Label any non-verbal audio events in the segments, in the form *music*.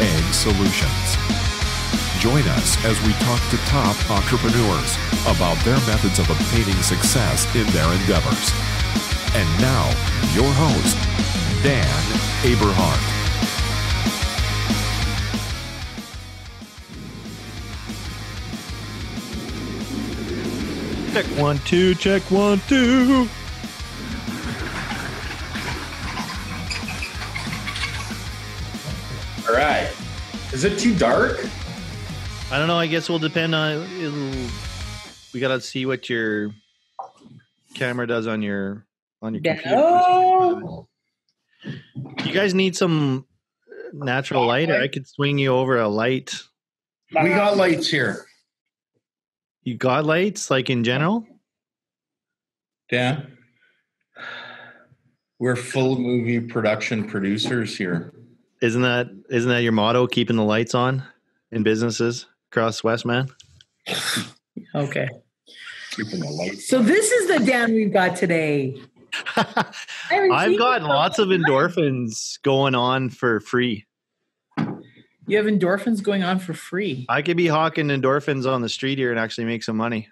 Ag Solutions. Join us as we talk to top entrepreneurs about their methods of obtaining success in their endeavors. And now, your host, Dan Aberhart. Check one, two, check one, two. Is it too dark? I don't know. I guess we'll depend on. It'll, we gotta see what your camera does on your on your computer. Oh, You guys need some natural light, or I could swing you over a light. We got lights here. You got lights, like in general. Yeah, we're full movie production producers here. Isn't that isn't that your motto? Keeping the lights on in businesses across Westman. okay. Keeping the lights. So this is the Dan we've got today. *laughs* I haven't I've seen got you for a lots of long time. endorphins going on for free. You have endorphins going on for free. I could be hawking endorphins on the street here and actually make some money.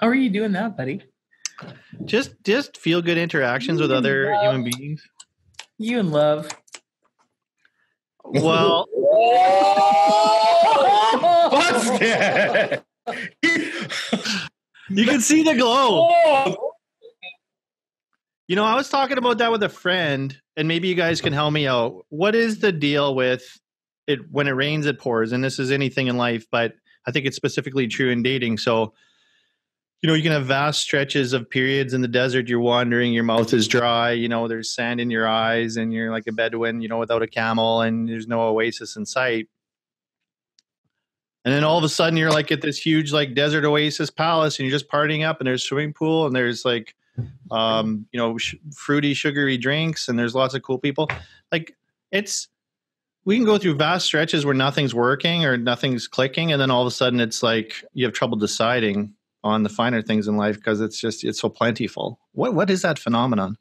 How are you doing that, buddy? Just just feel good interactions with other Yeah. human beings. You in love? Well, What's *laughs* that? you can see the glow. You know, I was talking about that with a friend, and maybe you guys can help me out. What is the deal with it when it rains, it pours? And this is anything in life, but I think it's specifically true in dating. So, you know, you can have vast stretches of periods in the desert. You're wandering, your mouth is dry, you know, there's sand in your eyes, and you're like a Bedouin, you know, without a camel, and there's no oasis in sight. And then all of a sudden, you're like at this huge, like desert oasis palace, and you're just partying up, and there's a swimming pool, and there's like um, you know, sh- fruity, sugary drinks, and there's lots of cool people. Like it's, we can go through vast stretches where nothing's working or nothing's clicking, and then all of a sudden it's like you have trouble deciding on the finer things in life because it's just it's so plentiful. What what is that phenomenon?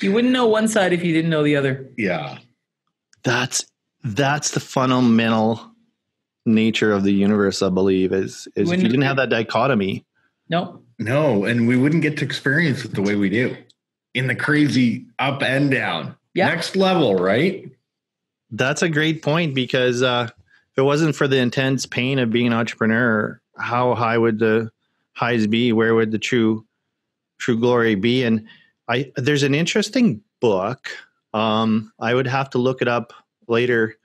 You wouldn't know one side if you didn't know the other. yeah. That's that's the fundamental nature of the universe. I believe is is if Wouldn't you didn't have that dichotomy. No. No, and we wouldn't get to experience it the way we do in the crazy up and down. Yeah. Next level, right? That's a great point because uh, if it wasn't for the intense pain of being an entrepreneur, how high would the highs be? Where would the true true glory be? And I there's an interesting book. Um, I would have to look it up later.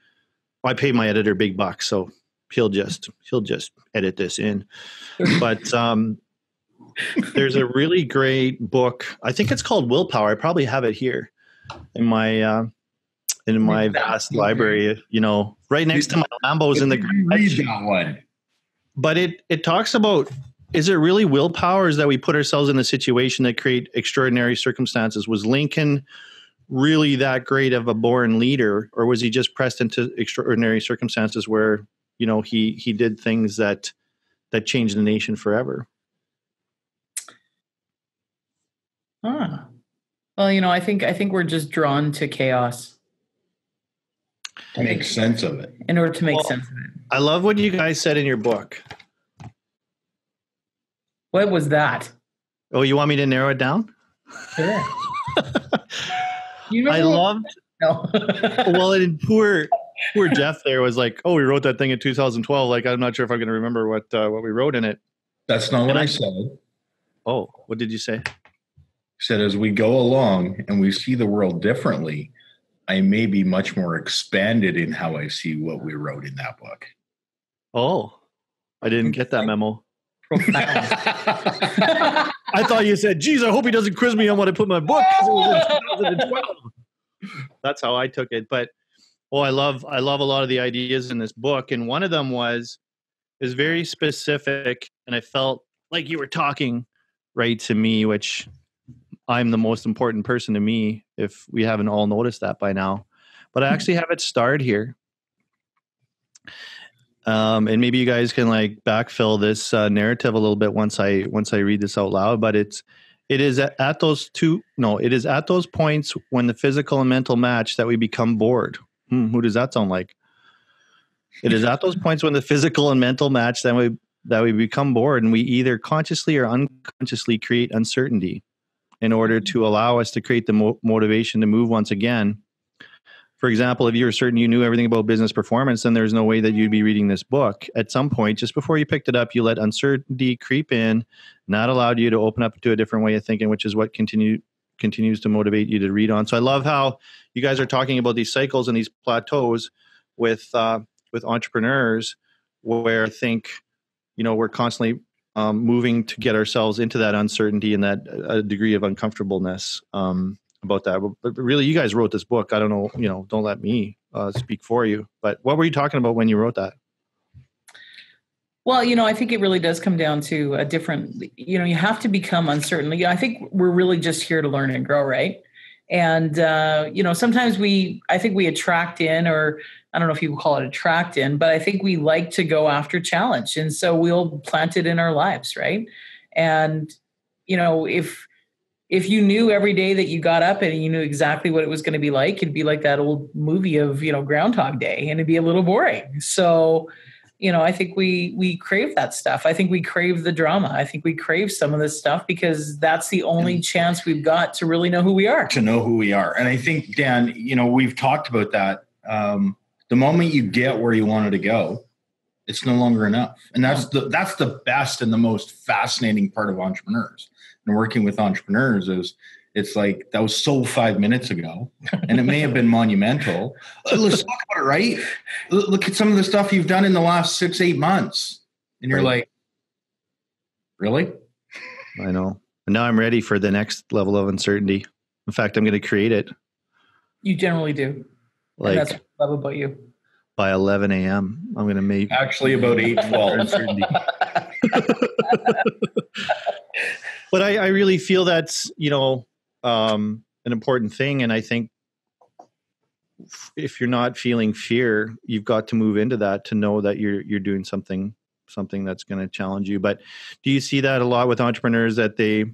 I pay my editor big bucks, so he'll just he'll just edit this in. *laughs* But um, there's a really great book. I think it's called Willpower. I probably have it here in my uh, in my vast library. You know, right next to my Lambos in the Read garage. that one. But it it talks about is it really willpower? Is that we put ourselves in a situation that create extraordinary circumstances? Was Lincoln really that great of a born leader, or was he just pressed into extraordinary circumstances where you know he he did things that that changed the nation forever? Ah. Well, you know, I think I think we're just drawn to chaos To make sense of it. in order to make Well- sense of it. I love what you guys said in your book. What was that? Oh, you want me to narrow it down? Sure. *laughs* You I remember- loved No. *laughs* well, and poor poor Jeff there was like, "Oh, we wrote that thing in 2012." Like, I'm not sure if I'm going to remember what uh, what we wrote in it. That's not what I- I said. Oh, what did you say? said as we go along and we see the world differently, I may be much more expanded in how I see what we wrote in that book. Oh, I didn't get that memo. *laughs* I thought you said, "Geez, I hope he doesn't quiz me on what I put in my book. it was in 2012." *laughs* That's how I took it. But oh, I love I love a lot of the ideas in this book, and one of them was is very specific, and I felt like you were talking right to me, which I'm the most important person to me. If we haven't all noticed that by now, but I actually have it starred here. Um, and maybe you guys can like backfill this uh, narrative a little bit once I once I read this out loud. But it's It is at, at those two. No, it is at those points when the physical and mental match that we become bored. Hmm, who does that sound like? It is at those points when the physical and mental match that we that we become bored, and we either consciously or unconsciously create uncertainty in order to allow us to create the mo- motivation to move once again. For example, if you were certain you knew everything about business performance, then there's no way that you'd be reading this book. At some point, just before you picked it up, you let uncertainty creep in, not allowed you to open up to a different way of thinking, which is what continue continues to motivate you to read on. So I love how you guys are talking about these cycles and these plateaus with uh, with entrepreneurs, where I think you know we're constantly um, moving to get ourselves into that uncertainty and that a degree of uncomfortableness um, about that. But really, you guys wrote this book. I don't know, you know, don't let me uh, speak for you. But what were you talking about when you wrote that? Well, you know, I think it really does come down to a different, you know, you have to become uncertain. I think we're really just here to learn and grow, right? And, uh, you know, sometimes we, I think we attract in, or I don't know if you call it attract in, but I think we like to go after challenge. And so we'll plant it in our lives, right? And, you know, if, if you knew every day that you got up and you knew exactly what it was going to be like, it'd be like that old movie of, you know, Groundhog Day and it'd be a little boring. So, you know, I think we we crave that stuff. I think we crave the drama. I think we crave some of this stuff because that's the only chance we've got to really know who we are. To know who we are. And I think Dan, you know, we've talked about that. Um, the moment you get where you wanted to go, it's no longer enough. And that's the that's the best and the most fascinating part of entrepreneurs and working with entrepreneurs is it's like that was so five minutes ago and it may have been monumental. Uh, let's talk about it right? Look at some of the stuff you've done in the last six eight months and you're right. like really? I know. And now i'm ready for the next level of uncertainty. In fact i'm going to create it. You generally do. Like and that's what I love about you. by 11 a.m i'm going to make actually about 8 *laughs* 12 *laughs* but I, I really feel that's you know um, an important thing, and I think if you're not feeling fear, you've got to move into that to know that you're you're doing something something that's going to challenge you. But do you see that a lot with entrepreneurs that they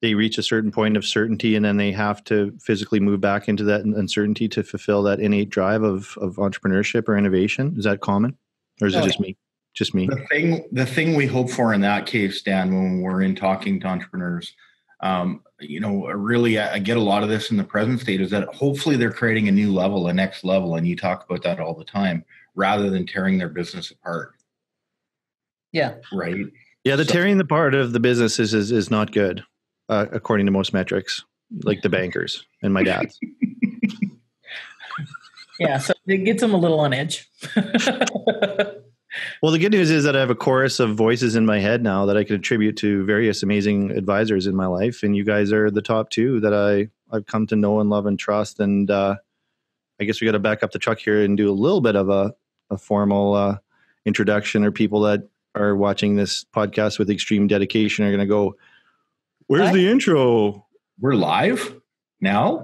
they reach a certain point of certainty and then they have to physically move back into that uncertainty to fulfill that innate drive of of entrepreneurship or innovation? Is that common, or is it just me? Just me. The thing the thing we hope for in that case, Dan, when we're in talking to entrepreneurs, um, you know, really, I get a lot of this in the present state is that hopefully they're creating a new level, a next level, and you talk about that all the time, rather than tearing their business apart. Yeah. Right. Yeah, the so, tearing the part of the business is is, is not good, uh, according to most metrics, like the *laughs* bankers and my dad's. *laughs* yeah, so it gets them a little on edge. *laughs* Well, the good news is that I have a chorus of voices in my head now that I can attribute to various amazing advisors in my life, and you guys are the top two that I I've come to know and love and trust. And uh, I guess we got to back up the truck here and do a little bit of a a formal uh, introduction, or people that are watching this podcast with extreme dedication are going to go, "Where's Hi. the intro?" We're live now.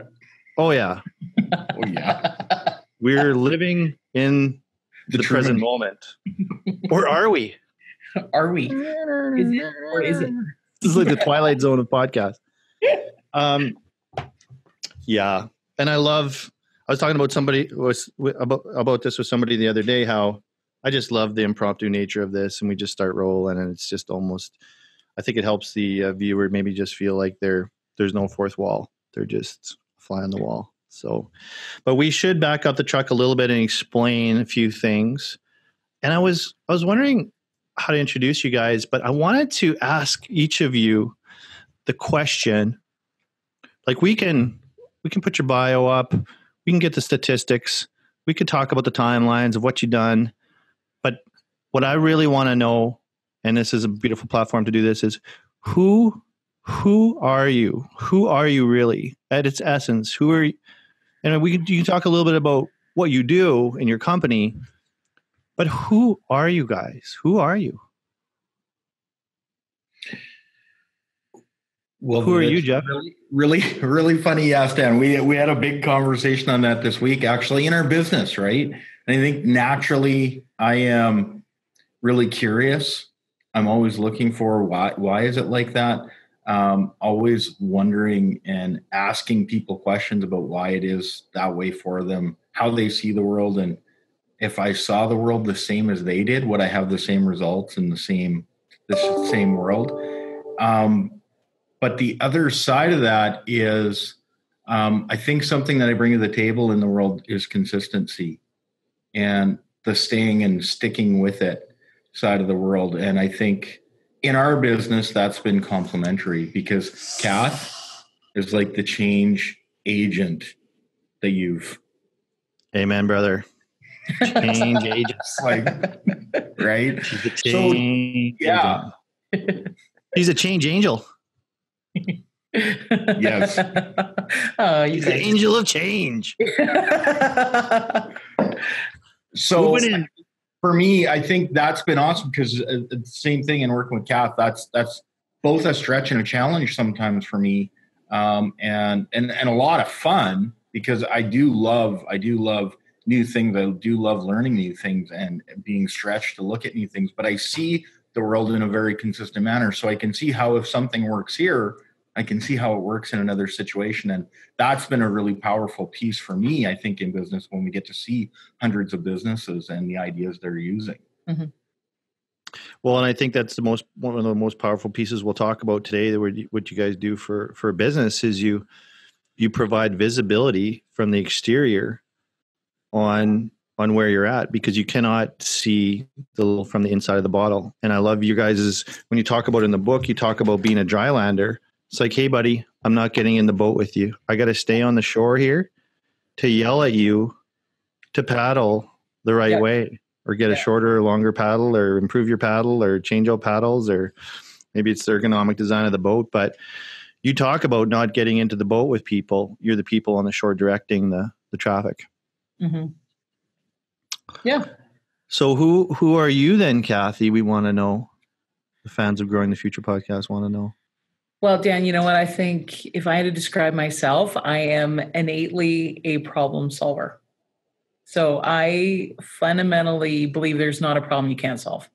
Oh yeah. *laughs* oh yeah. We're living in the, the present moment. *laughs* or are we? Are we? Is it or is it? This is like the *laughs* twilight zone of podcast. Um, yeah, and I love. I was talking about somebody was about about this with somebody the other day. How I just love the impromptu nature of this, and we just start rolling, and it's just almost. I think it helps the uh, viewer maybe just feel like they're there's no fourth wall. They're just fly on the wall. So, but we should back up the truck a little bit and explain a few things. And I was I was wondering how to introduce you guys, but I wanted to ask each of you the question. Like we can we can put your bio up, we can get the statistics, we could talk about the timelines of what you've done. But what I really want to know, and this is a beautiful platform to do this, is who who are you? Who are you really at its essence? Who are you? And we can, you can talk a little bit about what you do in your company, but who are you guys? Who are you? Well, who are you, Jeff? Really, really, really funny. Yes, Dan. We we had a big conversation on that this week, actually, in our business, right? And I think naturally, I am really curious. I'm always looking for why. Why is it like that? Um, always wondering and asking people questions about why it is that way for them, how they see the world, and if I saw the world the same as they did, would I have the same results in the same the same world? Um, but the other side of that is, um, I think something that I bring to the table in the world is consistency, and the staying and sticking with it side of the world. And I think in our business, that's been complementary because Kath is like the change agent that you've. Amen, brother. Change *laughs* agents. like, right? He's a change so, yeah. Agent. He's a change angel. yes. *laughs* Oh, He's the angel of change. *laughs* so for me, I think that's been awesome because uh, the same thing in working with Kath. That's that's both a stretch and a challenge sometimes for me, um, and and and a lot of fun because I do love I do love new things. I do love learning new things and being stretched to look at new things. But I see the world in a very consistent manner, so I can see how if something works here, I can see how it works in another situation. And that's been a really powerful piece for me, I think, in business when we get to see hundreds of businesses and the ideas they're using. Mm-hmm. Well, and I think that's the most one of the most powerful pieces we'll talk about today. That what you guys do for for a business is you you provide visibility from the exterior on on where you're at because you cannot see the little from the inside of the bottle. And I love you guys is when you talk about in the book, you talk about being a dry lander it's like, hey, buddy, I'm not getting in the boat with you. I got to stay on the shore here to yell at you to paddle the right yeah. way or get yeah. a shorter or longer paddle or improve your paddle or change out paddles or maybe it's the ergonomic design of the boat. But you talk about not getting into the boat with people. You're the people on the shore directing the, the traffic. Mm-hmm. Yeah. So who who are you then, Cathy? We want to know. The fans of Growing the Future podcast want to know. Well, Dan, you know what? I think if I had to describe myself, I am innately a problem solver. So I fundamentally believe there's not a problem you can't solve.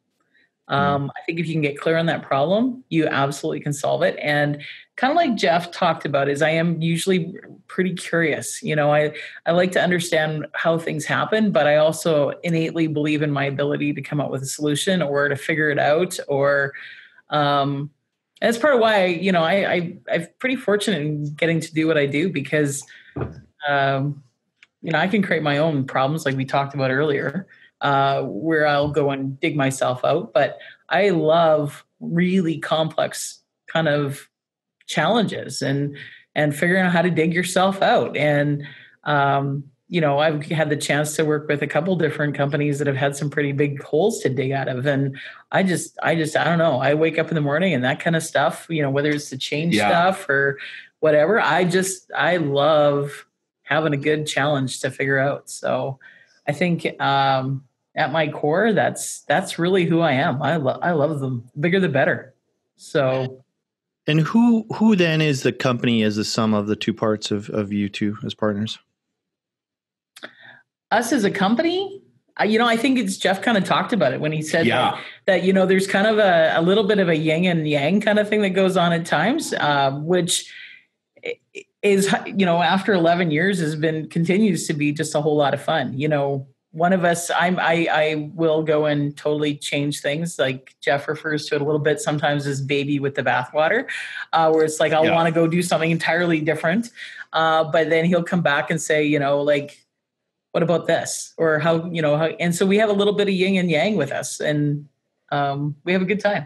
Hmm. Um, I think if you can get clear on that problem, you absolutely can solve it. And kind of like Jeff talked about, is I am usually pretty curious. You know, I I like to understand how things happen, but I also innately believe in my ability to come up with a solution or to figure it out or um, and that's part of why you know I, I I'm pretty fortunate in getting to do what I do because um, you know I can create my own problems like we talked about earlier uh, where I'll go and dig myself out, but I love really complex kind of challenges and and figuring out how to dig yourself out. And um, you know, I've had the chance to work with a couple different companies that have had some pretty big holes to dig out of. And I just, I just, I don't know. I wake up in the morning and that kind of stuff, you know, whether it's the change yeah. stuff or whatever, I just, I love having a good challenge to figure out. So I think, um, at my core, that's, that's really who I am. I love, I love them. The bigger, the better. So. And who, who then is the company as the sum of the two parts of, of you two as partners? Us as a company, you know, I think it's Jeff kind of talked about it when he said yeah. that, that, you know, there's kind of a, a, little bit of a yin and yang kind of thing that goes on at times, uh, which is, you know, after 11 years has been, continues to be just a whole lot of fun. You know, one of us, I'm, I, I will go and totally change things. Like Jeff refers to it a little bit sometimes as baby with the bathwater, uh, where it's like, I'll yeah. want to go do something entirely different. Uh, but then he'll come back and say, you know, like, what about this? Or how you know how and so we have a little bit of yin and yang with us and um, we have a good time.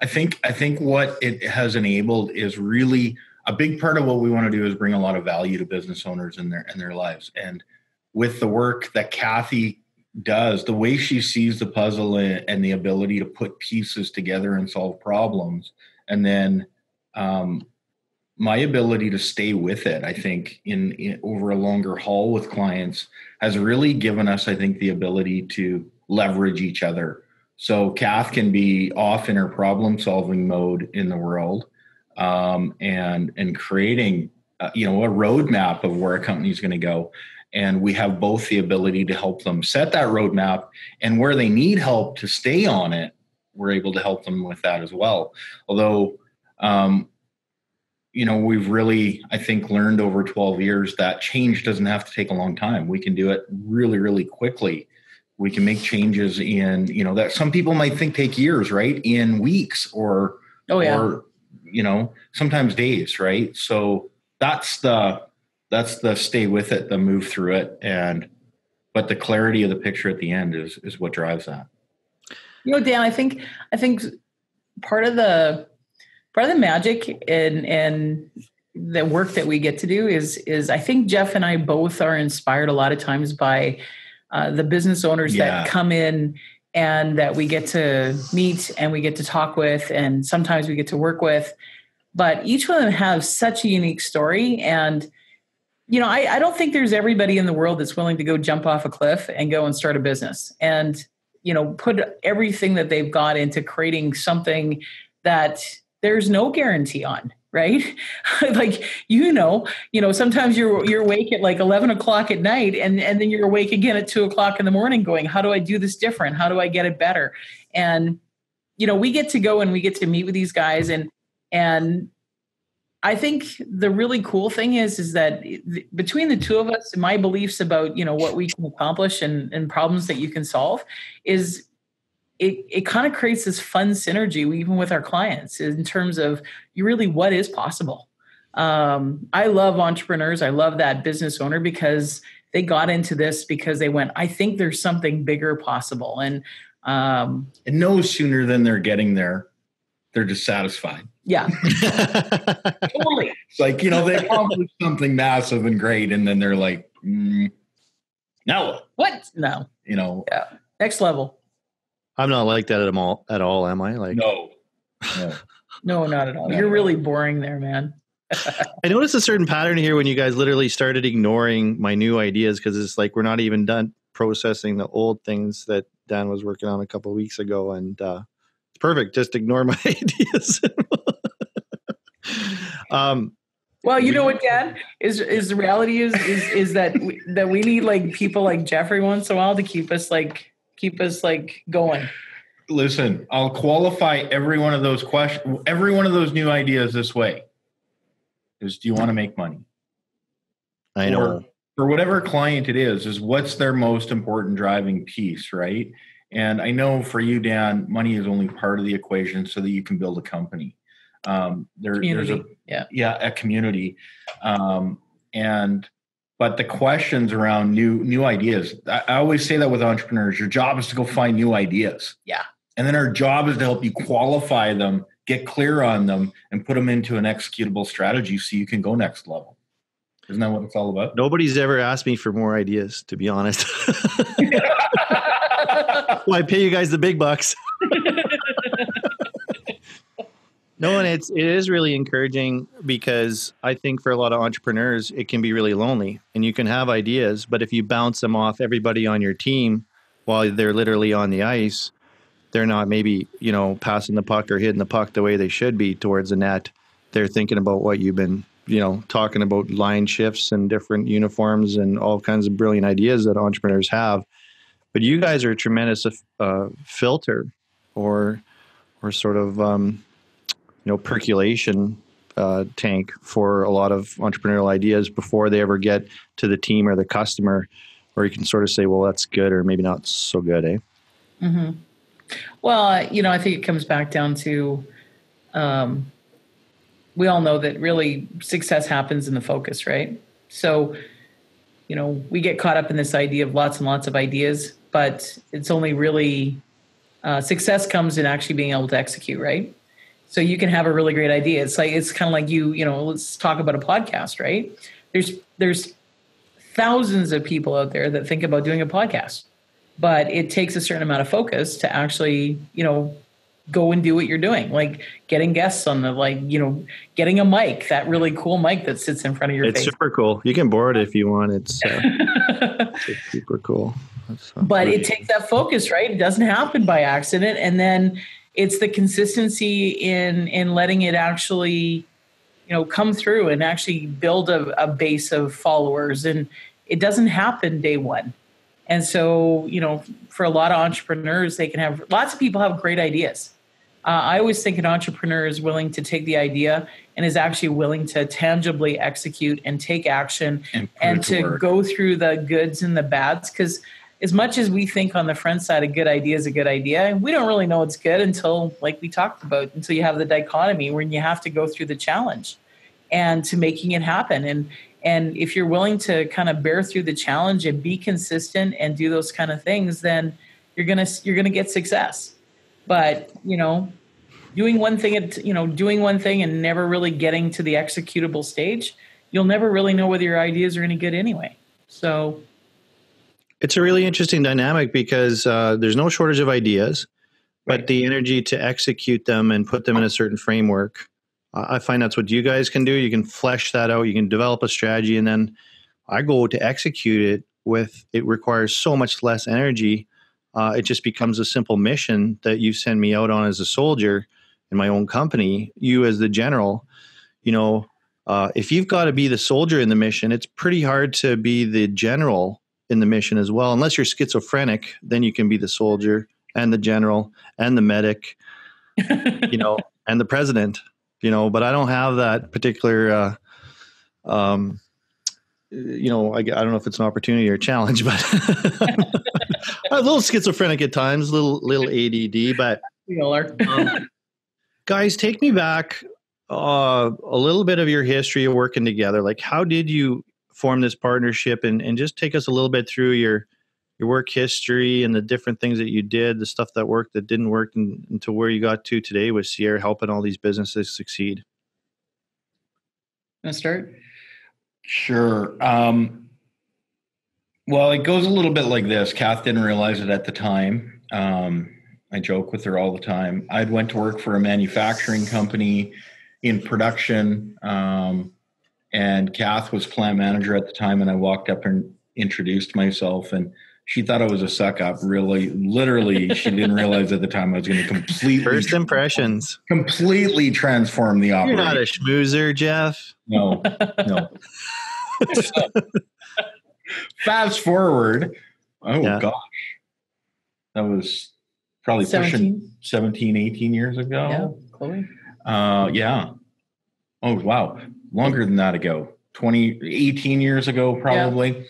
I think i think what it has enabled is really a big part of what we want to do is bring a lot of value to business owners in their in their lives. And with the work that kathy does the way she sees the puzzle and the ability to put pieces together and solve problems and then um, my ability to stay with it i think in, in, over a longer haul with clients has really given us i think the ability to leverage each other. So kath can be off in her problem solving mode in the world um, and and creating uh, you know a roadmap of where a company is going to go. And we have both the ability to help them set that roadmap and where they need help to stay on it we're able to help them with that as well. Although um, you know, we've really, I think, learned over 12 years that change doesn't have to take a long time. We can do it really, really quickly. We can make changes in, you know, that some people might think take years, right? In weeks or, Oh yeah. or, you know, sometimes days, right? So that's the, that's the stay with it, the move through it. And, but the clarity of the picture at the end is, is what drives that. You know, Dan, I think I think part of the part of the magic and and the work that we get to do is is I think Jeff and I both are inspired a lot of times by uh, the business owners Yeah. that come in and that we get to meet and we get to talk with and sometimes we get to work with. But each one of them have such a unique story and you know, I, I don't think there's everybody in the world that's willing to go jump off a cliff and go and start a business and, you know, put everything that they've got into creating something that there's no guarantee on, right? *laughs* like, you know, you know, sometimes you're you're awake at like eleven o'clock at night and, and then you're awake again at two o'clock in the morning going, How do I do this different? How do I get it better? And, you know, we get to go and we get to meet with these guys and and I think the really cool thing is is that between the two of us, my beliefs about you know what we can accomplish and, and problems that you can solve is it it kind of creates this fun synergy even with our clients in terms of you really what is possible. Um, I love entrepreneurs. I love that business owner because they got into this because they went. I think there's something bigger possible, and um, And no sooner than they're getting there, they're dissatisfied. yeah, *laughs* totally. It's like, you know, they accomplished something massive and great, and then they're like, mm, now what? What? No, You know, next level. I'm not like that at all. At all, am I? Like, no. no. *laughs* No, not at all. You're really boring there, man. *laughs* I noticed a certain pattern here when you guys literally started ignoring my new ideas because it's like we're not even done processing the old things that Dan was working on a couple weeks ago, and uh, it's perfect. Just ignore my *laughs* ideas. um, Well, you know what, Dan is is the reality is is is that we, that we need like people like Jeffrey once in a while to keep us like keep us like going. Listen, I'll qualify every one of those questions, every one of those new ideas this way. Is do you want to make money? I know. Or for whatever client it is, is what's their most important driving piece, right? And I know for you, Dan, money is only part of the equation so that you can build a company. Um, there, there's a Yeah. yeah a community um, and but the questions around new new ideas I, I always say that with entrepreneurs your job is to go find new ideas Yeah. and then our job is to help you qualify them get clear on them and put them into an executable strategy so you can go next level isn't that what it's all about Nobody's ever asked me for more ideas, to be honest. *laughs* *laughs* well, I pay you guys the big bucks. *laughs* no, and it's it is really encouraging because I think for a lot of entrepreneurs, it can be really lonely, and you can have ideas, but if you bounce them off everybody on your team while they're literally on the ice, they're not maybe you know passing the puck or hitting the puck the way they should be towards the net. They're thinking about what you've been you know talking about line shifts and different uniforms and all kinds of brilliant ideas that entrepreneurs have. But you guys are a tremendous uh, filter or or sort of um, you know percolation uh, tank for a lot of entrepreneurial ideas before they ever get to the team or the customer, or you can sort of say, well, that's good or maybe not so good, eh? hmm Well, you know, I think it comes back down to um, we all know that really success happens in the focus, right? So, you know, we get caught up in this idea of lots and lots of ideas, but it's only really uh, success comes in actually being able to execute, right? So you can have a really great idea. It's like it's kind of like you, you know, let's talk about a podcast, right? There's there's thousands of people out there that think about doing a podcast but it takes a certain amount of focus to actually you know go and do what you're doing like getting guests on the like you know getting a mic that really cool mic that sits in front of your It's face super cool. You can borrow it if you want. It's, uh, *laughs* it's super cool. Uh, but it takes that focus right it doesn't happen by accident and then it's the consistency in in letting it actually you know come through and actually build a, a base of followers. And it doesn't happen day one. And so you know for a lot of entrepreneurs they can have lots of people have great ideas. Uh, I always think an entrepreneur is willing to take the idea and is actually willing to tangibly execute and take action And, and to to go through the goods and the bads. Because as much as we think on the front side a good idea is a good idea, we don't really know it's good until, like we talked about, until you have the dichotomy when you have to go through the challenge and to making it happen. And and if you're willing to kind of bear through the challenge and be consistent and do those kind of things, then you're gonna you're gonna get success. But you know, doing one thing at you know doing one thing and never really getting to the executable stage, you'll never really know whether your ideas are any good anyway. So It's a really interesting dynamic because uh, there's no shortage of ideas, but Right. the energy to execute them and put them in a certain framework, uh, I find that's what you guys can do. You can flesh that out. You can develop a strategy, and then I go to execute it with. It requires so much less energy. Uh, it just becomes a simple mission that you send me out on as a soldier in my own company. You as the general, you know, uh, if you've got to be the soldier in the mission, it's pretty hard to be the general in the mission as well. Unless you're schizophrenic, then you can be the soldier and the general and the medic, *laughs* you know, and the president, you know. But I don't have that particular, uh, um, you know, I, I don't know if it's an opportunity or a challenge, *laughs* but I'm *laughs* a little schizophrenic at times, little little ADD. But we all are. um, guys, take me back uh, a little bit of your history of working together. Like, how did you form this partnership, and and just take us a little bit through your your work history and the different things that you did, the stuff that worked, that didn't work, and, and to where you got to today with Siere helping all these businesses succeed. Gonna start. Sure. Um, well, it goes a little bit like this. Kath didn't realize it at the time. Um, I joke with her all the time. I'd went to work for a manufacturing company in production, um, and Kath was plant manager at the time. And I walked up and introduced myself, and she thought I was a suck up. Really, literally, she didn't realize at the time I was going to completely First impressions. completely transform the operation. You're not a schmoozer, Jeff. No, no. Fast forward. Oh Yeah. gosh. That was probably pushing 17. 17, 18 years ago. Yeah. Chloe. Uh, yeah. Oh, wow. Longer than that ago. 20, 18 years ago, probably.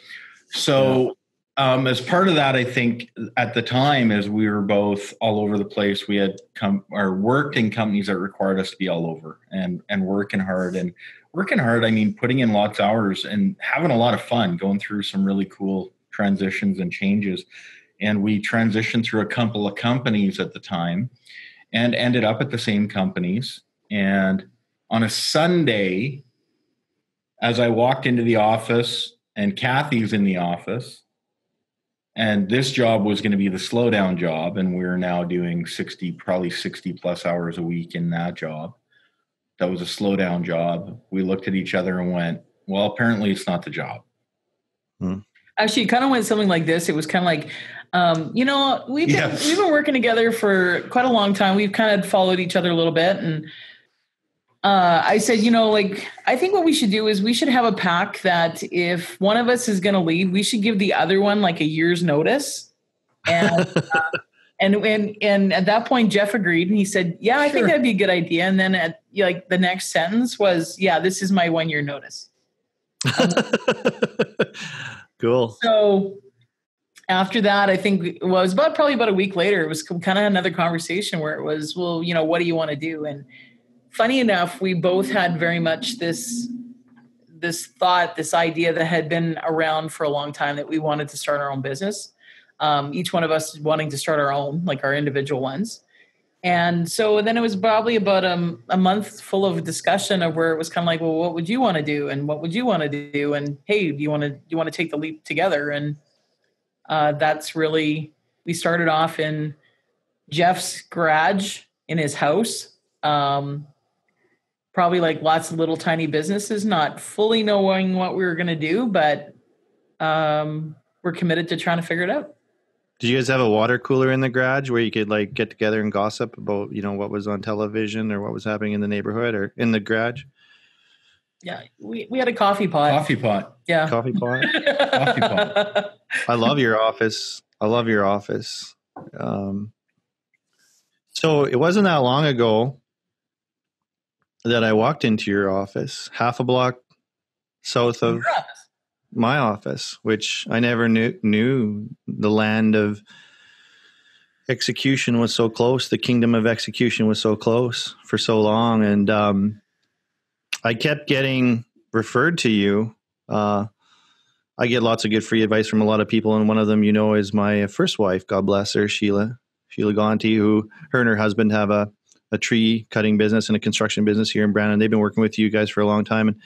So, um, as part of that, I think at the time, as we were both all over the place, we had come or worked in companies that required us to be all over and and working hard and working hard. I mean, putting in lots of hours and having a lot of fun, going through some really cool transitions and changes. And we transitioned through a couple of companies at the time, and ended up at the same companies. And on a Sunday, as I walked into the office, and Cathy's in the office, and this job was going to be the slowdown job, and we are now doing 60, probably 60 plus hours a week in that job. That was a slowdown job. We looked at each other and went, Well, apparently it's not the job. Actually, it kind of went something like this. It was kind of like, um, you know, we've been, Yes. we've been working together for quite a long time. We've kind of followed each other a little bit, and uh, I said, you know, like I think what we should do is we should have a pack that if one of us is going to leave, we should give the other one like a year's notice. And uh, *laughs* and and and at that point, Jeff agreed, and he said, "Yeah, I think that'd be a good idea." And then at like the next sentence was, "Yeah, this is my one year notice." *laughs* cool. So after that, I think well, it was about probably about a week later. It was kind of another conversation where it was, well, you know, what do you want to do? And funny enough, we both had very much this this thought, this idea that had been around for a long time that we wanted to start our own business. Um, each one of us wanting to start our own, like our individual ones. And so then it was probably about a, a month full of discussion of where it was kind of like, well, what would you want to do, and what would you want to do, and hey, do you want to do you want to take the leap together? And uh, that's really we started off in Jeff's garage in his house. Um, probably like lots of little tiny businesses, not fully knowing what we were going to do, but um, we're committed to trying to figure it out. Did you guys have a water cooler in the garage where you could like get together and gossip about you know what was on television or what was happening in the neighborhood or in the garage? Yeah, we, we had a coffee pot. Coffee pot. Yeah. Coffee pot. Coffee pot. I love your office. I love your office. Um, So it wasn't that long ago that I walked into your office, half a block south of my office, which I never knew knew the land of execution was so close. The kingdom of execution was so close for so long, and um, I kept getting referred to you. Uh, I get lots of good free advice from a lot of people, and one of them, you know, is my first wife. God bless her, Sheila Sheila Gonti, who her and her husband have a a tree cutting business and a construction business here in Brandon. They've been working with you guys for a long time, and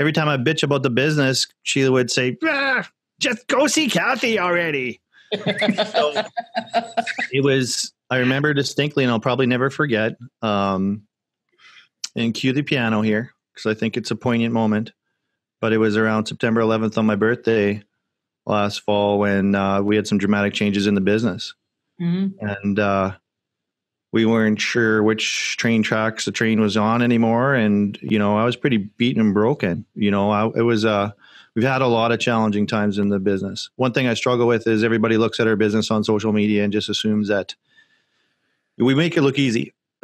every time I bitch about the business, Sheila would say, ah, "Just go see Cathy already." *laughs* so it was. I remember distinctly, and I'll probably never forget. Um, and cue the piano here because I think it's a poignant moment. But it was around September 11th on my birthday last fall when uh, we had some dramatic changes in the business, mm-hmm. and uh, we weren't sure which train tracks the train was on anymore. And, you know, I was pretty beaten and broken. You know, I, it was, uh, we've had a lot of challenging times in the business. One thing I struggle with is everybody looks at our business on social media and just assumes that we make it look easy. *laughs*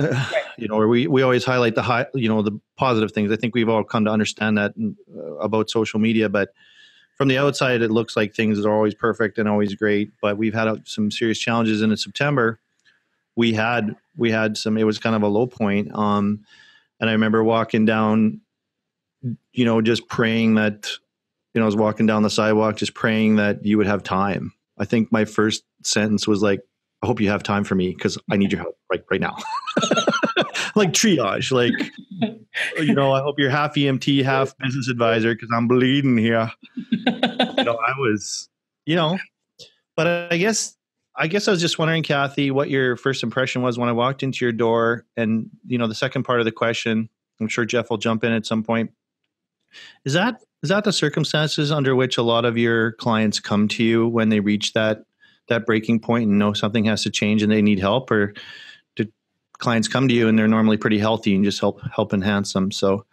you know, or we, we always highlight the high, you know, the positive things. I think we've all come to understand that uh, about social media, but from the outside, it looks like things are always perfect and always great. But we've had some serious challenges in September we had we had some it was kind of a low point um and i remember walking down you know just praying that you know i was walking down the sidewalk just praying that you would have time. I think my first sentence was like i hope you have time for me because i need your help right right now. *laughs* Like triage like *laughs* you know i hope you're half emt half business advisor because i'm bleeding here. You know i was you know but i guess I guess I was just wondering, Cathy, what your first impression was when I walked into your door, and you know, the second part of the question. I'm sure Jeff will jump in at some point. Is that is that the circumstances under which a lot of your clients come to you when they reach that that breaking point and know something has to change and they need help, or do clients come to you and they're normally pretty healthy and just help help enhance them? So,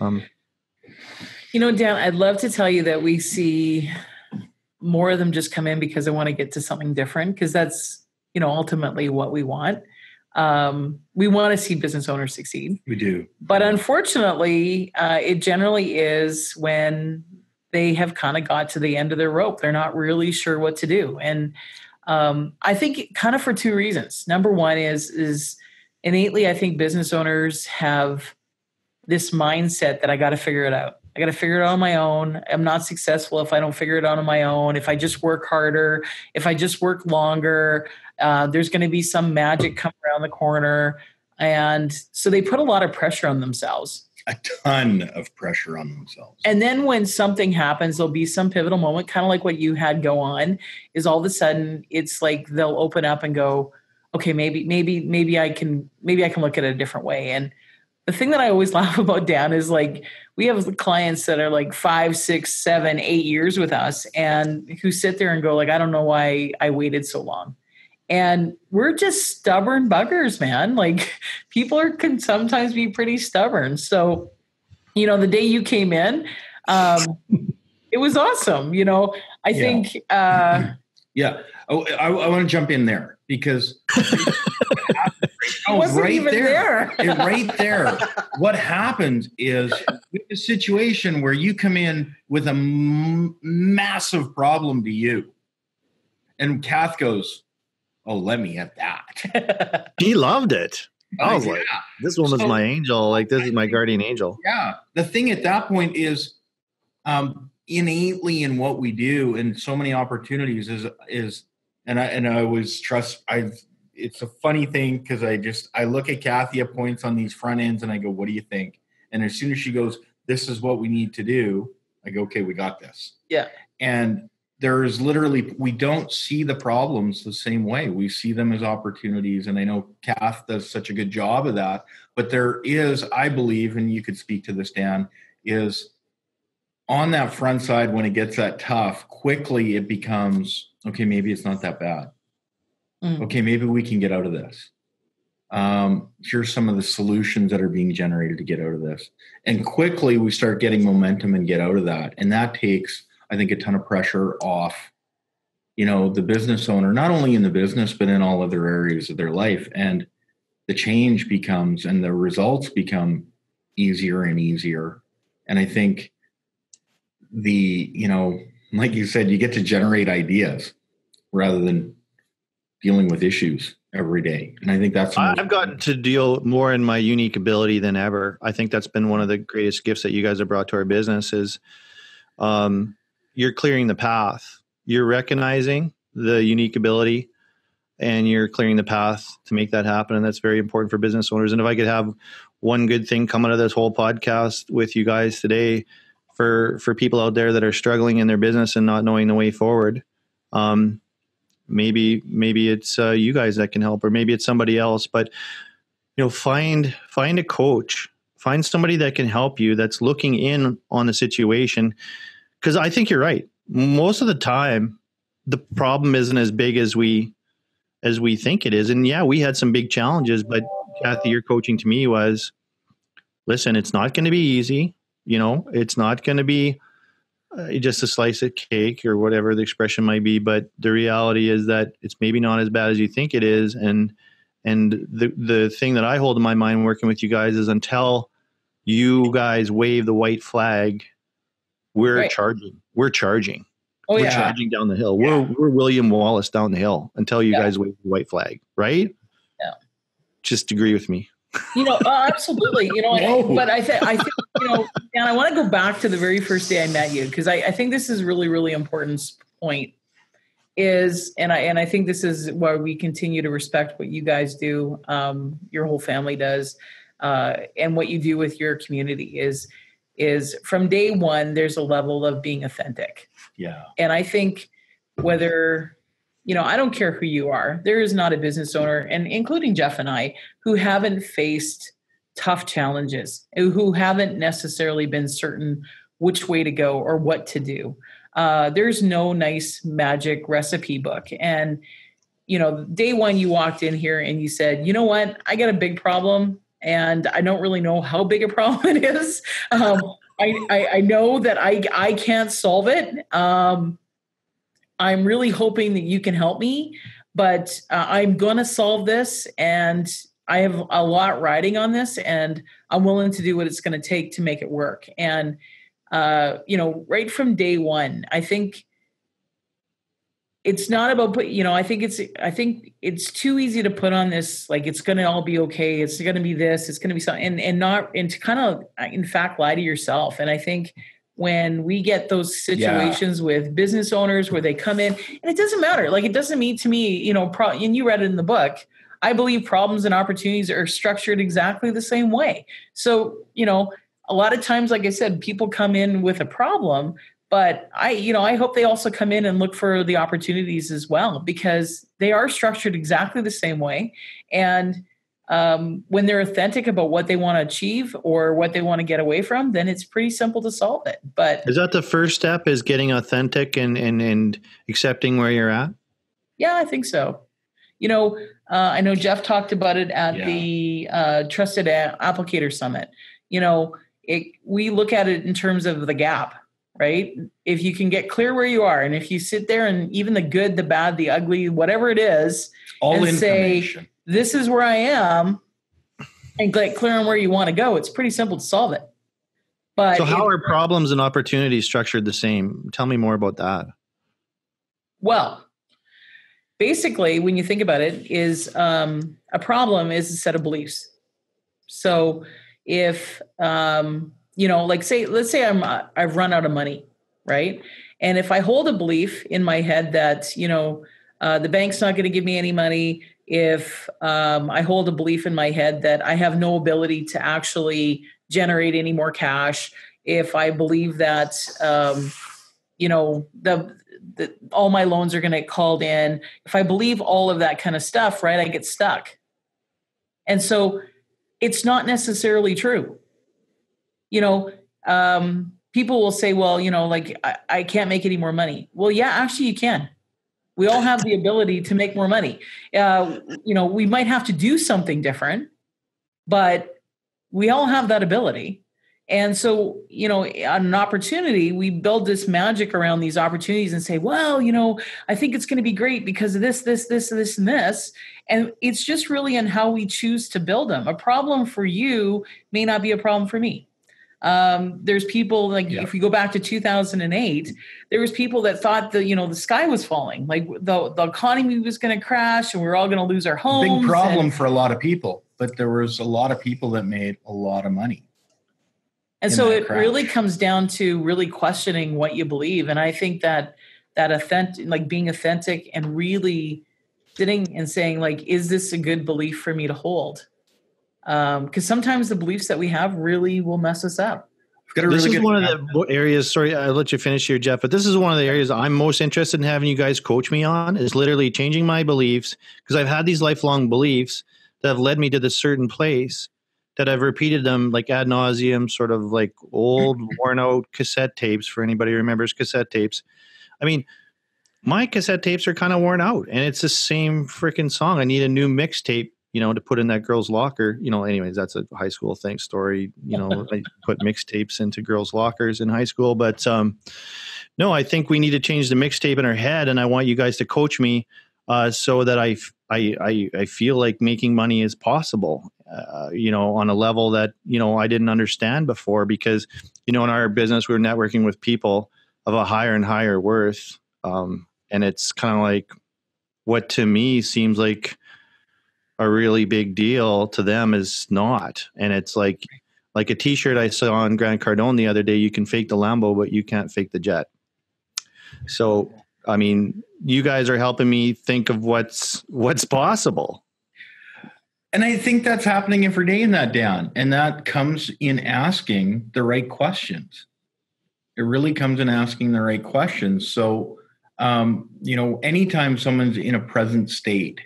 um, you know, Dan, I'd love to tell you that we see more of them just come in because they want to get to something different because that's you know ultimately what we want. Um, we want to see business owners succeed. We do. But unfortunately uh, it generally is when they have kind of got to the end of their rope. They're not really sure what to do. And um, i think kind of for two reasons. Number one is is innately i think business owners have this mindset that i got to figure it out I got to figure it out on my own. I'm not successful if I don't figure it out on my own. If I just work harder, if I just work longer, uh, there's going to be some magic come around the corner. And so they put a lot of pressure on themselves. A ton of pressure on themselves. And then when something happens, there'll be some pivotal moment, kind of like what you had go on, is all of a sudden it's like they'll open up and go, okay, maybe, maybe, maybe I can, maybe I can look at it a different way. And the thing that I always *laughs* laugh about Dan is like we have clients that are like five, six, seven, eight years with us and who sit there and go like, I don't know why I waited so long. And we're just stubborn buggers, man. *laughs* Like people are can sometimes be pretty stubborn. So, you know, the day you came in, um, *laughs* it was awesome. You know, I yeah. think uh yeah. Oh, I, I want to jump in there because oh, right there, there. right *laughs* there. What happens is a situation where you come in with a m- massive problem to you, and Kath goes, "Oh, let me at that." *laughs* he loved it. I was yeah. like, "This woman's so, my angel. Like this is my *laughs* guardian angel." Yeah. The thing at that point is, um, innately in what we do, and so many opportunities is is, and I and I always trust. I it's a funny thing because I just I look at Cathy at points on these front ends and I go, "What do you think?" And as soon as she goes, "This is what we need to do," I go, "Okay, we got this." Yeah. And there is literally we don't see the problems the same way. We see them as opportunities, and I know Kath does such a good job of that. But there is, I believe, and you could speak to this, Dan, is on that front side when it gets that tough. Quickly, it becomes okay. Maybe it's not that bad Mm. Okay, maybe we can get out of this. Um, here's some of the solutions that are being generated to get out of this. And quickly we start getting momentum and get out of that. And that takes, I think, a ton of pressure off you know the business owner not only in the business but in all other areas of their life and the change becomes and the results become easier and easier and i think the you know like you said you get to generate ideas rather than dealing with issues every day. And i think that's i've gotten to deal more in my unique ability than ever. I think that's been one of the greatest gifts that you guys have brought to our business is um, you're clearing the path. You're recognizing the unique ability and you're clearing the path to make that happen. And that's very important for business owners. And if i could have one good thing come out of this whole podcast with you guys today for for people out there that are struggling in their business and not knowing the way forward um, maybe maybe it's uh, you guys that can help or maybe it's somebody else but you know find find a coach. Find somebody that can help you that's looking in on the situation. Because i think you're right. Most of the time the problem isn't as big as we as we think it is. And yeah we had some big challenges but Cathy your coaching to me was listen it's not going to be easy. You know it's not going to be uh, just a slice of cake or whatever the expression might be but the reality is that it's maybe not as bad as you think it is and and the the thing that i hold in my mind working with you guys is until you guys wave the white flag we're right. charging we're charging oh, we're yeah. charging down the hill yeah. we're we're william wallace down the hill until you yeah. guys wave the white flag right yeah just agree with me you know, uh, absolutely. You know, no. but I think I think you know, and I want to go back to the very first day I met you because I, I think this is really really important point. Is and I and I think this is why we continue to respect what you guys do, um, your whole family does, uh, and what you do with your community is is from day one. There's a level of being authentic. Yeah, and I think whether you know, I don't care who you are. There is not a business owner, and including Jeff and I, who haven't faced tough challenges, who haven't necessarily been certain which way to go or what to do. Uh, there's no nice magic recipe book. And, you know, day one, you walked in here and you said, you know what, I got a big problem and I don't really know how big a *laughs* problem it is. Um, I, I, I, know that I, I can't solve it. Um, I'm really hoping that you can help me, but uh, I'm going to solve this and I have a lot riding on this and I'm willing to do what it's going to take to make it work. And, uh, you know, right from day one, I think it's not about put, you know, I think it's, I think it's too easy to put on this, like, it's going to all be okay. It's going to be this, it's going to be something and, and not, and to kind of, in fact, lie to yourself. And I think, when we get those situations yeah. with business owners where they come in and it doesn't matter. Like it doesn't mean to me you know pro, and you read it in the book i believe problems and opportunities are structured exactly the same way. So you know a lot of times like i said people come in with a problem but i you know i hope they also come in and look for the opportunities as well because they are structured exactly the same way. And um, when they're authentic about what they want to achieve or what they want to get away from, then it's pretty simple to solve it. But is that the first step? Is getting authentic and and and accepting where you're at? Yeah, I think so. You know, uh, I know Jeff talked about it at yeah. the uh, Trusted Applicator Summit. You know, it, we look at it in terms of the gap, right? If you can get clear where you are, and if you sit there and even the good, the bad, the ugly, whatever it is, all and say this is where I am and get clear on where you want to go, it's pretty simple to solve it. But so, how are problems and opportunities structured the same? Tell me more about that. Well, basically, when you think about it, is um, a problem is a set of beliefs. So, if um, you know, like say, let's say I'm uh, I've run out of money, right? And if I hold a belief in my head that you know uh, the bank's not going to give me any money, if um, I hold a belief in my head that I have no ability to actually generate any more cash, if I believe that um, you know the, the all my loans are going to get called in, if I believe all of that kind of stuff, right, I get stuck. And so it's not necessarily true. You know, um, people will say, well, you know, like I, I can't make any more money. Well, yeah, actually, you can we all have the ability to make more money. Uh, you know, we might have to do something different, but we all have that ability. And so, you know, on an opportunity, we build this magic around these opportunities and say, well, you know, I think it's going to be great because of this, this, this, this, and this. And it's just really in how we choose to build them. A problem for you may not be a problem for me. Um, there's people like yeah. if we go back to 2008, there was people that thought the you know the sky was falling, like the the economy was going to crash and we are all going to lose our homes. Big problem and, for a lot of people, but there was a lot of people that made a lot of money. And so it crash. really comes down to really questioning what you believe, and I think that that authentic, like being authentic and really sitting and saying like, is this a good belief for me to hold? Because um, sometimes the beliefs that we have really will mess us up. This is one of the areas. Sorry, I'll let you finish here, Jeff. But this is one of the areas I'm most interested in having you guys coach me on. Is literally changing my beliefs because I've had these lifelong beliefs that have led me to this certain place that I've repeated them like ad nauseum, sort of like old *laughs* worn out cassette tapes. For anybody who remembers cassette tapes, I mean, my cassette tapes are kind of worn out, and it's the same freaking song. I need a new mixtape you know, to put in that girl's locker. You know, anyways, that's a high school thing story. You know, *laughs* I put mixtapes into girls' lockers in high school. But um, no, I think we need to change the mixtape in our head, and I want you guys to coach me uh, so that I, I, I, I feel like making money is possible. Uh, you know, on a level that you know I didn't understand before, because you know, in our business, we're networking with people of a higher and higher worth, um, and it's kind of like what to me seems like a really big deal to them is not. And it's like like a T-shirt I saw on Grant Cardone the other day. You can fake the Lambo, but you can't fake the jet. So I mean, you guys are helping me think of what's what's possible. And I think that's happening every day in that down. And that comes in asking the right questions. It really comes in asking the right questions. So, um, you know, anytime someone's in a present state,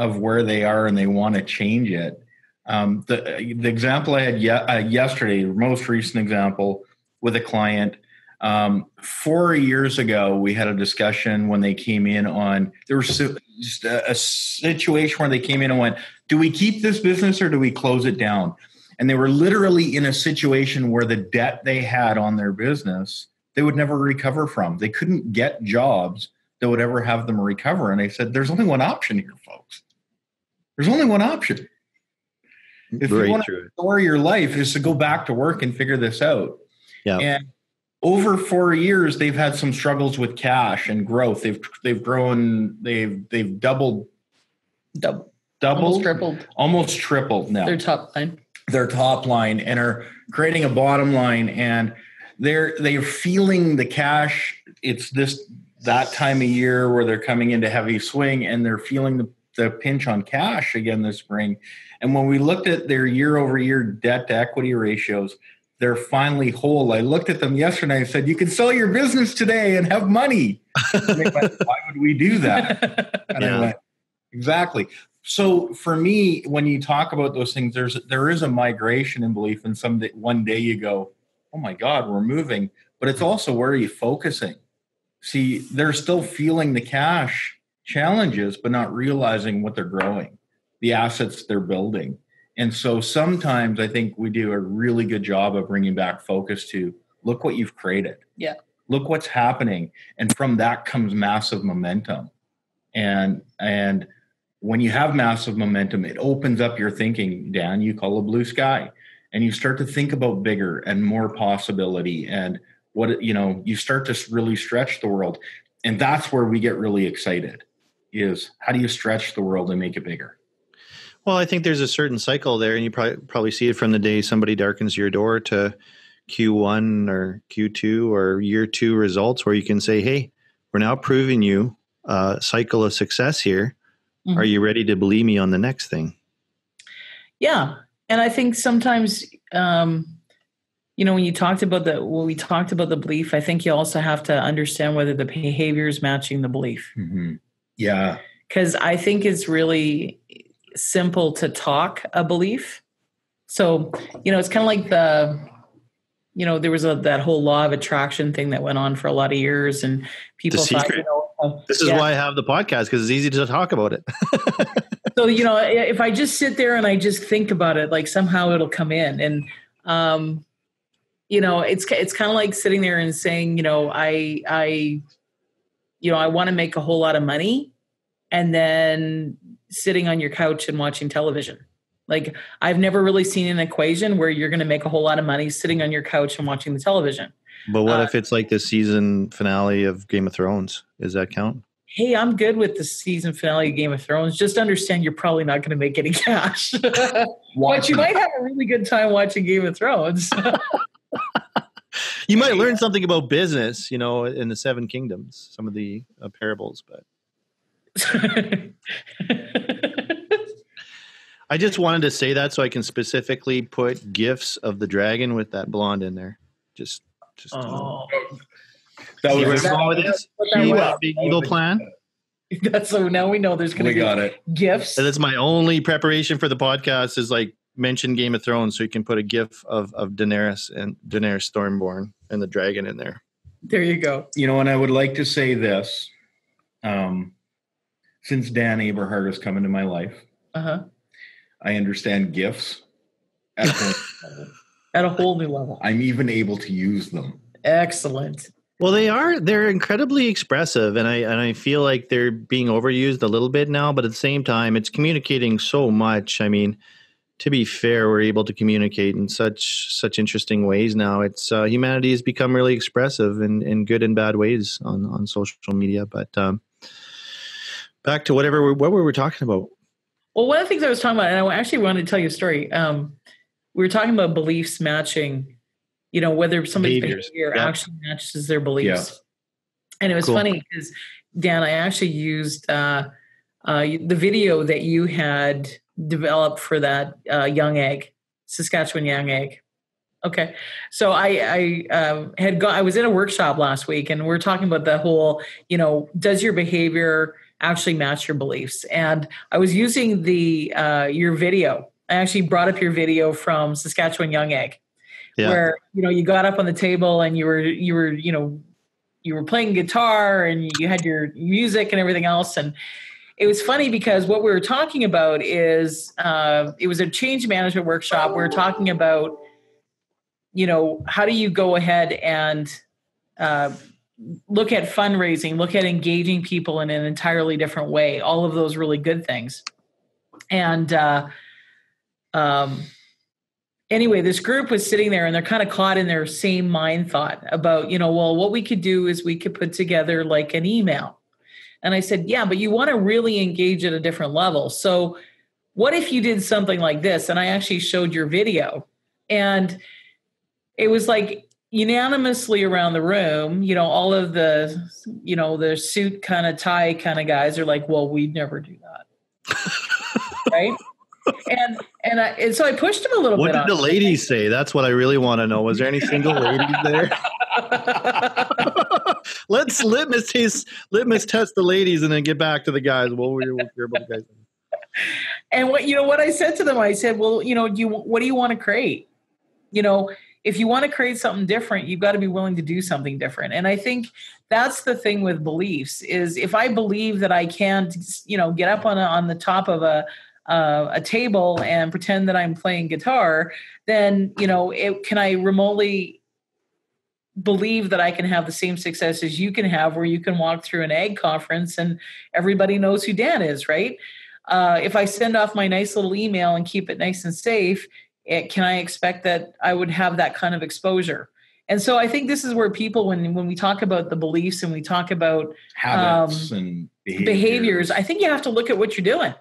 of where they are and they want to change it. Um, the the example I had ye- uh, yesterday, most recent example with a client. Um, four years ago, we had a discussion when they came in on there was just a, a situation where they came in and went, "Do we keep this business or do we close it down?" And they were literally in a situation where the debt they had on their business they would never recover from. They couldn't get jobs that would ever have them recover. And I said, "There's only one option here, folks." There's only one option. If Very you want true. to restore your life, is to go back to work and figure this out. Yeah. And over four years, they've had some struggles with cash and growth. They've they've grown. They've they've doubled, double, doubled, almost tripled, almost tripled now. Their top line. Their top line, and are creating a bottom line, and they're they're feeling the cash. It's this that time of year where they're coming into heavy swing, and they're feeling the the pinch on cash again this spring. And when we looked at their year over year debt to equity ratios, they're finally whole. I looked at them yesterday and said, You can sell your business today and have money. went, Why would we do that? *laughs* And yeah. I went, Exactly. So for me, when you talk about those things, there's there is a migration in belief, and some day, one day you go, "Oh my God, we're moving," but it's also where are you focusing? See, they're still feeling the cash challenges, but not realizing what they're growing, the assets they're building. And so sometimes I think we do a really good job of bringing back focus to look what you've created. Yeah. Look what's happening. And from that comes massive momentum. And, and, when you have massive momentum, it opens up your thinking, Dan, you call a blue sky. And you start to think about bigger and more possibility and what you know, you start to really stretch the world. And that's where we get really excited is how do you stretch the world and make it bigger? Well, I think there's a certain cycle there, and you probably probably see it from the day somebody darkens your door to Q1 or Q2 or year two results, where you can say, "Hey, we're now proving you a cycle of success here. Mm-hmm. Are you ready to believe me on the next thing?" Yeah, and I think sometimes, um, you know, when you talked about the when we talked about the belief, I think you also have to understand whether the behavior is matching the belief. Mm-hmm. Yeah. Because I think it's really simple to talk a belief. So, you know, it's kind of like the, you know, there was a, that whole law of attraction thing that went on for a lot of years, and people thought, you know, uh, this is yeah. why I have the podcast because it's easy to talk about it. *laughs* so, you know, if I just sit there and I just think about it, like somehow it'll come in. And, um, you know, it's it's kind of like sitting there and saying, you know, I I you know, I want to make a whole lot of money and then sitting on your couch and watching television. Like I've never really seen an equation where you're going to make a whole lot of money sitting on your couch and watching the television. But what Uh, if it's like the season finale of Game of Thrones? Does that count? Hey, I'm good with the season finale of Game of Thrones. Just understand you're probably not going to make any *laughs* cash. but you might have a really good time watching Game of Thrones. *laughs* You might learn something about business, you know, in the Seven Kingdoms, some of the uh, parables. But I just wanted to say that so I can specifically put gifts of the dragon with that blonde in there. Just, just. oh, That See was I'm going with this? Put that Evil, well. big evil plan. *laughs* that's so now we know there's going to be got it. gifts. So that's my only preparation for the podcast is like mention Game of Thrones, so you can put a gif of of Daenerys and Daenerys Stormborn and the dragon in there. There you go. You know, and I would like to say this. Um, since Dan Aberhart has come into my life, Uh huh. I understand gifts. At a whole. *laughs* At a whole new level. I'm even able to use them. Excellent. Well, they are they're incredibly expressive, and I and I feel like they're being overused a little bit now. But at the same time, it's communicating so much. I mean, to be fair, we're able to communicate in such such interesting ways now. It's uh, humanity has become really expressive in in good and bad ways on on social media. But um, back to whatever we, what we were we talking about? Well, one of the things I was talking about, and I actually wanted to tell you a story. Um, we were talking about beliefs matching, you know, whether somebody's Behaviors. behavior Yeah. actually matches their beliefs. Yeah. And it was Cool. funny because, Dan, I actually used uh, uh, the video that you had developed for that uh, young Ag, Saskatchewan young Ag. Okay, so I, I um, had gone. I was in a workshop last week, and we are talking about the whole, you know, does your behavior actually match your beliefs? And I was using the uh, your video. I actually brought up your video from Saskatchewan Young Ag, Yeah. where you know you got up on the table and you were you were you know you were playing guitar and you had your music and everything else and it was funny because what we were talking about is uh, it was a change management workshop we were talking about you know how do you go ahead and uh, look at fundraising look at engaging people in an entirely different way all of those really good things. And uh, um, anyway this group was sitting there and they're kind of caught in their same mind thought about you know well what we could do is we could put together like an email. And i said yeah but you want to really engage at a different level. So what if you did something like this? And i actually showed your video. And it was like unanimously around the room you know all of the you know the suit kind of tie kind of guys are like well we'd never do that *laughs* right and and I and so I pushed him a little What bit. What did the ladies say? That's what I really want to know. Was there any single ladies there? *laughs* Let's litmus test litmus test the ladies and then get back to the guys. What were your, what were your guys? and what you know what I said to them, I said, well, you know, do you what do you want to create? You know, if you want to create something different, you've got to be willing to do something different. And I think that's the thing with beliefs is if I believe that I can't, you know, get up on a, on the top of a uh, a table and pretend that I'm playing guitar, then you know, it, can I remotely believe that I can have the same success as you can have, where you can walk through an ag conference and everybody knows who Dan is, right? Uh, if I send off my nice little email and keep it nice and safe, can I expect that I would have that kind of exposure? And so I think this is where people, when when we talk about the beliefs and we talk about Habits Um, and behaviors. behaviors, I think you have to look at what you're doing.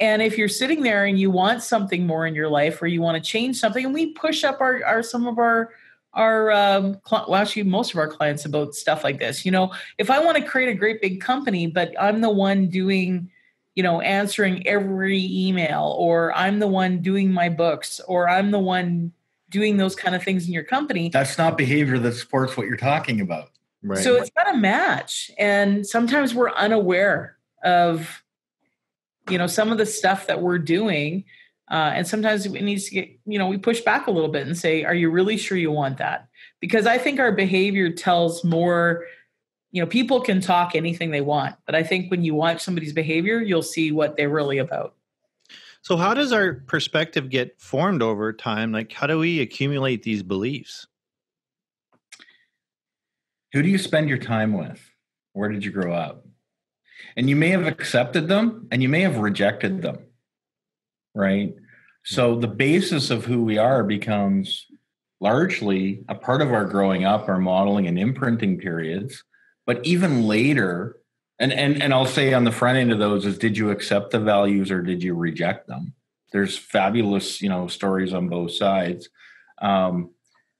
And if you're sitting there and you want something more in your life, or you want to change something, and we push up our, our some of our our um, cli- well, actually most of our clients about stuff like this. You know, if I want to create a great big company, but I'm the one doing, you know, answering every email, or I'm the one doing my books, or I'm the one doing those kind of things in your company, That's not behavior that supports what you're talking about. Right. so it's got to match. And sometimes we're unaware of, you know, some of the stuff that we're doing. Uh, and sometimes it needs to get, you know, we push back a little bit and say, are you really sure you want that? Because I think our behavior tells more, you know, people can talk anything they want. But I think when you watch somebody's behavior, you'll see what they're really about. so how does our perspective get formed over time? Like how do we accumulate these beliefs? Who do you spend your time with? Where did you grow up? And you may have accepted them and you may have rejected them. Right? So the basis of who we are becomes largely a part of our growing up, our modeling and imprinting periods. But even later, and, and and I'll say on the front end of those is did you accept the values or did you reject them? There's fabulous, you know, stories on both sides. Um,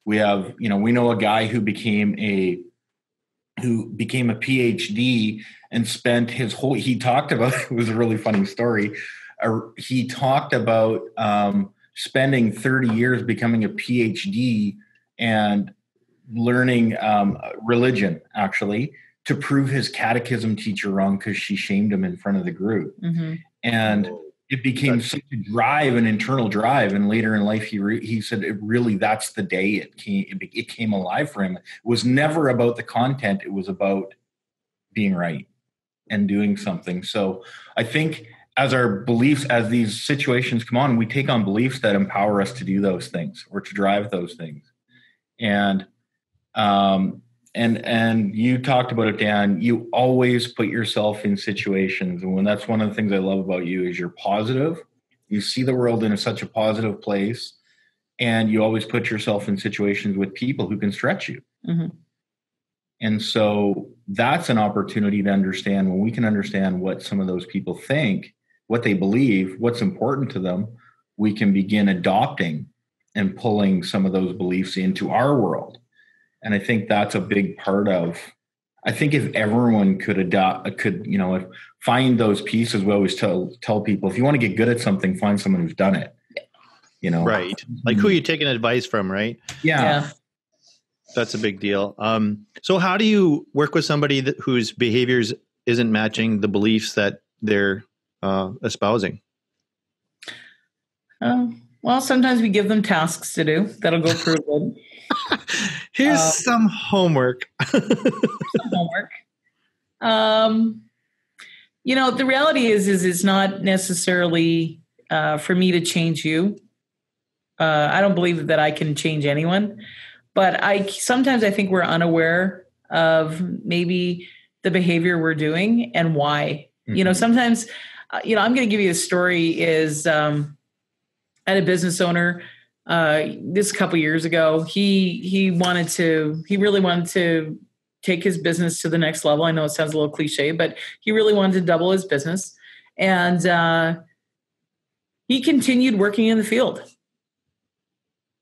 we have, you know, we know a guy who became a who became a PhD and spent his whole he talked about *laughs* it was a really funny story. Uh, he talked about um, spending 30 years becoming a PhD and learning um, religion actually to prove his catechism teacher wrong because she shamed him in front of the group. Mm-hmm. And it became such a drive, an internal drive. And later in life, he re- he said, "It really that's the day it came. It, it came alive for him. It was never about the content. It was about being right and doing something." So I think as our beliefs, as these situations come on, we take on beliefs that empower us to do those things or to drive those things. And um, and and you talked about it dan. You always put yourself in situations and when that's one of the things i love about you is you're positive. You see the world in such a positive place and you always put yourself in situations with people who can stretch you. Mm-hmm. and so that's an opportunity to understand when we can understand what some of those people think what they believe what's important to them we can begin adopting and pulling some of those beliefs into our world and I think that's a big part of. I think if everyone could adopt, could you know, find those pieces. We always tell tell people if you want to get good at something, find someone who's done it. You know, right? Like who are you taking advice from, right? Yeah. yeah. That's a big deal. Um, so, how do you work with somebody that, whose behaviors isn't matching the beliefs that they're uh, espousing? Um, well, sometimes we give them tasks to do that'll go *laughs* through good. *laughs* Here's um, some homework. *laughs* some homework. Um, you know, the reality is, is it's not necessarily uh, for me to change you. Uh, I don't believe that I can change anyone, but I sometimes I think we're unaware of maybe the behavior we're doing and why. Mm-hmm. You know, mm-hmm. sometimes, uh, you know, I'm going to give you a story. Is um, I had a business owner uh, this couple years ago. He he wanted to he really wanted to take his business to the next level. I know it sounds a little cliche, but he really wanted to double his business, and uh, he continued working in the field.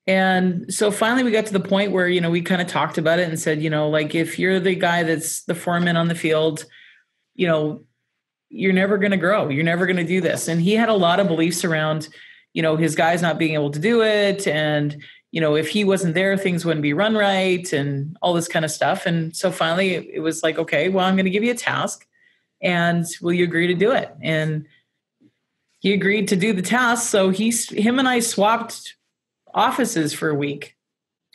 And so finally, we got to the point where you know we kind of talked about it and said, you know, like if you're the guy that's the foreman on the field, you know, you're never going to grow. You're never going to do this. And he had a lot of beliefs around you know his guys not being able to do it and you know if he wasn't there things wouldn't be run right and all this kind of stuff. And so finally it was like okay well i'm going to give you a task and will you agree to do it? And he agreed to do the task. So he him and i swapped offices for a week.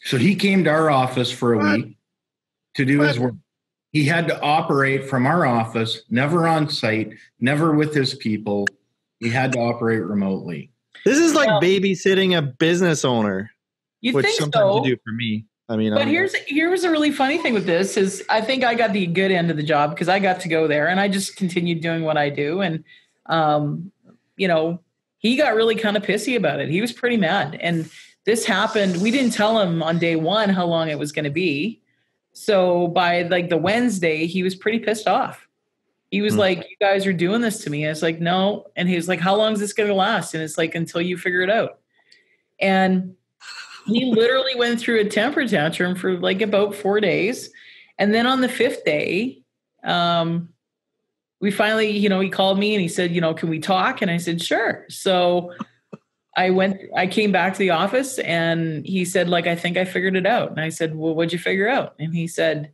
So he came to our office for a what? week to do what? his work. He had to operate from our office never on site never with his people. He had to operate remotely this is like well, babysitting a business owner. You which think sometimes so? you do for me. I mean, but here's here's a really funny thing with this is I think I got the good end of the job because I got to go there and I just continued doing what I do and um, you know he got really kind of pissy about it. He was pretty mad and this happened. We didn't tell him on day one how long it was going to be. So by like the Wednesday, he was pretty pissed off. He was mm-hmm. like, You guys are doing this to me. I was like, No. And he was like, How long is this going to last? And it's like, Until you figure it out. And he literally went through a temper tantrum for like about four days. And then on the fifth day, um, we finally, you know, he called me and he said, You know, can we talk? And I said, Sure. So I went, I came back to the office and he said, like, I think I figured it out. And I said, Well, what'd you figure out? And he said,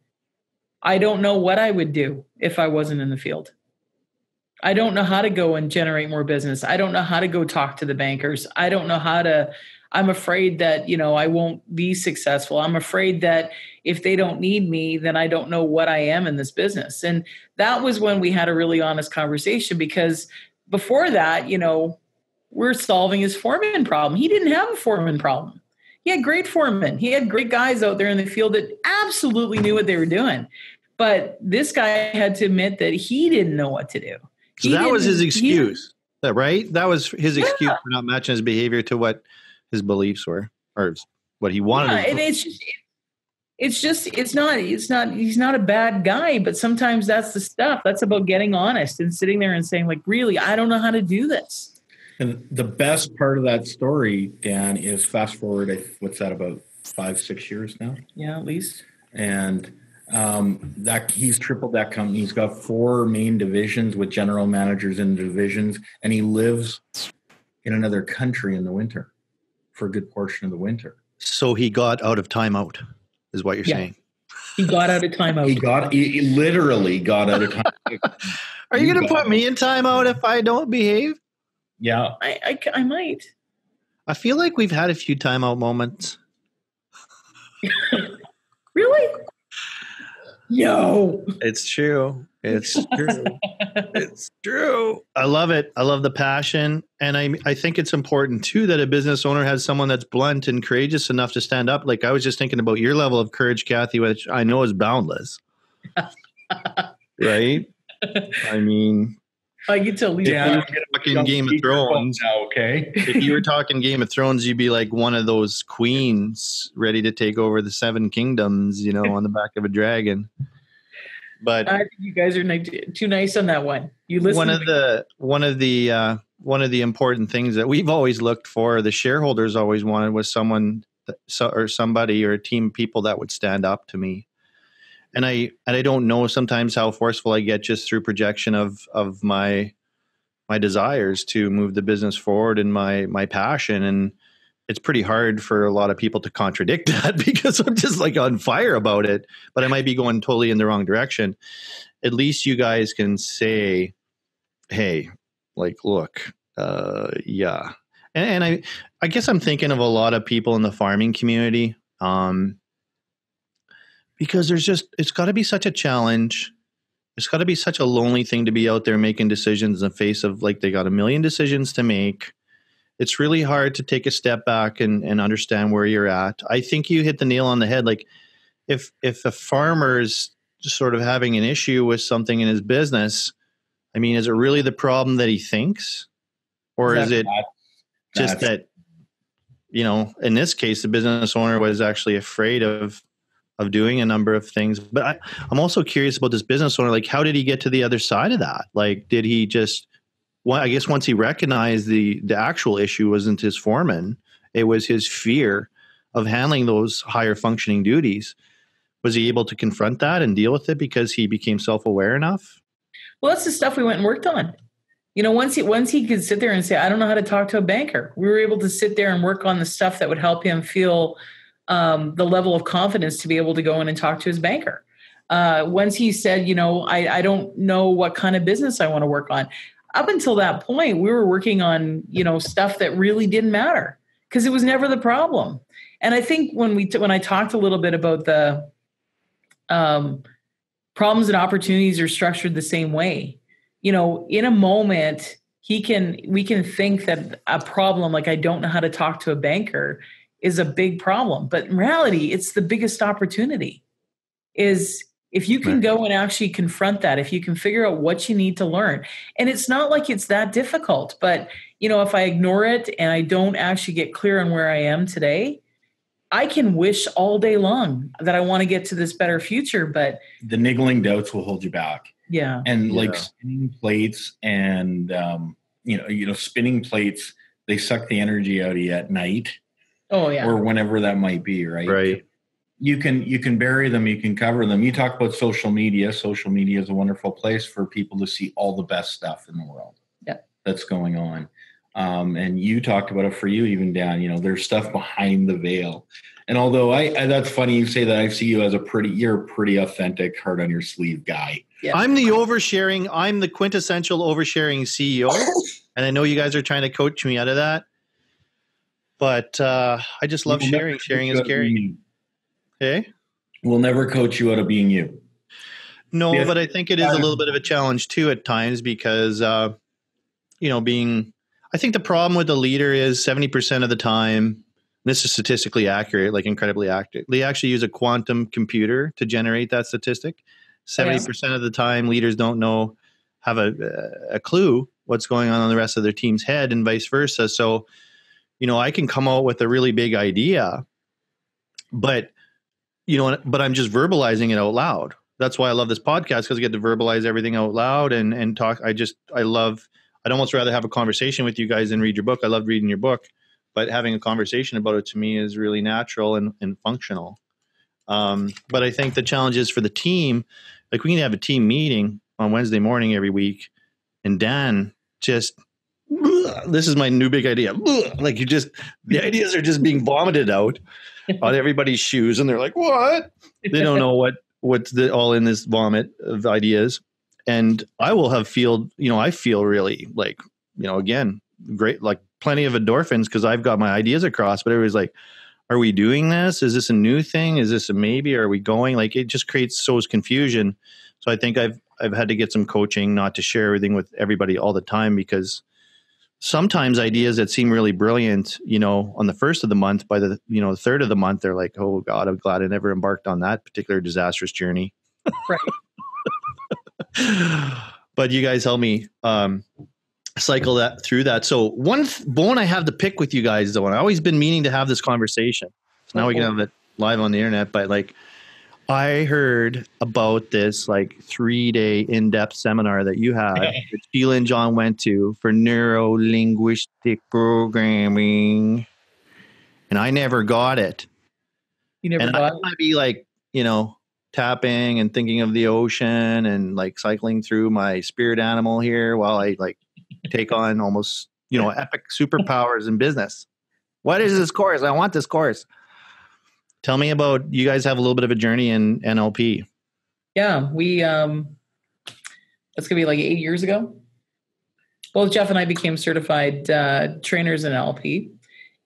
I don't know what I would do if I wasn't in the field. I don't know how to go and generate more business. I don't know how to go talk to the bankers. I don't know how to I'm afraid that, you know, I won't be successful. I'm afraid that if they don't need me, then I don't know what I am in this business. And that was when we had a really honest conversation because before that, you know, we're solving his foreman problem. He didn't have a foreman problem He had great foremen. He had great guys out there in the field that absolutely knew what they were doing. But this guy had to admit that he didn't know what to do. So He that was his didn't- he- excuse, right? That was his excuse Yeah. for not matching his behavior to what his beliefs were, or what he wanted. Yeah, and it's just it's just it's not it's not he's not a bad guy but sometimes that's the stuff that's about getting honest and sitting there and saying like really i don't know how to do this And the best part of that story, Dan, is fast forward. I- What's that about five, six years now? yeah at least and um, that he's tripled that company. He's got four main divisions with general managers in the divisions, and he lives in another country in the winter for a good portion of the winter. so he got out of timeout, is what you're Yeah. saying. he got out of timeout He got he, he literally got out of timeout. *laughs* Are you You going to got put me in timeout if I don't behave? yeah, I I might I feel like we've had a few timeout moments. *laughs* really no It's true. It's *laughs* true. it's true. I love it. I love the passion, and I I think it's important too that a business owner has someone that's blunt and courageous enough to stand up. Like I was just thinking about your level of courage, Cathy, which I know is boundless. *laughs* right? I mean, i get to at least yeah. fucking Game of Thrones. Now, okay. if you were talking Game of Thrones, you'd be like one of those queens ready to take over the seven kingdoms, you know, on the back of a dragon. But i think you guys are too nice on that one you listen one of the one of the uh, one of the important things that we've always looked for, the shareholders always wanted, was someone so, or somebody or a team of people that would stand up to me. And I and I don't know sometimes how forceful I get just through projection of of my my desires to move the business forward and my my passion and it's pretty hard for a lot of people to contradict *laughs* that because I'm just like on fire about it, but I might be going totally in the wrong direction. At least you guys can say, "Hey, like, look, uh, yeah." And, and I, I guess I'm thinking of a lot of people in the farming community, um, because there's just it's got to be such a challenge. It's got to be such a lonely thing to be out there making decisions in the face of like they got a million decisions to make it's really hard to take a step back and, and understand where you're at. I think you hit the nail on the head. Like if if a farmer's sort of having an issue with something in his business, I mean, is it really the problem that he thinks? Or is it just that's- that you know, in this case the business owner was actually afraid of of doing a number of things. But I, I'm also curious about this business owner. Like, how did he get to the other side of that? Like, did he just well, I guess once he recognized the the actual issue wasn't his foreman, it was his fear of handling those higher functioning duties. Was he able to confront that and deal with it because he became self aware enough? Well, that's the stuff we went and worked on. You know, once he once he could sit there and say, "I don't know how to talk to a banker," we were able to sit there and work on the stuff that would help him feel um, the level of confidence to be able to go in and talk to his banker. Uh, once he said, "You know, I, I don't know what kind of business I want to work on," up until that point, we were working on you know stuff that really didn't matter because it was never the problem. And I think when we t- when I talked a little bit about the um, problems and opportunities are structured the same way you know in a moment he can we can think that a problem like i don't know how to talk to a banker is a big problem but in reality it's the biggest opportunity is if you can Right. go and actually confront that if you can figure out what you need to learn and it's not like it's that difficult but you know if i ignore it and i don't actually get clear on where i am today i can wish all day long that i want to get to this better future but the niggling doubts will hold you back. yeah and like Yeah. spinning plates and um, you know you know spinning plates they suck the energy out of you at night oh yeah or whenever that might be right Right. you can you can bury them you can cover them you talk about social media social media is a wonderful place for people to see all the best stuff in the world Yeah. that's going on um, and you talked about it for you even Dan you know there's stuff behind the veil and although I, I that's funny you say that i see you as a pretty you're a pretty authentic heart on your sleeve guy Yeah. I'm the oversharing. I'm the quintessential oversharing CEO, *laughs* and I know you guys are trying to coach me out of that. But uh, I just love We'll sharing. Sharing is you out of caring. being Okay. we'll never coach you out of being you No, Yeah. but I think it is a little bit of a challenge too at times because, uh, you know, being, I think the problem with the leader is 70% of the time, this is statistically accurate, like incredibly accurate. They actually use a quantum computer to generate that statistic. Seventy percent of the time, leaders don't know have a a clue what's going on on the rest of their team's head, and vice versa. So, you know, I can come out with a really big idea, but you know, but I'm just verbalizing it out loud. That's why I love this podcast because I get to verbalize everything out loud and and talk. I just I love. I'd almost rather have a conversation with you guys than read your book. I love reading your book, but having a conversation about it to me is really natural and, and functional. Um, but I think the challenge is for the team. Like we can have a team meeting on Wednesday morning every week, and Dan just this is my new big idea. Like you just the *laughs* ideas are just being vomited out on everybody's shoes, and they're like, "What?" They don't know what what's the, all in this vomit of ideas. And I will have feel, you know, I feel really like, you know, again, great, like plenty of endorphins because I've got my ideas across. But everybody's like, "Are we doing this? Is this a new thing? Is this a maybe? Are we going?" Like it just creates so confusion. So I think I've I've had to get some coaching not to share everything with everybody all the time because sometimes ideas that seem really brilliant, you know, on the first of the month, by the you know the third of the month, they're like, "Oh God, I'm glad I never embarked on that particular disastrous journey." Right. *laughs* but you guys help me um, cycle that through that. So one th- bone I have to pick with you guys, though, and I've always been meaning to have this conversation. So now we can have it live on the internet. But like, I heard about this like three day in depth seminar that you had *laughs* that Sheila and John went to for neuro linguistic programming. And I never got it. You never and got I might be like, you know, tapping and thinking of the ocean and like cycling through my spirit animal here while I like take on almost, you know, *laughs* epic superpowers in business. What is this course? I want this course. Tell me about you guys have a little bit of a journey in NLP. Yeah, we um that's gonna be like eight years ago. Both Jeff and I became certified uh, trainers in NLP.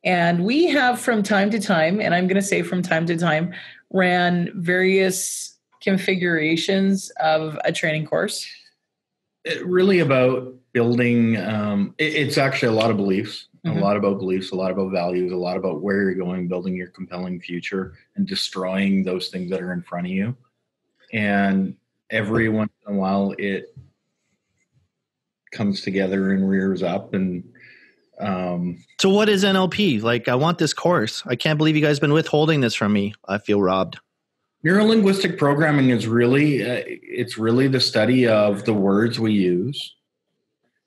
And we have from time to time, and I'm going to say from time to time, ran various configurations of a training course. It really about building, um, it, it's actually a lot of beliefs mm-hmm. a lot about beliefs, a lot about values, a lot about where you're going, building your compelling future, and destroying those things that are in front of you. And every once in a while, it comes together and rears up and um, so what is nlp like i want this course. I can't believe you guys been withholding this from me. I feel robbed. Neurolinguistic programming is really uh, it's really the study of the words we use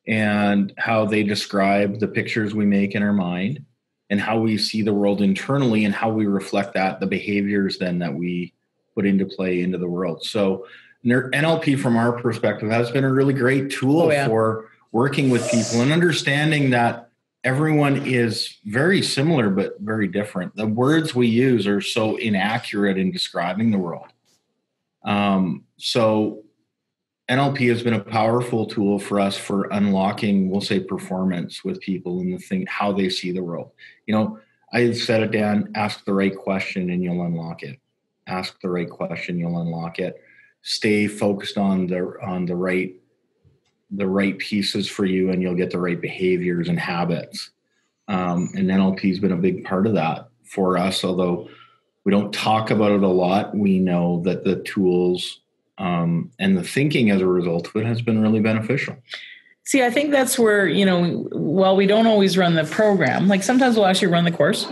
and how they describe the pictures we make in our mind and how we see the world internally and how we reflect that the behaviors then that we put into play into the world. So nlp from our perspective has been a really great tool oh, yeah. for working with people and understanding that everyone is very similar but very different. The words we use are so inaccurate in describing the world. Um, so NLP has been a powerful tool for us for unlocking, we'll say, performance with people and the thing how they see the world. You know, I said it Dan. ask the right question and you'll unlock it. Ask the right question, you'll unlock it. Stay focused on the on the right the right pieces for you, and you'll get the right behaviors and habits. Um, and NLP has been a big part of that for us. Although we don't talk about it a lot, we know that the tools um, and the thinking as a result of it has been really beneficial. See, I think that's where, you know, while we don't always run the program, like sometimes we'll actually run the course.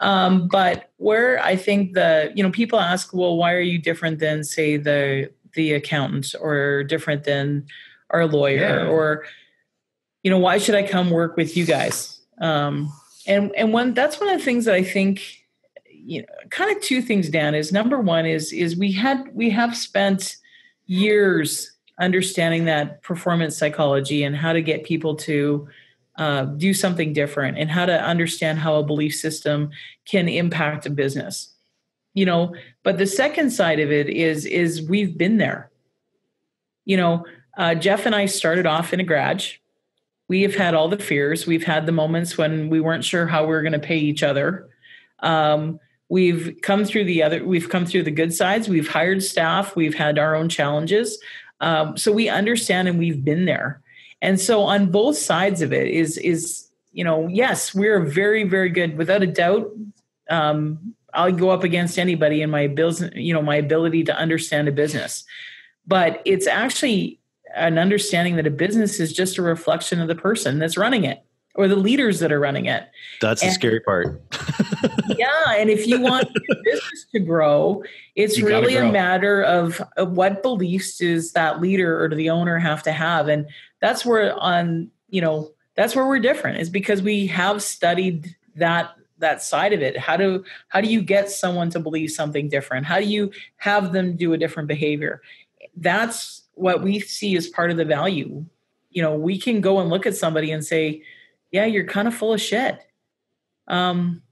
Um, but where I think the, you know, people ask, well, why are you different than, say, the the accountant or different than our lawyer yeah. or, you know, why should I come work with you guys? Um, and and one that's one of the things that I think you know kind of two things dan is number one is is we had we have spent years understanding that performance psychology and how to get people to uh, do something different and how to understand how a belief system can impact a business. You know but the second side of it is is we've been there. You know uh, jeff and i started off in a garage. We have had all the fears. We've had the moments when we weren't sure how we were going to pay each other. Um, We've come through the other, we've come through the good sides. We've hired staff. We've had our own challenges. Um, so we understand and we've been there. And so on both sides of it is is you know, yes, we're very, very good. Without a doubt, um, I'll go up against anybody in my business, you know, my ability to understand a business. But it's actually an understanding that a business is just a reflection of the person that's running it or the leaders that are running it. That's and, the scary part. *laughs* yeah. And if you want *laughs* your business to grow, it's you really grow. a matter of, of what beliefs does that leader or the owner have to have. And that's where on, you know, that's where we're different is because we have studied that that side of it how do how do you get someone to believe something different how do you have them do a different behavior that's what we see as part of the value you know we can go and look at somebody and say yeah you're kind of full of shit. Um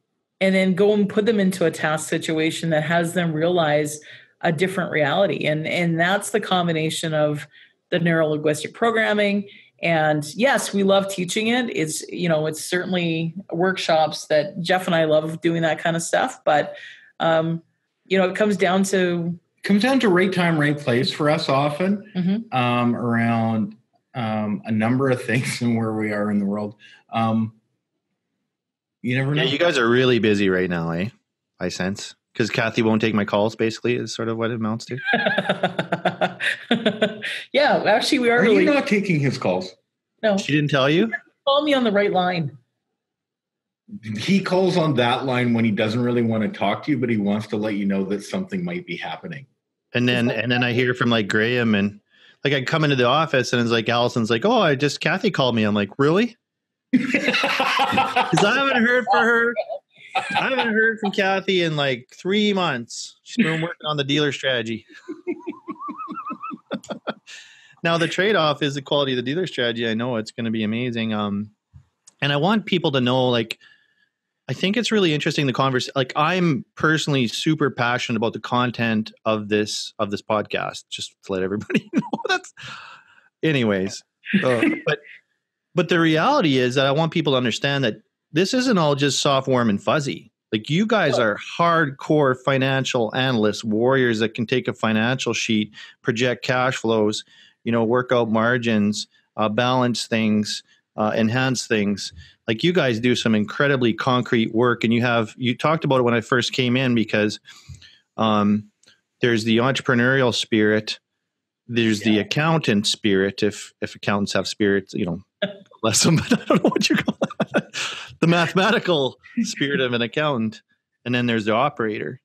and then go and put them into a task situation that has them realize a different reality. And and that's the combination of the neuro linguistic programming. And yes we love teaching it. It's you know it's certainly workshops that jeff and i love doing that kind of stuff. But um you know it comes down to comes down to right time right place for us often mm-hmm. um around um a number of things *laughs* and where we are in the world um you never know yeah, you guys are really busy right now eh i sense because Cathy won't take my calls. Basically, is sort of what it amounts to. *laughs* yeah, actually, we are. Are really, you not taking his calls? No, she didn't tell you. Call me on the right line. He calls on that line when he doesn't really want to talk to you, but he wants to let you know that something might be happening. And then, and then I hear from like Graham and like I come into the office and it's like Allison's like, "Oh, I just Cathy called me." I'm like, "Really?" *laughs* Because I haven't heard from her I haven't heard from Cathy in like three months. She's been working on the dealer strategy. *laughs* now the trade-off is the quality of the dealer strategy. I know it's going to be amazing. Um, and I want people to know, like, I think it's really interesting the conversation. Like, I'm personally super passionate about the content of this of this podcast. Just to let everybody *laughs* know that's. Anyways, uh, but but the reality is that I want people to understand that this isn't all just soft, warm, and fuzzy. Like you guys are hardcore financial analysts, warriors that can take a financial sheet, project cash flows, you know, work out margins, uh, balance things, uh, enhance things. Like you guys do some incredibly concrete work, and you have you talked about it when I first came in because um, there's the entrepreneurial spirit, there's yeah. the accountant spirit. If if accountants have spirits, you know, *laughs* bless them. *laughs* But I don't know what you call it. the mathematical spirit of an accountant, and then there's the operator.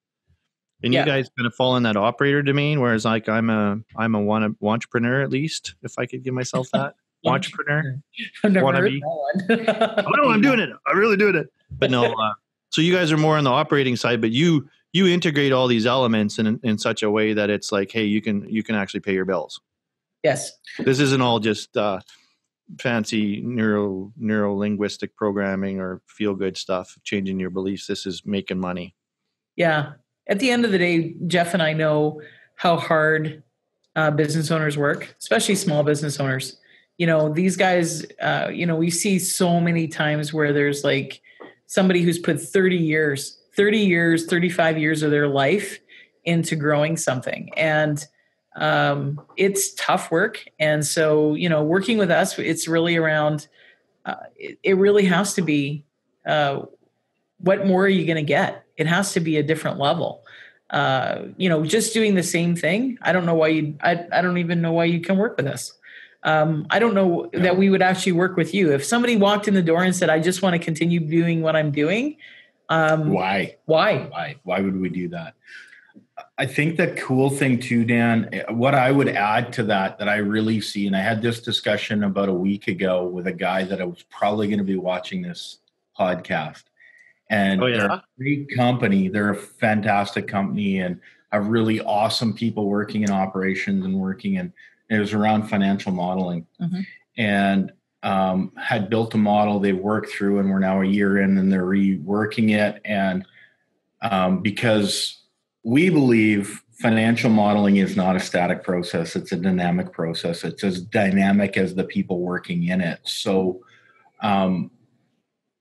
And yeah. you guys kind of fall in that operator domain, whereas like I'm a I'm a one entrepreneur at least, if I could give myself that entrepreneur. I've never heard that one. *laughs* oh no, I'm doing it. I'm really doing it. But no, uh, so you guys are more on the operating side, but you you integrate all these elements in in such a way that it's like, hey, you can you can actually pay your bills. Yes. This isn't all just uh, fancy neuro neuro linguistic programming or feel good stuff, changing your beliefs. This is making money. Yeah. At the end of the day, Jeff and I know how hard uh, business owners work, especially small business owners. You know, these guys, uh, you know, we see so many times where there's like somebody who's put 30 years, 30 years, 35 years of their life into growing something. And um, it's tough work. And so, you know, working with us, it's really around, uh, it, it, really has to be uh, what more are you going to get? It has to be a different level. Uh, you know, just doing the same thing. I don't know why you, I, I don't even know why you can work with us. Um, I don't know yeah. that we would actually work with you. If somebody walked in the door and said, I just want to continue doing what I'm doing. Um, why? Why? Why? Why would we do that? I think the cool thing too, Dan, what I would add to that, that I really see, and I had this discussion about a week ago with a guy that I was probably going to be watching this podcast. And oh, yeah? they're a great company. They're a fantastic company and have really awesome people working in operations and working in, it was around financial modeling. Mm-hmm. And um, had built a model they worked through, and we're now a year in and they're reworking it. And um, because we believe financial modeling is not a static process it's a dynamic process it's as dynamic as the people working in it so um,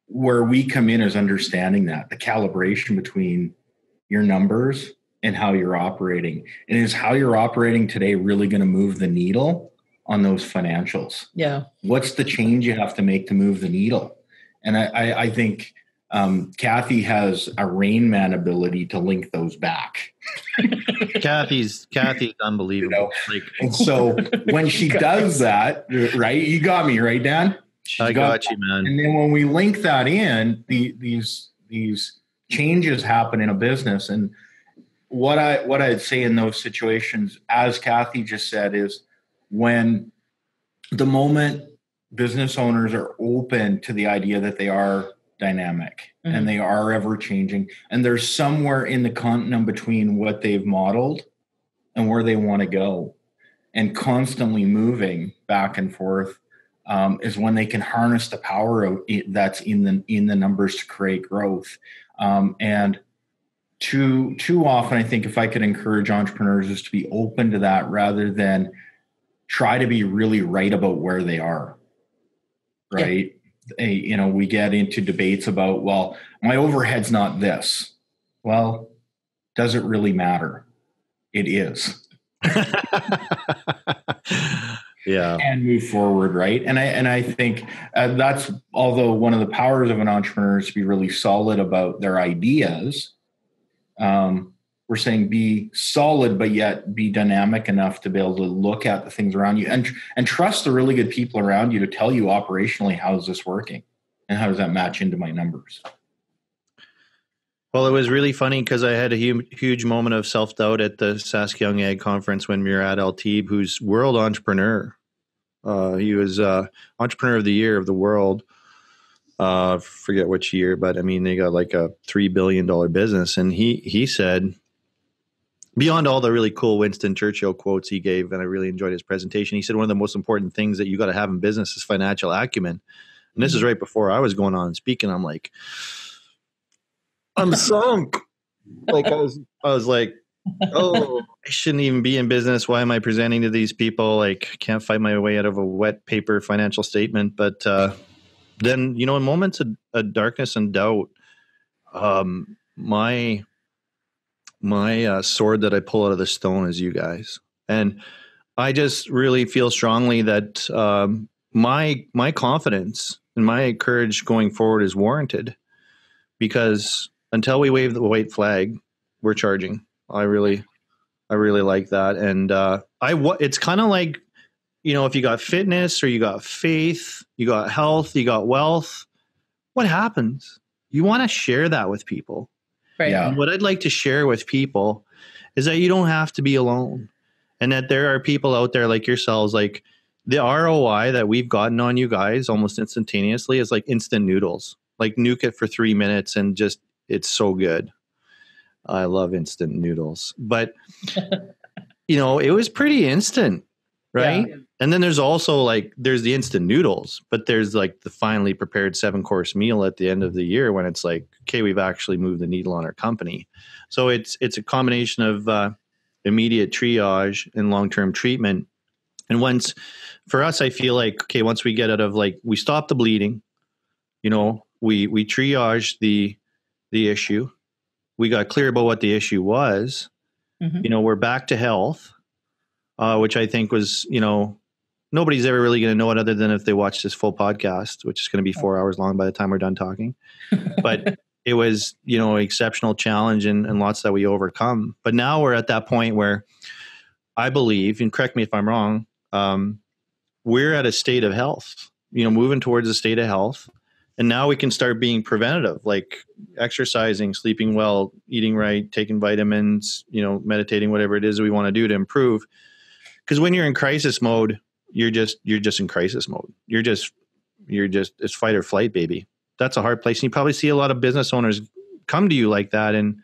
where we come in is understanding that the calibration between your numbers and how you're operating and is how you're operating today really going to move the needle on those financials yeah what's the change you have to make to move the needle and I, I, I think um, Cathy has a Rain Man ability to link those back. *laughs* Cathy's Cathy's unbelievable. You know? Like, and so when she *laughs* does that, right? You got me right, Dan. She's I got, got you, man. And then when we link that in, the, these these changes happen in a business, and what I what I'd say in those situations, as Cathy just said, is when the moment business owners are open to the idea that they are dynamic mm-hmm. and they are ever changing and there's somewhere in the continuum between what they've modeled and where they want to go and constantly moving back and forth um, is when they can harness the power of it, that's in the in the numbers to create growth um, and too too often i think if i could encourage entrepreneurs is to be open to that rather than try to be really right about where they are. Right? Yeah. you know we get into debates about well my overhead's not this. Well does it really matter? It is. *laughs* Yeah. And move forward right? And i and i think uh, that's although one of the powers of an entrepreneur is to be really solid about their ideas um, we're saying be solid but yet be dynamic enough to be able to look at the things around you and and trust the really good people around you to tell you operationally how is this working? And how does that match into my numbers? Well it was really funny because i had a huge, huge moment of self-doubt at the sask young ag conference when at Al-Katib who's world entrepreneur. Uh, he was uh, entrepreneur of the year of the world uh, forget which year, but I mean, they got like a three billion dollar business, and he he said beyond all the really cool Winston Churchill quotes he gave, and I really enjoyed his presentation, he said one of the most important things that you got to have in business is financial acumen. And this is mm-hmm. right before I was going on speaking. I'm like, I'm *laughs* sunk. like I was, I was like, oh, *laughs* I shouldn't even be in business. Why am I presenting to these people? Like, can't fight my way out of a wet paper financial statement. But uh, then, you know, in moments of, of darkness and doubt, um, my my uh, sword that I pull out of the stone is you guys, and I just really feel strongly that um, my my confidence and my courage going forward is warranted because until we wave the white flag, we're charging. I really, I really like that, and uh, I it's kind of like you know if you got fitness or you got faith, you got health, you got wealth. What happens? You want to share that with people Right. Yeah. And what I'd like to share with people is that you don't have to be alone and that there are people out there like yourselves like the ROI that we've gotten on you guys almost instantaneously is like instant noodles. Like nuke it for 3 minutes and just it's so good. I love instant noodles. But *laughs* you know, it was pretty instant, right? Yeah. And then there's also like there's the instant noodles, but there's like the finely prepared seven course meal at the end of the year when it's like, okay, we've actually moved the needle on our company. So it's it's a combination of uh, immediate triage and long term treatment. And once for us, I feel like okay, once we get out of like we stop the bleeding, you know, we we triage the the issue, we got clear about what the issue was. Mm-hmm. You know, we're back to health, uh, which I think was you know nobody's ever really going to know it other than if they watch this full podcast, which is going to be four hours long by the time we're done talking. *laughs* But it was, you know, an exceptional challenge and, and lots that we overcome. But now we're at that point where I believe, and correct me if I'm wrong, um, we're at a state of health, you know, moving towards a state of health. And now we can start being preventative, like exercising, sleeping well, eating right, taking vitamins, you know, meditating, whatever it is we want to do to improve. Because when you're in crisis mode, you're just you're just in crisis mode. You're just you're just it's fight or flight, baby. That's a hard place. And you probably see a lot of business owners come to you like that and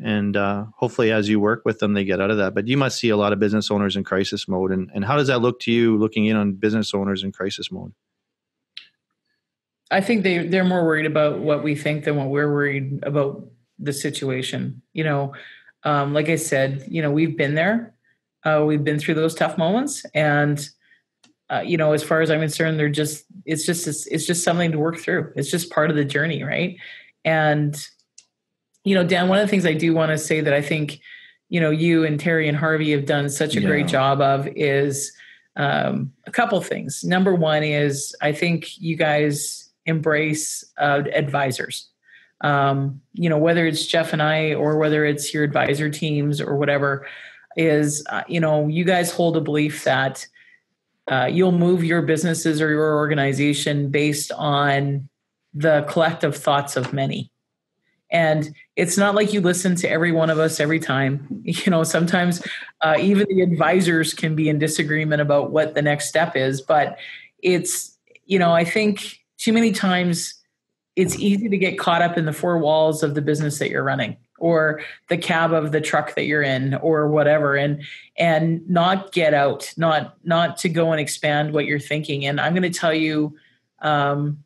and uh, hopefully as you work with them they get out of that but you must see a lot of business owners in crisis mode and, and how does that look to you looking in on business owners in crisis mode i think they they're more worried about what we think than what we're worried about the situation you know um, like i said you know we've been there uh, we've been through those tough moments and uh, you know, as far as I'm concerned, they're just it's just it's, it's just something to work through. It's just part of the journey, right? And you know, Dan, one of the things I do want to say that I think you know you and Terry and Harvey have done such a yeah. great job of is um, a couple things. Number one is I think you guys embrace uh, advisors. Um, you know, whether it's Jeff and I or whether it's your advisor teams or whatever, is uh, you know, you guys hold a belief that uh, you'll move your businesses or your organization based on the collective thoughts of many. And it's not like you listen to every one of us every time. *laughs* You know, sometimes uh, even the advisors can be in disagreement about what the next step is. But it's, you know, I think too many times it's easy to get caught up in the four walls of the business that you're running or the cab of the truck that you're in or whatever and and not get out not not to go and expand what you're thinking. And i'm going to tell you um,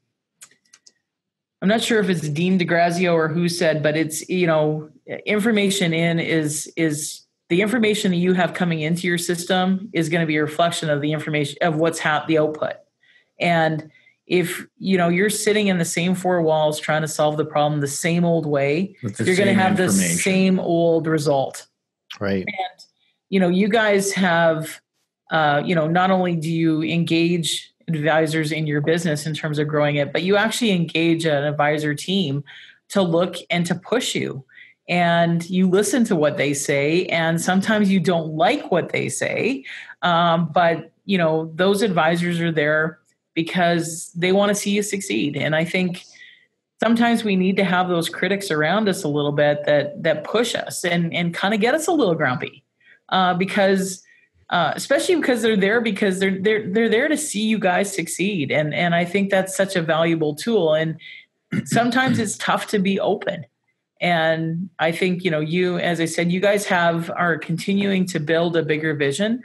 i'm not sure if it's Dean Graziosi or who said but it's you know information in is is the information that you have coming into your system is going to be a reflection of the information of what's the output. And if you know you're sitting in the same four walls trying to solve the problem the same old way you're going to have the same old result. Right. And you know you guys have uh, you know not only do you engage advisors in your business in terms of growing it but you actually engage an advisor team to look and to push you. And you listen to what they say and sometimes you don't like what they say um, but you know those advisors are there because they want to see you succeed. And I think sometimes we need to have those critics around us a little bit that that push us and and kind of get us a little grumpy uh, because. Uh, especially because they're there because they're they're they're there to see you guys succeed and and I think that's such a valuable tool and *clears throat* sometimes it's tough to be open and I think you know you as I said you guys have are continuing to build a bigger vision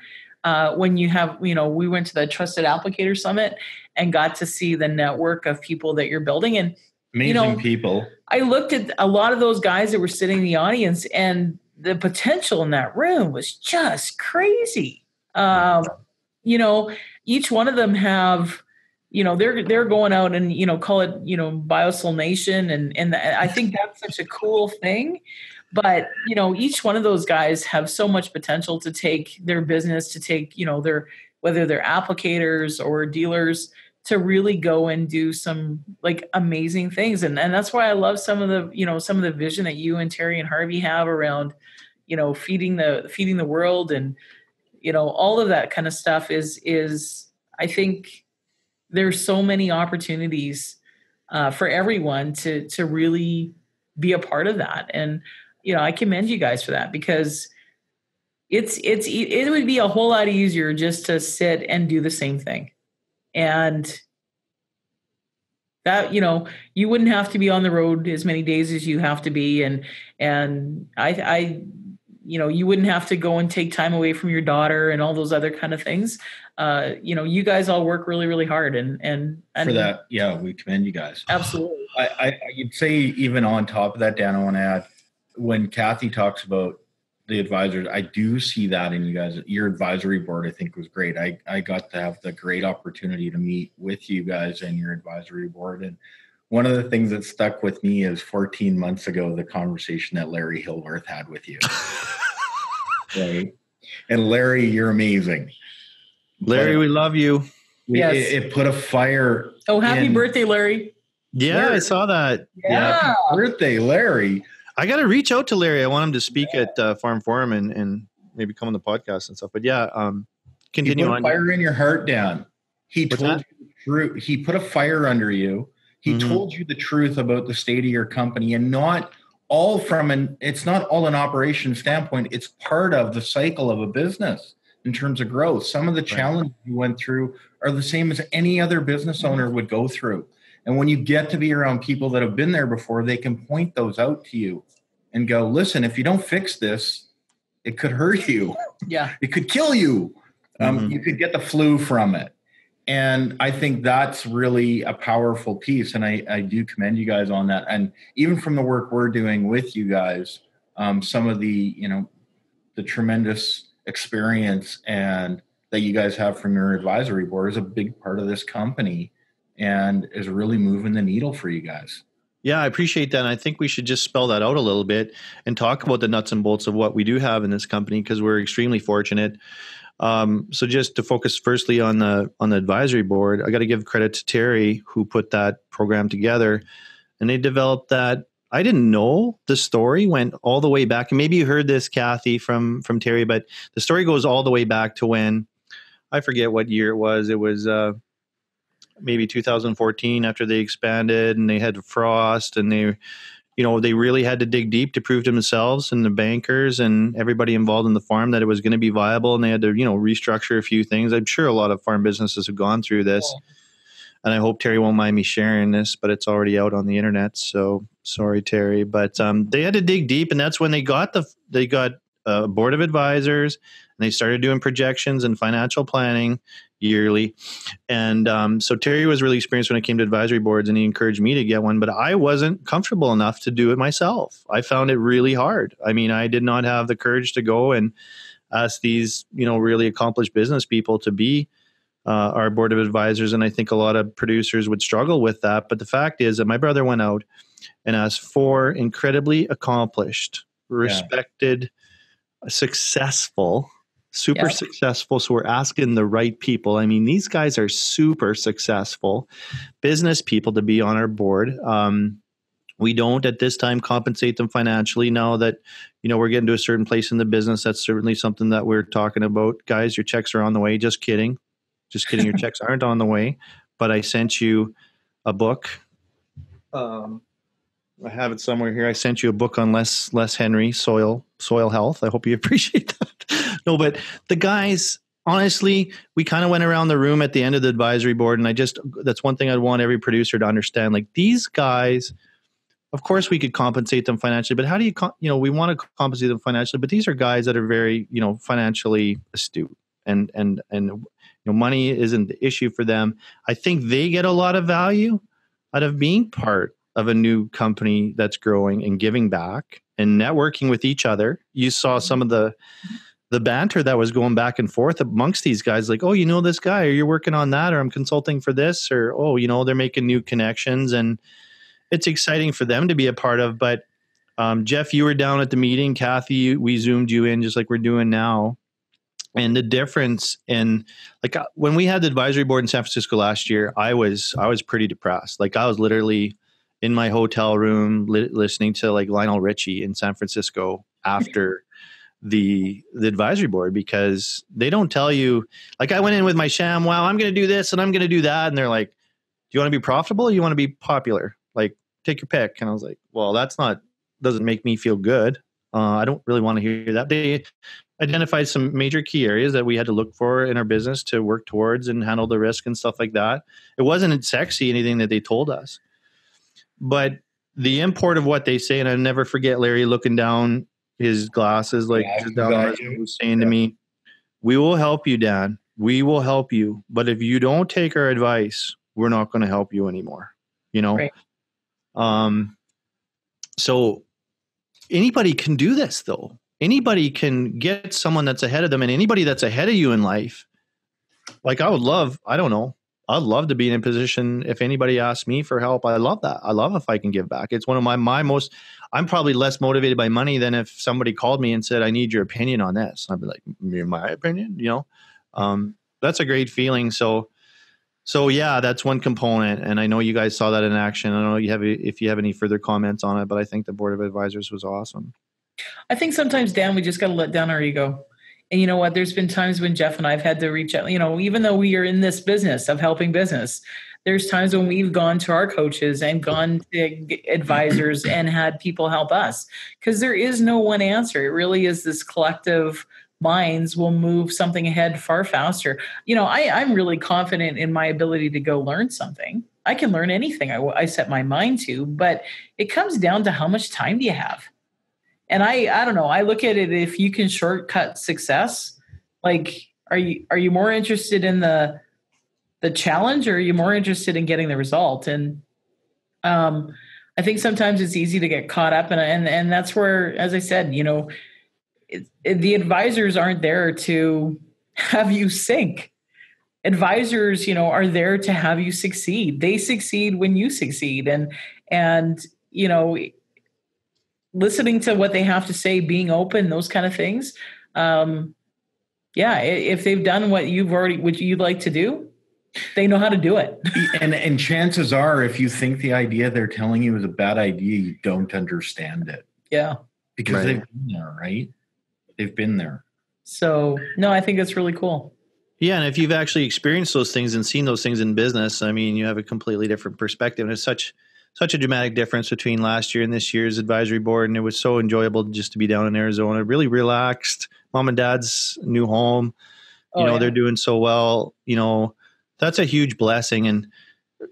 uh, when you have, you know, we went to the Trusted Applicator Summit and got to see the network of people that you're building. And amazing you know, people. I looked at a lot of those guys that were sitting in the audience, and the potential in that room was just crazy. Um, you know, each one of them have you know they're they're going out and you know call it you know biosol nation and and i think that's such a cool thing but you know each one of those guys have so much potential to take their business to take you know their whether they're applicators or dealers to really go and do some like amazing things. And and that's why I love some of the you know some of the vision that you and Terry and Harvey have around you know feeding the feeding the world. And you know all of that kind of stuff is is I think there's so many opportunities uh, for everyone to to really be a part of that. And you know, I commend you guys for that because it's it's it would be a whole lot easier just to sit and do the same thing. And that you know you wouldn't have to be on the road as many days as you have to be. And and i i you know you wouldn't have to go and take time away from your daughter and all those other kind of things. Uh you know you guys all work really really hard and and, and for that yeah we commend you guys. Absolutely. I, I you'd say even on top of that dan i want to add when Cathy talks about the advisors, I do see that in you guys. Your advisory board, I think, was great. I, I got to have the great opportunity to meet with you guys and your advisory board. And one of the things that stuck with me is 14 months ago, the conversation that Larry Hillworth had with you. *laughs* right. And Larry, you're amazing. Larry, but we love you. Yes. It, it, put a fire. Oh, happy in, birthday, Larry. Yeah, Larry. I saw that. Yeah. Happy birthday, Larry. I got to reach out to Larry. I want him to speak yeah. at uh, Farm Forum and, and maybe come on the podcast and stuff. But yeah, um, continue put on. fire in your heart, Dan. He What's told that? you the truth. He put a fire under you. He mm-hmm. told you the truth about the state of your company and not all from an it's not all an operation standpoint. It's part of the cycle of a business in terms of growth. Some of the right. challenges you went through are the same as any other business owner would go through. And when you get to be around people that have been there before, they can point those out to you and go, listen, if you don't fix this, it could hurt you. *laughs* Yeah. it could kill you. Um, mm-hmm. You could get the flu from it. And I think that's really a powerful piece. And I, I do commend you guys on that. And even from the work we're doing with you guys, um, some of the, you know, the tremendous experience and that you guys have from your advisory board is a big part of this company and is really moving the needle for you guys. Yeah, I appreciate that. And I think we should just spell that out a little bit and talk about the nuts and bolts of what we do have in this company because we're extremely fortunate. Um, so just to focus firstly on the on the advisory board, I got to give credit to Terry who put that program together, and they developed that. I didn't know the story went all the way back, and maybe you heard this, Cathy, from from Terry, but the story goes all the way back to when I forget what year it was. It was uh, maybe 2014 after they expanded and they had frost and they you know they really had to dig deep to prove to themselves and the bankers and everybody involved in the farm that it was going to be viable and they had to you know restructure a few things. I'm sure a lot of farm businesses have gone through this. Yeah. and i hope terry won't mind me sharing this but it's already out on the internet so sorry terry. But um, they had to dig deep and that's when they got the they got a board of advisors and they started doing projections and financial planning yearly. And um, so Terry was really experienced when it came to advisory boards, and he encouraged me to get one, but I wasn't comfortable enough to do it myself. I found it really hard. I mean, I did not have the courage to go and ask these, you know, really accomplished business people to be. Uh, our board of advisors, and I think a lot of producers would struggle with that. But the fact is that my brother went out and asked four incredibly accomplished, respected, yeah. successful super yep. successful. So we're asking the right people. I mean, these guys are super successful business people to be on our board. Um, we don't at this time compensate them financially. Now that you know we're getting to a certain place in the business, that's certainly something that we're talking about. Guys, your checks are on the way. Just kidding, just kidding. Your *laughs* checks aren't on the way. But I sent you a book. Um, I have it somewhere here. I sent you a book on Les Les Henry soil soil health. I hope you *laughs* appreciate that. No, but the guys, honestly, we kind of went around the room at the end of the advisory board, and I just that's one thing I'd want every producer to understand. Like these guys, of course, we could compensate them financially, but how do you, you know, we want to compensate them financially, but these are guys that are very, you know, financially astute, and and and you know, money isn't the issue for them. I think they get a lot of value out of being part of a new company that's growing and giving back and networking with each other. You saw some of the the banter that was going back and forth amongst these guys like oh you know this guy? Or you're working on that? Or i'm consulting for this? Or oh you know they're making new connections. And it's exciting for them to be a part of but um, jeff you were down at the meeting. Cathy we zoomed you in just like we're doing now. And the difference in like uh, when we had the advisory board in san francisco last year i was i was pretty depressed. Like i was literally in my hotel room li- listening to like lionel richie in san francisco after *laughs* the the advisory board because they don't tell you like I went in with my ShamWow I'm going to do this and I'm going to do that and they're like do you want to be profitable or you want to be popular? Like take your pick. And I was like well that's not doesn't make me feel good. Uh, I don't really want to hear that. They identified some major key areas that we had to look for in our business to work towards and handle the risk and stuff like that. It wasn't sexy anything that they told us but the import of what they say and I never forget Larry looking down his glasses, like yeah, down was saying yeah. to me, "We will help you, Dan. We will help you, but if you don't take our advice, we're not going to help you anymore." You know. Right. Um. So anybody can do this, though. Anybody can get someone that's ahead of them, and anybody that's ahead of you in life. Like I would love, I don't know, I'd love to be in a position if anybody asks me for help. I love that. I love if I can give back. It's one of my my most. I'm probably less motivated by money than if somebody called me and said, "I need your opinion on this." I'd be like, "My opinion," you know. Um, that's a great feeling. So, so yeah, that's one component, and I know you guys saw that in action. I don't know you have if you have any further comments on it, but I think the board of advisors was awesome. I think sometimes Dan, we just got to let down our ego. And you know what? There's been times when Jeff and I've had to reach out, you know, even though we are in this business of helping business, there's times when we've gone to our coaches and gone to advisors *clears throat* and had people help us because there is no one answer. It really is this collective minds will move something ahead far faster. You know, I, I'm really confident in my ability to go learn something. I can learn anything I, I set my mind to, but it comes down to how much time do you have? And i i don't know i look at it if you can shortcut success like are you are you more interested in the the challenge or are you more interested in getting the result? And um i think sometimes it's easy to get caught up and and and that's where as i said you know it, it, the advisors aren't there to have you sink. Advisors you know are there to have you succeed. They succeed when you succeed. And and you know listening to what they have to say, being open, those kind of things. Um, yeah, if they've done what you've already, what you'd like to do, they know how to do it. and and chances are, if you think the idea they're telling you is a bad idea, you don't understand it. Yeah. Because Right. they've been there, right? They've been there. So no, I think that's really cool. Yeah, and if you've actually experienced those things and seen those things in business, I mean, you have a completely different perspective. And it's such such a dramatic difference between last year and this year's advisory board. And it was so enjoyable just to be down in Arizona, really relaxed. Mom and dad's new home. You Oh, know, yeah. they're doing so well. You know, that's a huge blessing. And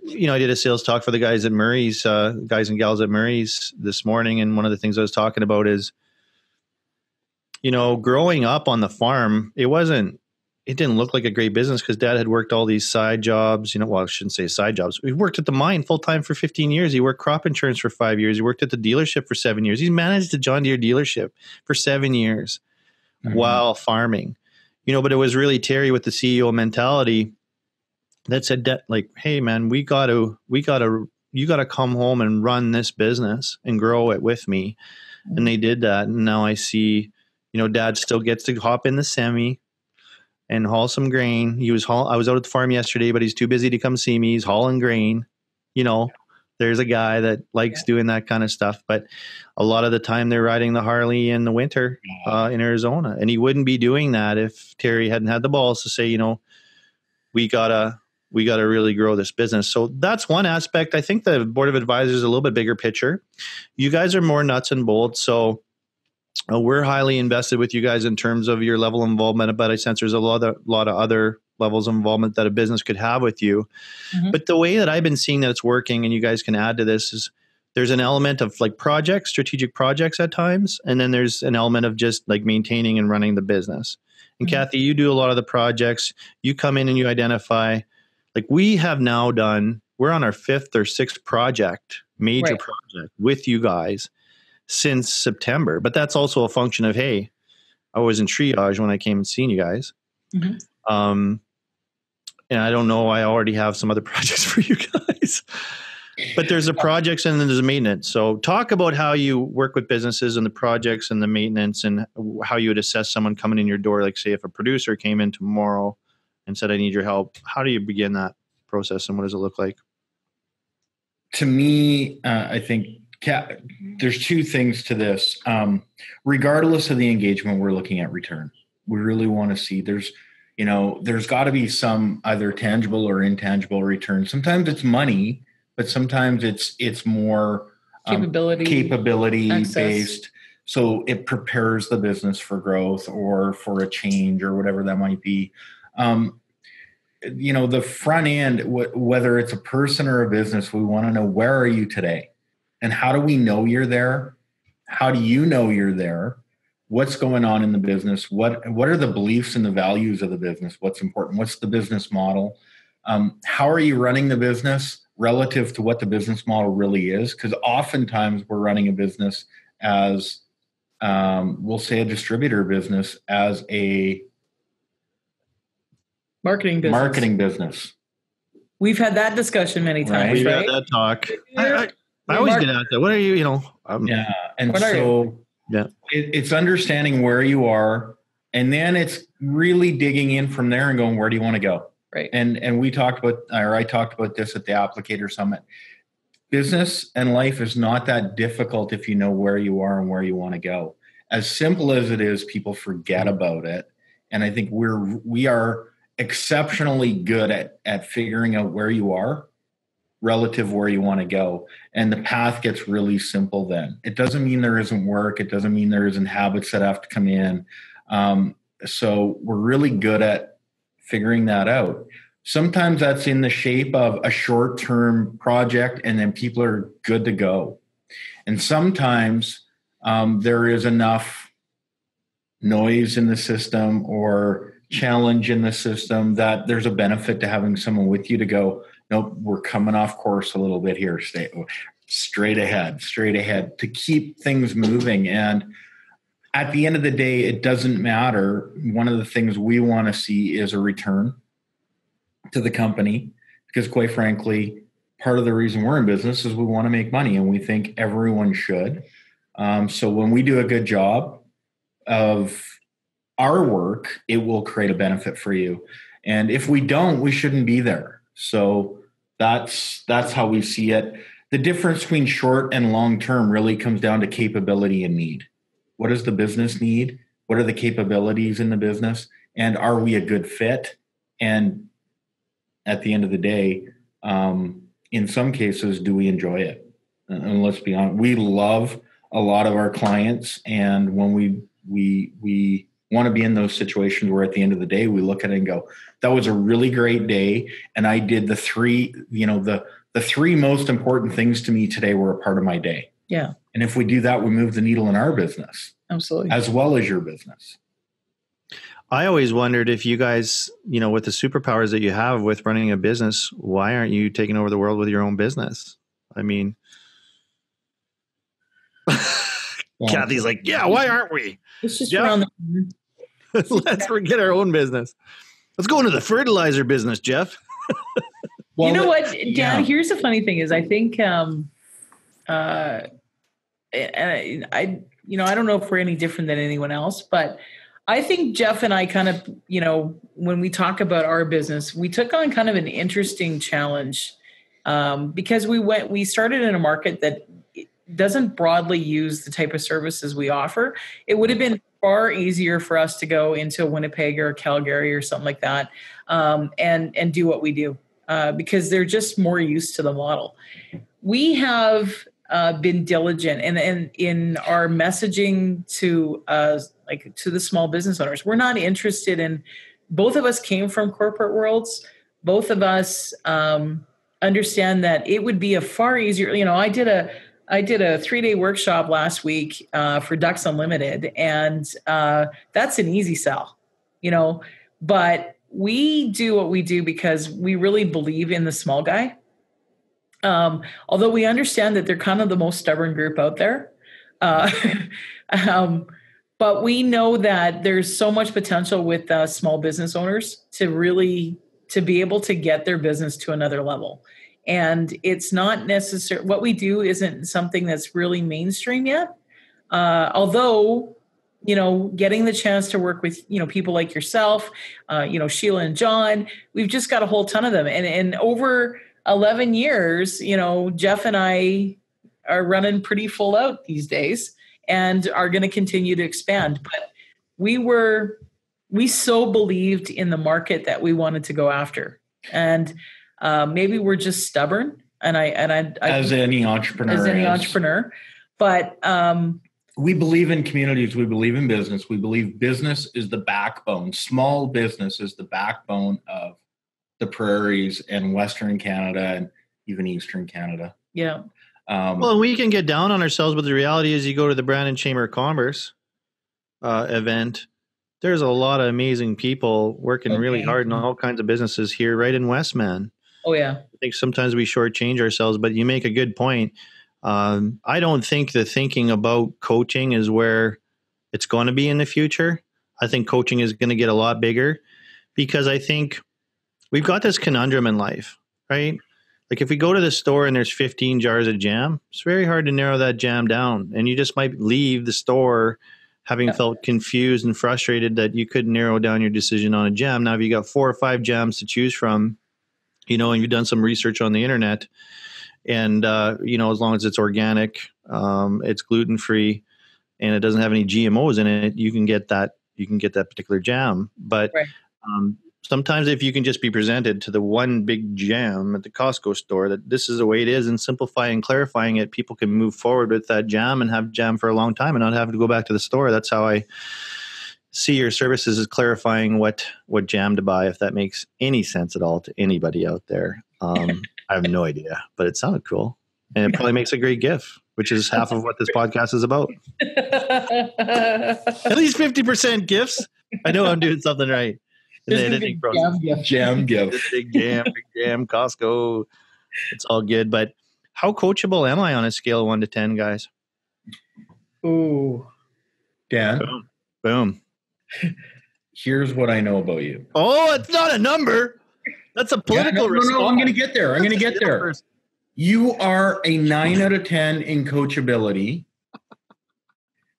you know, I did a sales talk for the guys at Murray's, uh, guys and gals at Murray's this morning, and one of the things I was talking about is, you know, growing up on the farm, it wasn't, it didn't look like a great business because Dad had worked all these side jobs. You know, well, I shouldn't say side jobs. He worked at the mine full time for 15 years. He worked crop insurance for five years. He worked at the dealership for seven years. He's managed the John Deere dealership for seven years Mm-hmm. while farming. You know, but it was really Terry with the CEO mentality that said that like, hey man, we gotta we gotta you gotta come home and run this business and grow it with me. And they did that. And now I see, you know, dad still gets to hop in the semi and haul some grain. He was haul I was out at the farm yesterday, but he's too busy to come see me. He's hauling grain. You know, there's a guy that likes doing that kind of stuff. But a lot of the time they're riding the Harley in the winter uh, in Arizona. And he wouldn't be doing that if Terry hadn't had the balls to say, you know, we gotta we gotta really grow this business. So that's one aspect. I think the board of advisors is a little bit bigger picture. You guys are more nuts and bolts. So uh, we're highly invested with you guys in terms of your level of involvement. But I sense there's a lot of lot of other levels of involvement that a business could have with you. Mhm. But the way that I've been seeing that it's working, and you guys can add to this, is there's an element of like projects, strategic projects at times, and then there's an element of just like maintaining and running the business. And Mhm. Cathy, you do a lot of the projects. You come in and you identify, like we have now done. We're on our fifth or sixth project, major Right. project with you guys since September. But that's also a function of hey, I was in triage when I came and seen you guys. Mhm. Um, and I don't know. I already have some other *laughs* projects for you guys. But there's the projects and then there's the maintenance. So talk about how you work with businesses and the projects and the maintenance and how you would assess someone coming in your door. Like say if a producer came in tomorrow and said, I need your help. How do you begin that process and what does it look like? to me, uh, I think ca- there's two things to this. Um, regardless of the engagement, we're looking at return. We really want to see there's, you know, there's got to be some either tangible or intangible return. Sometimes it's money, but sometimes it's it's more um, Capability. capability access. based. So it prepares the business for growth or for a change or whatever that might be. Um, you know, the front end, wh- whether it's a person or a business, we want to know where are you today, and how do we know you're there? How do you know you're there? What's going on in the business? What what are the beliefs and the values of the business? What's important? What's the business model? Um, how are you running the business relative to what the business model really is? Because oftentimes we're running a business as um, we'll say a distributor business as a marketing business. marketing business. We've had that discussion many Right. times, We've right? had that talk. I, I, I always get at that. What are you, you know, um, Yeah, and so Yeah. it, it's understanding where you are, and then it's really digging in from there and going, where do you want to go? Right. And and we talked about, or I talked about this at the Applicator Summit. Business and life is not that difficult if you know where you are and where you want to go. As simple as it is, people forget about it, and I think we're we are exceptionally good at at figuring out where you are relative where you want to go and the path gets really simple then. It doesn't mean there isn't work it doesn't mean there isn't habits that have to come in um, so we're really good at figuring that out. Sometimes that's in the shape of a short term project and then people are good to go. And sometimes um, there is enough noise in the system or challenge in the system that there's a benefit to having someone with you to go nope we're coming off course a little bit here stay straight ahead straight ahead to keep things moving and at the end of the day it doesn't matter one of the things we want to see is a return to the company because quite frankly part of the reason we're in business is we want to make money and we think everyone should um, so when we do a good job of our work, it will create a benefit for you. And if we don't, we shouldn't be there. So that's that's how we see it. The difference between short and long term really comes down to capability and need. What does the business need? What are the capabilities in the business? And are we a good fit? And at the end of the day, um, in some cases, do we enjoy it? And let's be honest, we love a lot of our clients, and when we we we want to be in those situations where at the end of the day we look at it and go that was a really great day and i did the three you know the the three most important things to me today were a part of my day. Yeah. And if we do that we move the needle in our business. Absolutely. As well as your business. I always wondered if you guys, you know, with the superpowers that you have with running a business, why aren't you taking over the world with your own business? I mean, *laughs* Well, Cathy's like, yeah, why aren't we? It's just Yeah. around the *laughs* Let's forget our own business. Let's go into the fertilizer business, Jeff. well, *laughs* you know what, Dan? yeah. Here's the funny thing: is I think, um, uh, and I, I, you know, I don't know if we're any different than anyone else, but I think Jeff and I kind of, you know, when we talk about our business, we took on kind of an interesting challenge um, because we went, we started in a market that doesn't broadly use the type of services we offer. It would have been far easier for us to go into Winnipeg or Calgary or something like that um, and and do what we do uh, because they're just more used to the model. We have uh, been diligent and, and in our messaging to uh, like to the small business owners. We're not interested in. Both of us came from corporate worlds. Both of us um, understand that it would be a far easier. You know, I did a I did a three day workshop last week uh, for Ducks Unlimited, and uh, that's an easy sell, you know. But we do what we do because we really believe in the small guy. Um, although we understand that they're kind of the most stubborn group out there. Uh, *laughs* um, but we know that there's so much potential with uh, small business owners to really to be able to get their business to another level and it's not necessary what we do isn't something that's really mainstream yet. Uh, although you know getting the chance to work with you know people like yourself uh, you know sheila and john we've just got a whole ton of them. And and over 11 years you know jeff and i are running pretty full out these days and are going to continue to expand. But we were we so believed in the market that we wanted to go after. And uh, maybe we're just stubborn and i and i, I as any entrepreneur as any is. entrepreneur but um we believe in communities we believe in business we believe business is the backbone small business is the backbone of the prairies and western canada and even eastern canada yeah um, Well, we can get down on ourselves, but the reality is, you go to the Brandon Chamber of Commerce uh, event. There's a lot of amazing people working really hard in all kinds of businesses here, right in Westman. Oh yeah I think sometimes we shortchange ourselves, but you make a good point. Um, I don't think the thinking about coaching is where it's going to be in the future. I think coaching is going to get a lot bigger because I think we've got this conundrum in life, right? Like if we go to the store and there's 15 jars of jam, it's very hard to narrow that jam down. And you just might leave the store having Yeah. felt confused and frustrated that you couldn't narrow down your decision on a jam. Now, if you got four or five jams to choose from, you know, and you've done some research on the internet, and uh, you know, as long as it's organic, um, it's gluten free, and it doesn't have any GMOs in it, you can get that you can get that particular jam. But Right. um, sometimes, if you can just be presented to the one big jam at the Costco store that this is the way it is, and simplifying and clarifying it, people can move forward with that jam and have jam for a long time and not have to go back to the store. That's how I see your services as clarifying what what jam to buy if that makes any sense at all to anybody out there. Um, i have no idea but it sounded cool. And it probably makes a great gif which is half of what this podcast is about. *laughs* At least 50% gifts i know i'm doing something right. In the editing process jam gift. jam give big jam big jam costco. It's all good but how coachable am i on a scale of 1 to 10 guys? Ooh. dan? Boom here's what i know about you oh it's not a number that's a Yeah, political no, no, no, i'm gonna get there i'm gonna get there. You are a nine out of 10 in coachability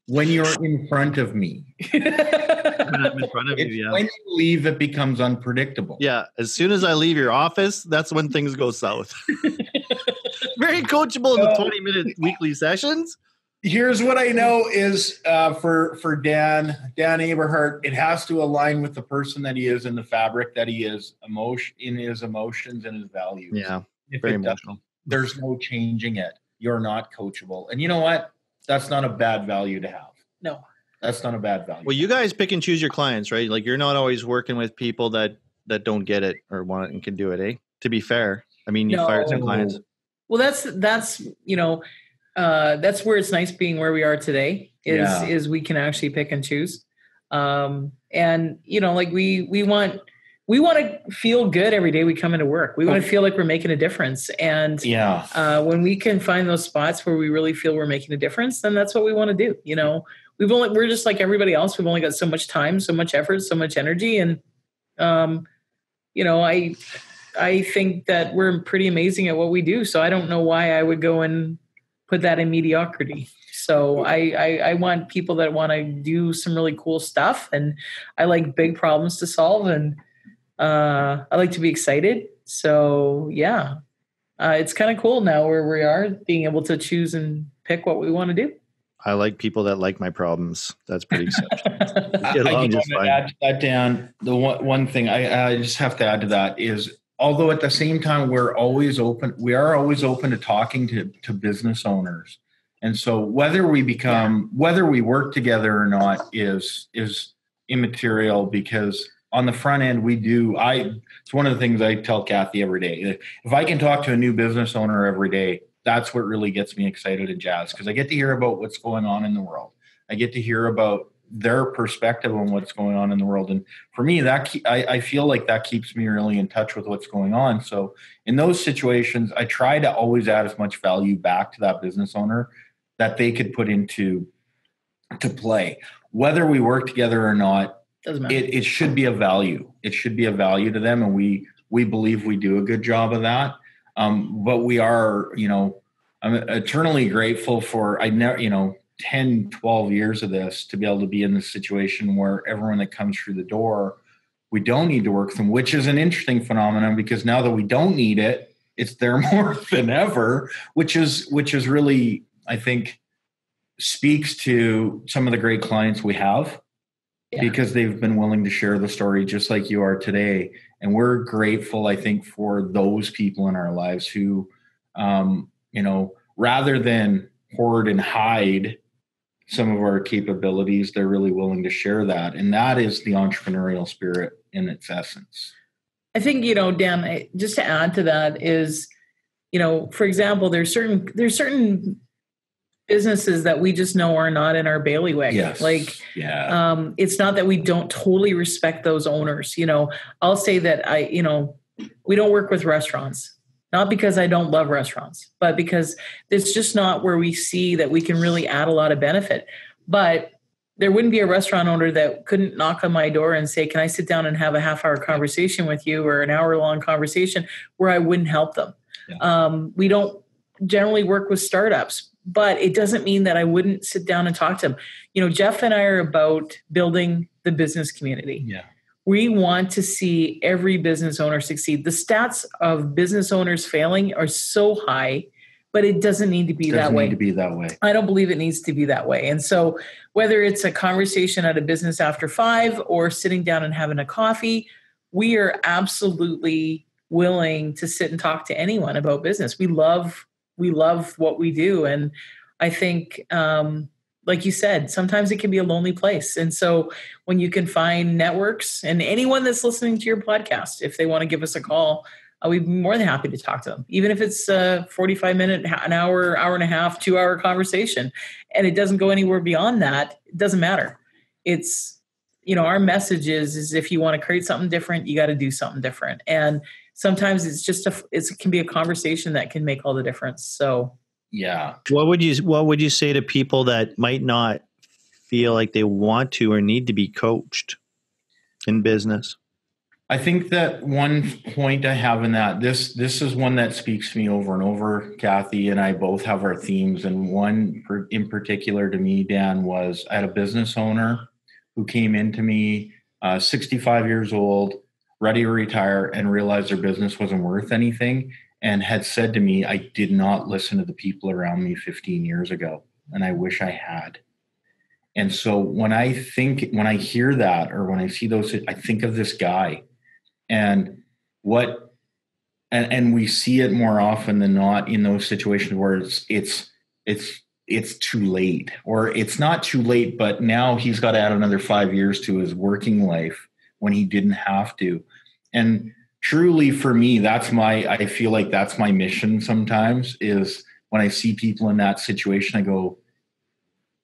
when you're in front of me. *laughs* I'm in front of you. Yeah. when you leave, it becomes unpredictable. Yeah. As soon as I leave your office, that's when things go south. *laughs* Very coachable in the 20 minute weekly sessions. Here's what I know is uh, for for Dan Dan Aberhart, it has to align with the person that he is in the fabric that he is emotion in his emotions and his values. Yeah. If Very emotional. there's no changing it. You're not coachable, and you know what? That's not a bad value to have. No. That's not a bad value. Well, you guys pick and choose your clients, right? Like you're not always working with people that that don't get it or want it and can do it, eh? To be fair. I mean, you fired some clients. Well, that's that's you know, uh, that's where it's nice being where we are today. Is Yeah. is we can actually pick and choose, um, and you know, like we we want we want to feel good every day we come into work. We want to feel like we're making a difference, and yeah, uh, when we can find those spots where we really feel we're making a difference, then that's what we want to do. You know, we've only we're just like everybody else. We've only got so much time, so much effort, so much energy, and um, you know, I I think that we're pretty amazing at what we do. So I don't know why I would go and put that in mediocrity. So I I, I want people that want to do some really cool stuff, and I like big problems to solve, and uh, I like to be excited. So yeah, uh, it's kind of cool now where we are being able to choose and pick what we want to do. I like people that like my problems. That's pretty *laughs* exceptional. I, Get I just just want to add that, down. The one, one thing I, I just have to add to that is, although at the same time we're always open, we are always open to talking to to business owners, and so whether we become whether we work together or not is is immaterial because on the front end we do. I it's one of the things I tell Cathy every day. If I can talk to a new business owner every day, that's what really gets me excited and jazzed because I get to hear about what's going on in the world. I get to hear about their perspective on what's going on in the world. And for me, that ke- I, I feel like that keeps me really in touch with what's going on. So in those situations, I try to always add as much value back to that business owner that they could put into to play. Whether we work together or not, Doesn't matter. it, it should be a value. It should be a value to them, and we we believe we do a good job of that. Um, but we are, you know, I'm eternally grateful for I never, you know, 10, 12 years of this to be able to be in this situation where everyone that comes through the door, we don't need to work with them, which is an interesting phenomenon because now that we don't need it, it's there *laughs* more than ever, which is which is really, I think, speaks to some of the great clients we have Yeah. because they've been willing to share the story just like you are today. And we're grateful, I think, for those people in our lives who, um, you know, rather than hoard and hide some of our capabilities, they're really willing to share that. And that is the entrepreneurial spirit in its essence. I think you know, Dan. I- Just to add to that is, you know, for example, there's certain there's certain businesses that we just know are not in our bailiwick. Yes. Like yeah. um, it's not that we don't totally respect those owners. You know, I'll say that I, you know, we don't work with restaurants. Not because I don't love restaurants, but because it's just not where we see that we can really add a lot of benefit. But there wouldn't be a restaurant owner that couldn't knock on my door and say, Can I sit down and have a half hour conversation with you or an hour long conversation where I wouldn't help them? Yeah. Um, we don't generally work with startups, but it doesn't mean that I wouldn't sit down and talk to them. You know, Jeff and I are about building the business community. yeah. We want to see every business owner succeed. The stats of business owners failing are so high, but it doesn't need to be Doesn't that need way. to be that way. I don't believe it needs to be that way. And so, whether it's a conversation at a business after five or sitting down and having a coffee, we are absolutely willing to sit and talk to anyone about business. We love we love what we do, and I think, um, like you said, sometimes it can be a lonely place. And so, when you can find networks, and anyone that's listening to your podcast, if they want to give us a call, uh, we'd be more than happy to talk to them, even if it's a 45 minute, an hour, hour and a half, two hour conversation. And it doesn't go anywhere beyond that. It doesn't matter. It's, you know, our message is, is if you want to create something different, you got to do something different. And sometimes it's just a, it's, it can be a conversation that can make all the difference. So Yeah. What would you What would you say to people that might not feel like they want to or need to be coached in business? I think that one point I have in that this this is one that speaks to me over and over. Cathy and I both have our themes, and one in particular to me, Dan, was I had a business owner who came into me uh, 65 years old, ready to retire, and realized their business wasn't worth anything, and had said to me, I did not listen to the people around me 15 years ago, and I wish I had. And so when I think, when I hear that, or when I see those, I think of this guy and what, and, and we see it more often than not in those situations where it's, it's, it's, it's too late or it's not too late, but now he's got to add another five years to his working life when he didn't have to. And truly for me, that's my, I feel like that's my mission sometimes is when I see people in that situation, I go,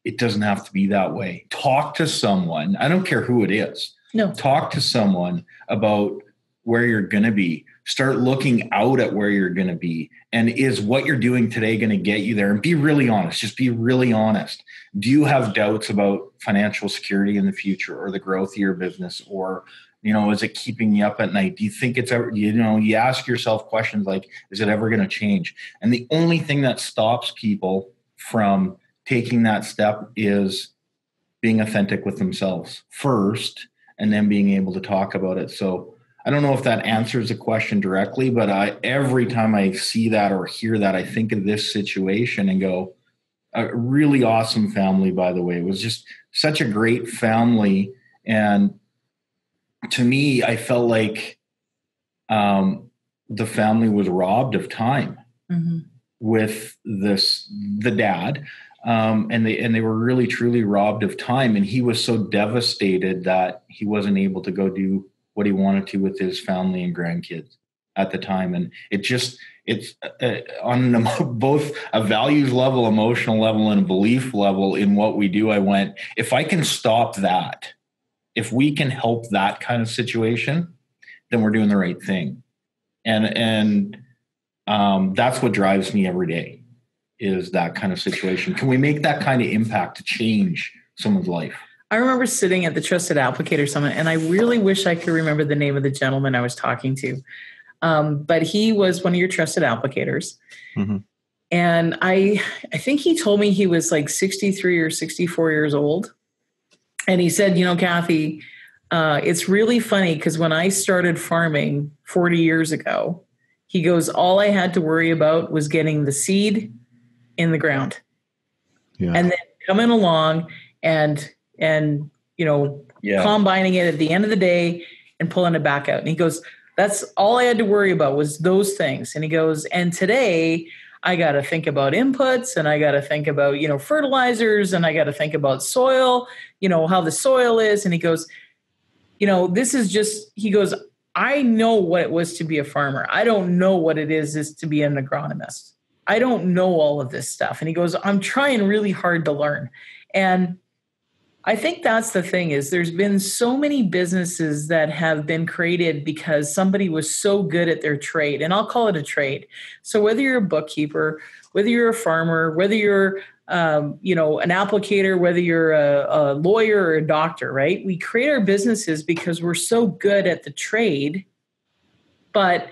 it doesn't have to be that way. Talk to someone. I don't care who it is. No. Talk to someone about where you're going to be. Start looking out at where you're going to be. And is what you're doing today going to get you there? And be really honest. Just be really honest. Do you have doubts about financial security in the future or the growth of your business? Or, you know, is it keeping you up at night? Do you think it's ever, you know, you ask yourself questions like, is it ever going to change? And the only thing that stops people from taking that step is being authentic with themselves first and then being able to talk about it so i don't know if that answers the question directly but i every time i see that or hear that i think of this situation and go a really awesome family by the way it was just such a great family and to me i felt like um, the family was robbed of time mm-hmm. with this the dad um, and they and they were really truly robbed of time. And he was so devastated that he wasn't able to go do what he wanted to with his family and grandkids at the time. And it just it's uh, on *laughs* both a values level, emotional level, and a belief level in what we do. I went if I can stop that, if we can help that kind of situation, then we're doing the right thing. And and um, that's what drives me every day is that kind of situation? Can we make that kind of impact to change someone's life? I remember sitting at the Trusted Applicator Summit, and I really wish I could remember the name of the gentleman I was talking to. Um, but he was one of your trusted applicators. Mm-hmm. And I, I think he told me he was like 63 or 64 years old. And he said, You know, Cathy, uh, it's really funny because when I started farming 40 years ago, he goes, All I had to worry about was getting the seed in the ground. Yeah. And then coming along and and you know yeah. combining it at the end of the day and pulling it back out. And he goes, that's all I had to worry about was those things. And he goes, and today I got to think about inputs and I got to think about, you know, fertilizers and I got to think about soil, you know, how the soil is. And he goes, you know, this is just, he goes, I know what it was to be a farmer. I don't know what it is, is to be an agronomist. I don't know all of this stuff. And he goes, I'm trying really hard to learn. And I think that's the thing is there's been so many businesses that have been created because somebody was so good at their trade and I'll call it a trade. So whether you're a bookkeeper, whether you're a farmer, whether you're um, you know an applicator, whether you're a, a lawyer or a doctor, right? We create our businesses because we're so good at the trade, but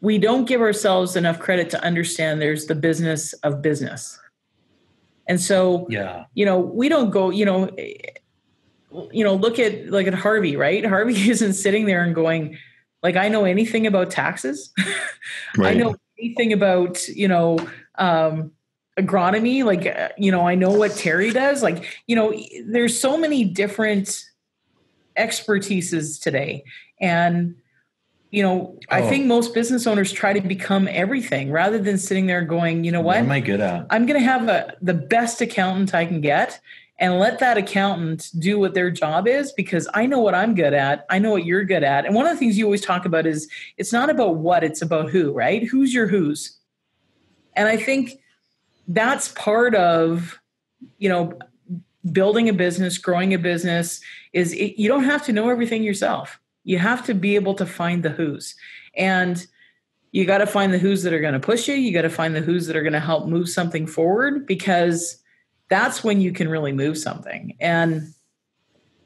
we don't give ourselves enough credit to understand there's the business of business. And so, yeah, you know, we don't go, you know, you know, look at like at Harvey, right? *laughs* Harvey isn't sitting there and going, like, I know anything about taxes. *laughs* right. I know anything about, you know, um, agronomy. Like, uh, you know, I know what Terry does. Like, you know, there's so many different expertises today. And you know, oh. I think most business owners try to become everything rather than sitting there going, you know what? What am I good at? I'm going to have a, the best accountant I can get and let that accountant do what their job is because I know what I'm good at. I know what you're good at. And one of the things you always talk about is it's not about what, it's about who, right? Who's your who's? And I think that's part of, you know, building a business, growing a business is it, you don't have to know everything yourself you have to be able to find the who's. And you got to find the who's that are going to push you. You got to find the who's that are going to help move something forward because that's when you can really move something. And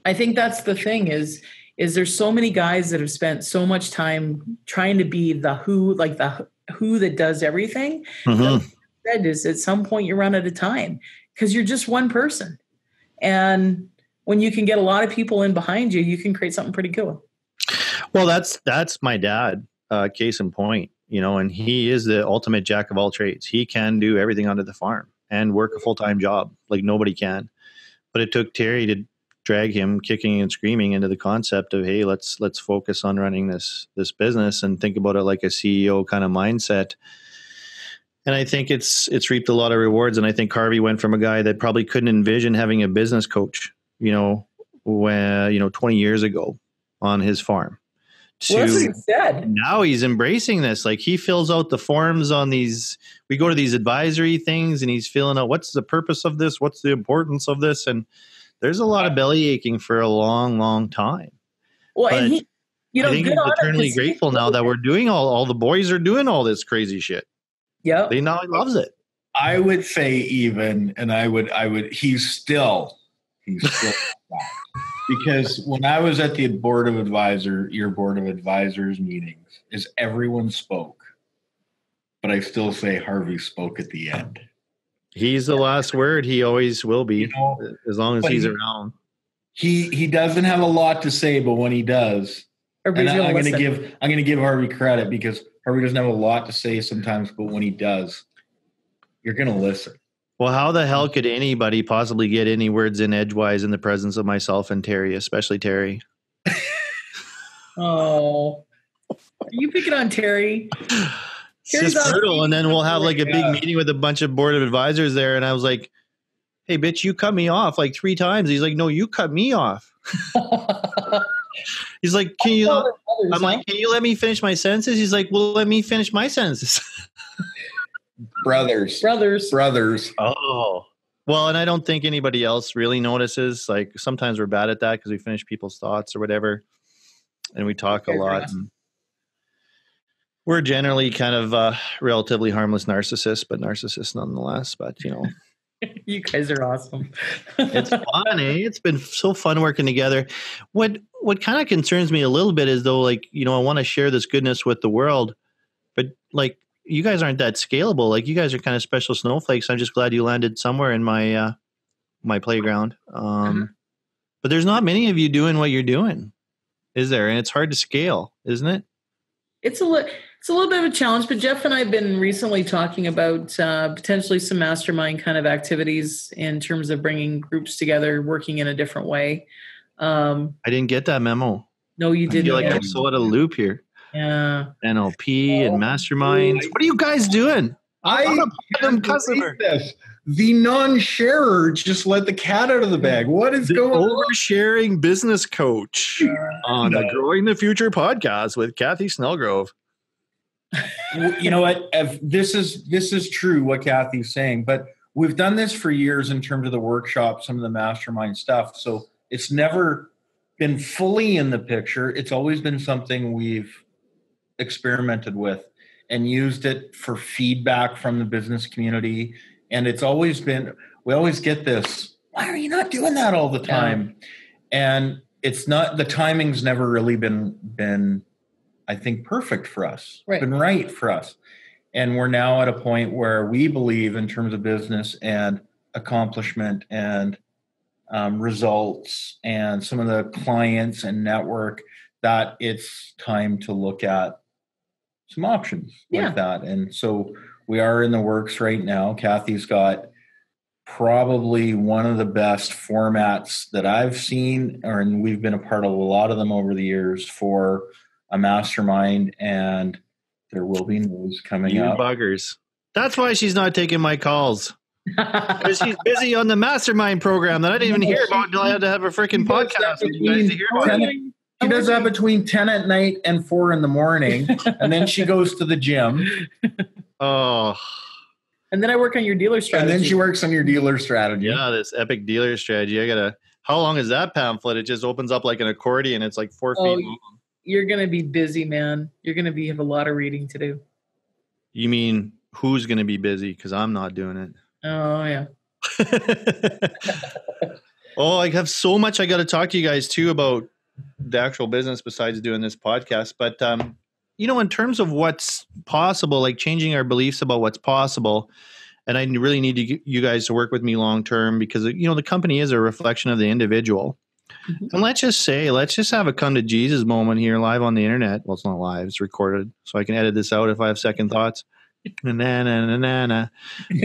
I think that's the thing is is there's so many guys that have spent so much time trying to be the who like the who that does everything. Mm-hmm. Said is at some point you run out of time because you're just one person. And when you can get a lot of people in behind you, you can create something pretty cool. Well, that's that's my dad. Uh, case in point, you know, and he is the ultimate jack of all trades. He can do everything under the farm and work a full time job like nobody can. But it took Terry to drag him kicking and screaming into the concept of hey let's let's focus on running this this business and think about it like a ceo kind of mindset and i think it's it's reaped a lot of rewards and i think harvey went from a guy that probably couldn't envision having a business coach you know when you know 20 years ago on his farm to well, he said. now he's embracing this like he fills out the forms on these we go to these advisory things and he's filling out what's the purpose of this what's the importance of this and there's a lot of belly aching for a long, long time. Well, but and he, you know, I think he's eternally grateful now that we're doing all. All the boys are doing all this crazy shit. Yeah, he now loves it. I would say even, and I would, I would. He's still, he's still *laughs* because when I was at the board of advisor, your board of advisors meetings, is everyone spoke, but I still say Harvey spoke at the end. He's the last word. He always will be, you know, as long as he's he, around. He he doesn't have a lot to say, but when he does, and I, am going to give I'm going to give Harvey credit because Harvey doesn't have a lot to say sometimes, but when he does, you're going to listen. Well, how the hell could anybody possibly get any words in edgewise in the presence of myself and Terry, especially Terry? *laughs* oh, are you picking on Terry? It's just brutal. And then we'll have like a big meeting with a bunch of board of advisors there. And I was like, hey, bitch, you cut me off like three times. He's like, no, you cut me off. *laughs* He's like, can you? I'm like, can you let me finish my sentences? He's like, well, let me finish my sentences. *laughs* brothers, brothers, brothers. Oh, well, and I don't think anybody else really notices. Like sometimes we're bad at that because we finish people's thoughts or whatever, and we talk a lot. And, we're generally kind of uh, relatively harmless narcissists, but narcissists nonetheless. But you know, *laughs* you guys are awesome. it's *laughs* fun, eh? It's been so fun working together. What what kind of concerns me a little bit is though, like you know, I want to share this goodness with the world, but like you guys aren't that scalable. Like you guys are kind of special snowflakes. I'm just glad you landed somewhere in my uh, my playground. Um, mm-hmm. But there's not many of you doing what you're doing, is there? And it's hard to scale, isn't it? It's a little it's a little bit of a challenge, but Jeff and I have been recently talking about uh, potentially some mastermind kind of activities in terms of bringing groups together, working in a different way. Um, I didn't get that memo. No, you didn't. I feel like I'm so out of loop here. Yeah. NLP oh, and masterminds. What are you guys doing? I am a customer. This. The non-sharer just let the cat out of the bag. What is the going on? oversharing on? business coach on no. the Growing the Future podcast with Cathy Snellgrove you know what? If this is this is true what Cathy's saying, but we've done this for years in terms of the workshop, some of the mastermind stuff. So it's never been fully in the picture. It's always been something we've experimented with and used it for feedback from the business community. And it's always been we always get this, why are you not doing that all the time? Yeah. And it's not the timing's never really been been I think, perfect for us, right. been right for us. And we're now at a point where we believe, in terms of business and accomplishment and um, results and some of the clients and network, that it's time to look at some options yeah. like that. And so we are in the works right now. Cathy's got probably one of the best formats that I've seen, or and we've been a part of a lot of them over the years for a mastermind, and there will be news coming you up. buggers. That's why she's not taking my calls. *laughs* Because she's busy on the mastermind program that I didn't even hear about until I had to have a freaking podcast. She does that between 10 at night and 4 in the morning. and then she goes to the gym. *laughs* Oh. And then I work on your dealer strategy. And then she works on your dealer strategy. Yeah, this epic dealer strategy. I got to. How long is that pamphlet? It just opens up like an accordion. It's like four oh, feet long you're going to be busy, man. You're going to be have a lot of reading to do. You mean who's going to be busy? Because I'm not doing it. Oh yeah. *laughs* oh, I have so much I got to talk to you guys too about the actual business besides doing this podcast. But um, you know, in terms of what's possible, like changing our beliefs about what's possible, and I really need you, you guys to work with me long term because you know the company is a reflection of the individual. And let's just say, let's just have a come to Jesus moment here live on the internet. Well, it's not live; it's recorded, so I can edit this out if I have second thoughts. na na na na na.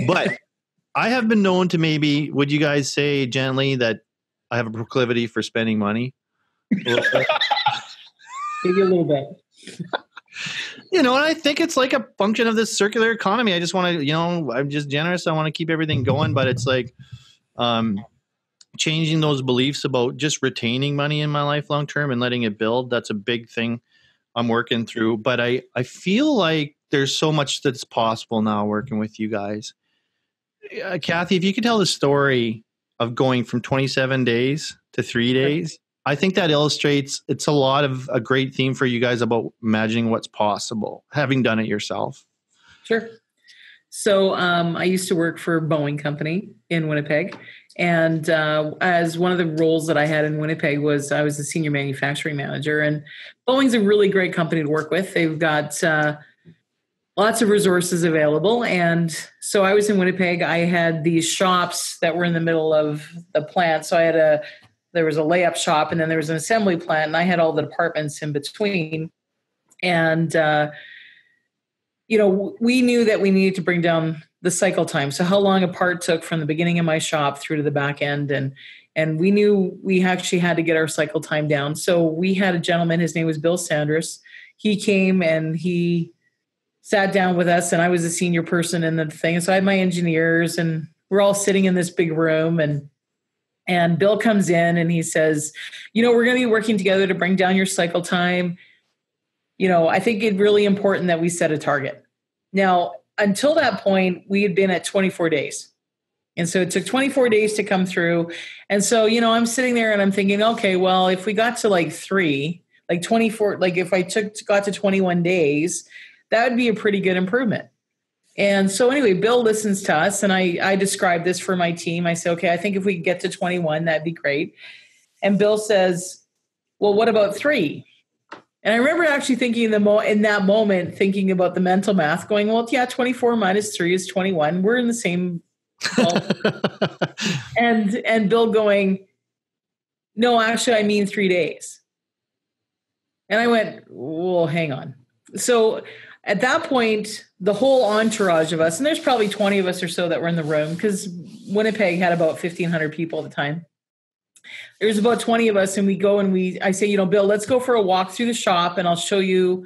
But *laughs* I have been known to maybe, would you guys say gently that I have a proclivity for spending money? Maybe a little bit. you know, and I think it's like a function of this circular economy. I just want to, you know, I'm just generous. I want to keep everything going, but it's like um, changing those beliefs about just retaining money in my life long term and letting it build. That's a big thing I'm working through. But I, I feel like there's so much that's possible now working with you guys. Uh, Cathy, if you could tell the story of going from 27 days to three days, I think that illustrates it's a lot of a great theme for you guys about imagining what's possible, having done it yourself. Sure. So um, I used to work for Boeing Company in Winnipeg, and uh, as one of the roles that I had in Winnipeg was I was a senior manufacturing manager. And Boeing's a really great company to work with. They've got uh, lots of resources available. And so I was in Winnipeg. I had these shops that were in the middle of the plant. So I had a there was a layup shop and then there was an assembly plant, and I had all the departments in between. And uh, you know, we knew that we needed to bring down the cycle time. So how long a part took from the beginning of my shop through to the back end and and we knew we actually had to get our cycle time down. So we had a gentleman, his name was Bill Sanders. He came and he sat down with us and I was a senior person in the thing. So I had my engineers and we're all sitting in this big room and and Bill comes in and he says, "You know, we're going to be working together to bring down your cycle time. You know, I think it's really important that we set a target." Now, until that point, we had been at 24 days. And so it took 24 days to come through. And so, you know, I'm sitting there and I'm thinking, okay, well, if we got to like 3, like 24 like if I took got to 21 days, that would be a pretty good improvement. And so anyway, Bill listens to us and I I describe this for my team. I say, okay, I think if we get to 21, that'd be great. And Bill says, well, what about three? And I remember actually thinking in the mo- in that moment, thinking about the mental math, going, well, yeah, 24 minus three is 21. We're in the same *laughs* and and Bill going, no, actually, I mean three days. And I went, well, hang on. So at that point, the whole entourage of us, and there's probably 20 of us or so that were in the room because Winnipeg had about 1,500 people at the time. There's about 20 of us, and we go and we, I say, you know, Bill, let's go for a walk through the shop and I'll show you.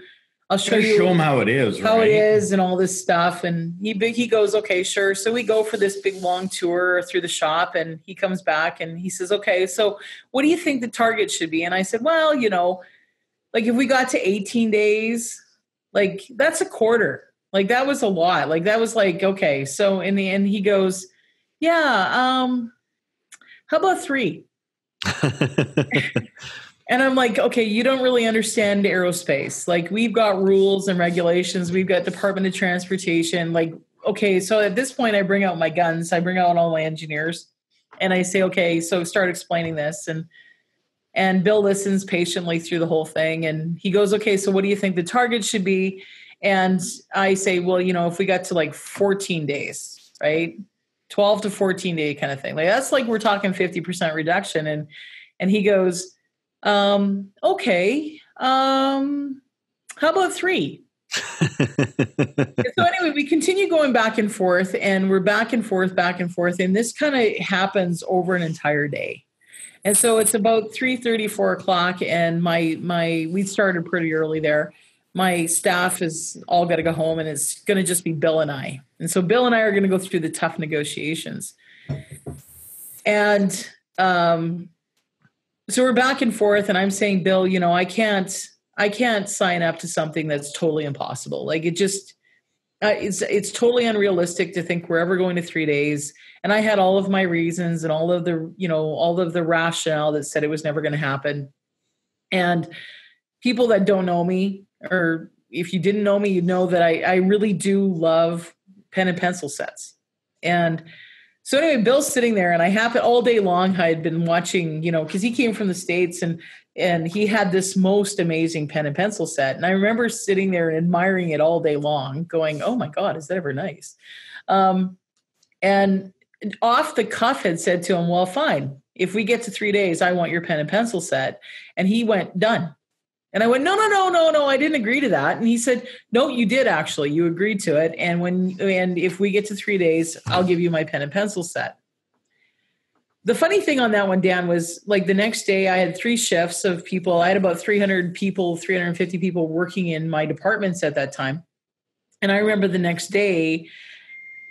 I'll show you show them how it is, how right? it is, and all this stuff. And he he goes, okay, sure. So we go for this big long tour through the shop, and he comes back and he says, okay, so what do you think the target should be? And I said, well, you know, like if we got to 18 days, like that's a quarter. Like that was a lot. Like that was like, okay. So in the end, he goes, yeah, um, how about three? *laughs* and I'm like, okay, you don't really understand aerospace. Like we've got rules and regulations. We've got Department of Transportation. Like, okay, so at this point I bring out my guns. I bring out all my engineers and I say, okay, so start explaining this. And and Bill listens patiently through the whole thing. And he goes, okay, so what do you think the target should be? And I say, well, you know, if we got to like 14 days, right? 12 to 14 day kind of thing. Like that's like we're talking 50% reduction. And and he goes, um, okay, um, how about three? so *laughs* anyway, we continue going back and forth, and we're back and forth, back and forth, and this kind of happens over an entire day. And so it's about 3 30, 4 o'clock, and my my we started pretty early there. My staff is all to go home, and it's going to just be Bill and I. And so Bill and I are going to go through the tough negotiations. And um, so we're back and forth, and I'm saying, Bill, you know, I can't, I can't sign up to something that's totally impossible. Like it just, uh, it's it's totally unrealistic to think we're ever going to three days. And I had all of my reasons and all of the, you know, all of the rationale that said it was never going to happen. And people that don't know me, or if you didn't know me, you'd know that I, I really do love pen and pencil sets. And so anyway, Bill's sitting there, and I happened all day long. I had been watching, you know, because he came from the states, and and he had this most amazing pen and pencil set. And I remember sitting there and admiring it all day long, going, "Oh my god, is that ever nice?" Um, And off the cuff had said to him, Well, fine. If we get to three days, I want your pen and pencil set. And he went, Done. And I went, no, no, no, no, no, I didn't agree to that. And he said, no, you did actually. You agreed to it. And when and if we get to three days, I'll give you my pen and pencil set. The funny thing on that one, Dan, was like the next day I had three shifts of people. I had about 300 people, 350 people working in my departments at that time. And I remember the next day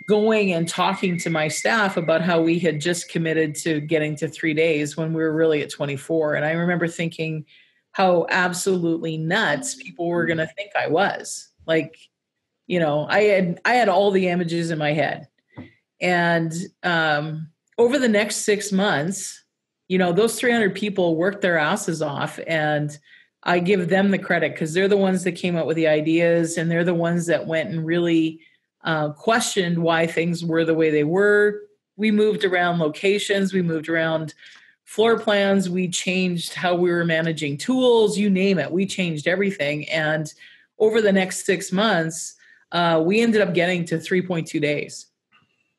going and talking to my staff about how we had just committed to getting to three days when we were really at 24. And I remember thinking, how absolutely nuts people were going to think I was. Like, you know, I had I had all the images in my head, and um, over the next six months, you know, those 300 people worked their asses off, and I give them the credit because they're the ones that came up with the ideas, and they're the ones that went and really uh, questioned why things were the way they were. We moved around locations, we moved around floor plans we changed how we were managing tools you name it we changed everything. And over the next six months uh, we ended up getting to 3.2 days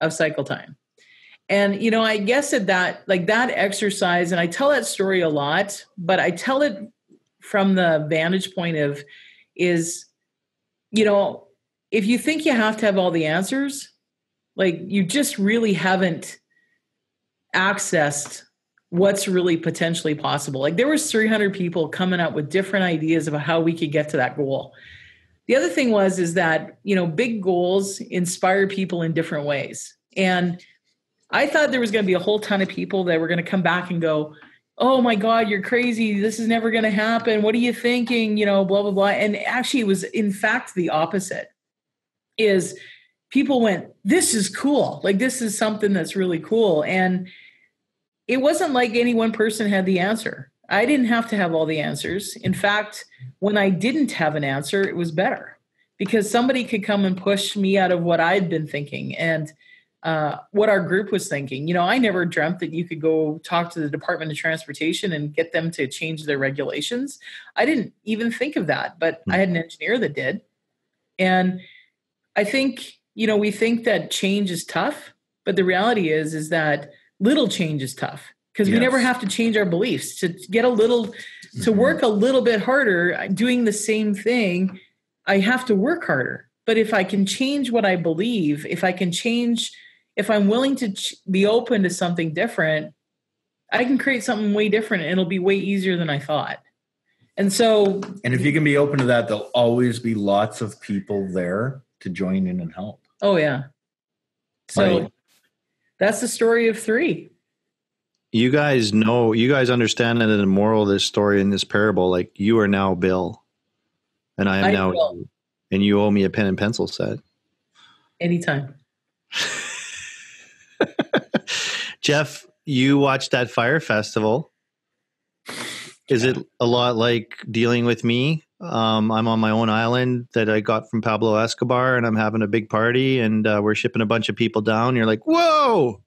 of cycle time. And you know i guess at that like that exercise and i tell that story a lot but i tell it from the vantage point of is you know if you think you have to have all the answers like you just really haven't accessed what's really potentially possible. Like there was 300 people coming up with different ideas about how we could get to that goal. The other thing was is that, you know, big goals inspire people in different ways. And I thought there was going to be a whole ton of people that were going to come back and go, "Oh my god, you're crazy. This is never going to happen. What are you thinking?" you know, blah blah blah. And actually it was in fact the opposite. Is people went, "This is cool. Like this is something that's really cool." And it wasn't like any one person had the answer. I didn't have to have all the answers. In fact, when I didn't have an answer, it was better because somebody could come and push me out of what I'd been thinking and uh, what our group was thinking. You know, I never dreamt that you could go talk to the Department of Transportation and get them to change their regulations. I didn't even think of that, but I had an engineer that did. And I think, you know, we think that change is tough, but the reality is, is that little change is tough because yes. we never have to change our beliefs. To get a little to mm-hmm. work a little bit harder doing the same thing i have to work harder. But if i can change what i believe if i can change if i'm willing to ch- be open to something different i can create something way different and it'll be way easier than i thought. And so and if you can be open to that there'll always be lots of people there to join in and help. Oh yeah. So that's the story of three. You guys know, you guys understand that the moral of this story in this parable, like you are now Bill, and I am I now, will. and you owe me a pen and pencil set. Anytime. *laughs* Jeff, you watched that Fyre festival. Is it a lot like dealing with me? Um, I'm on my own island that I got from Pablo Escobar, and I'm having a big party, and uh, we're shipping a bunch of people down. You're like, whoa,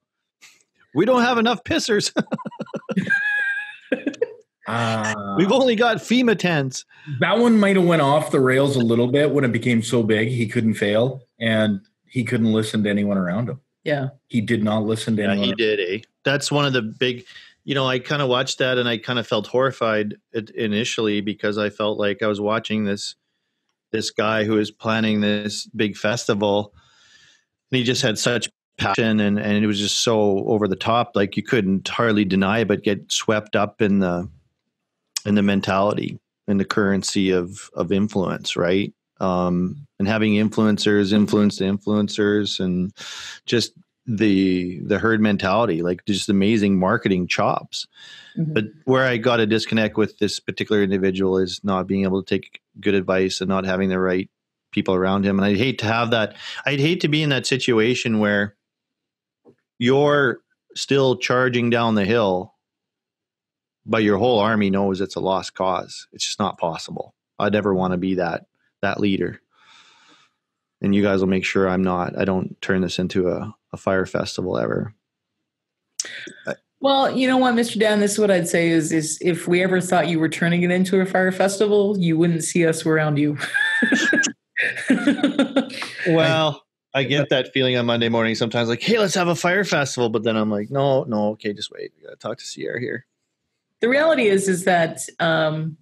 we don't have enough pissers. *laughs* uh, We've only got FEMA tents. That one might have went off the rails a little bit when it became so big he couldn't fail, and he couldn't listen to anyone around him. Yeah, he did not listen to yeah, anyone. He did. Eh? That's one of the big you know, I kind of watched that and I kind of felt horrified initially because I felt like I was watching this this guy who was planning this big festival. And he just had such passion and and it was just so over the top like you couldn't hardly deny but get swept up in the in the mentality in the currency of of influence right? Um and having influencers influence the influencers and just the the herd mentality, like just amazing marketing chops. Mm-hmm. But where I got a disconnect with this particular individual is not being able to take good advice and not having the right people around him. And I'd hate to have that. I'd hate to be in that situation where you're still charging down the hill, but your whole army knows it's a lost cause. It's just not possible. I'd never want to be that that leader. And you guys will make sure I'm not. I don't turn this into a a Fyre festival ever. Well, you know what, Mr. Dan, this is what I'd say is is if we ever thought you were turning it into a Fyre festival, you wouldn't see us around you. *laughs* *laughs* well, I get that feeling on Monday morning sometimes, like, hey, let's have a Fyre festival. But then I'm like, no, no, okay, just wait. We gotta talk to Siere here. The reality is, is that um,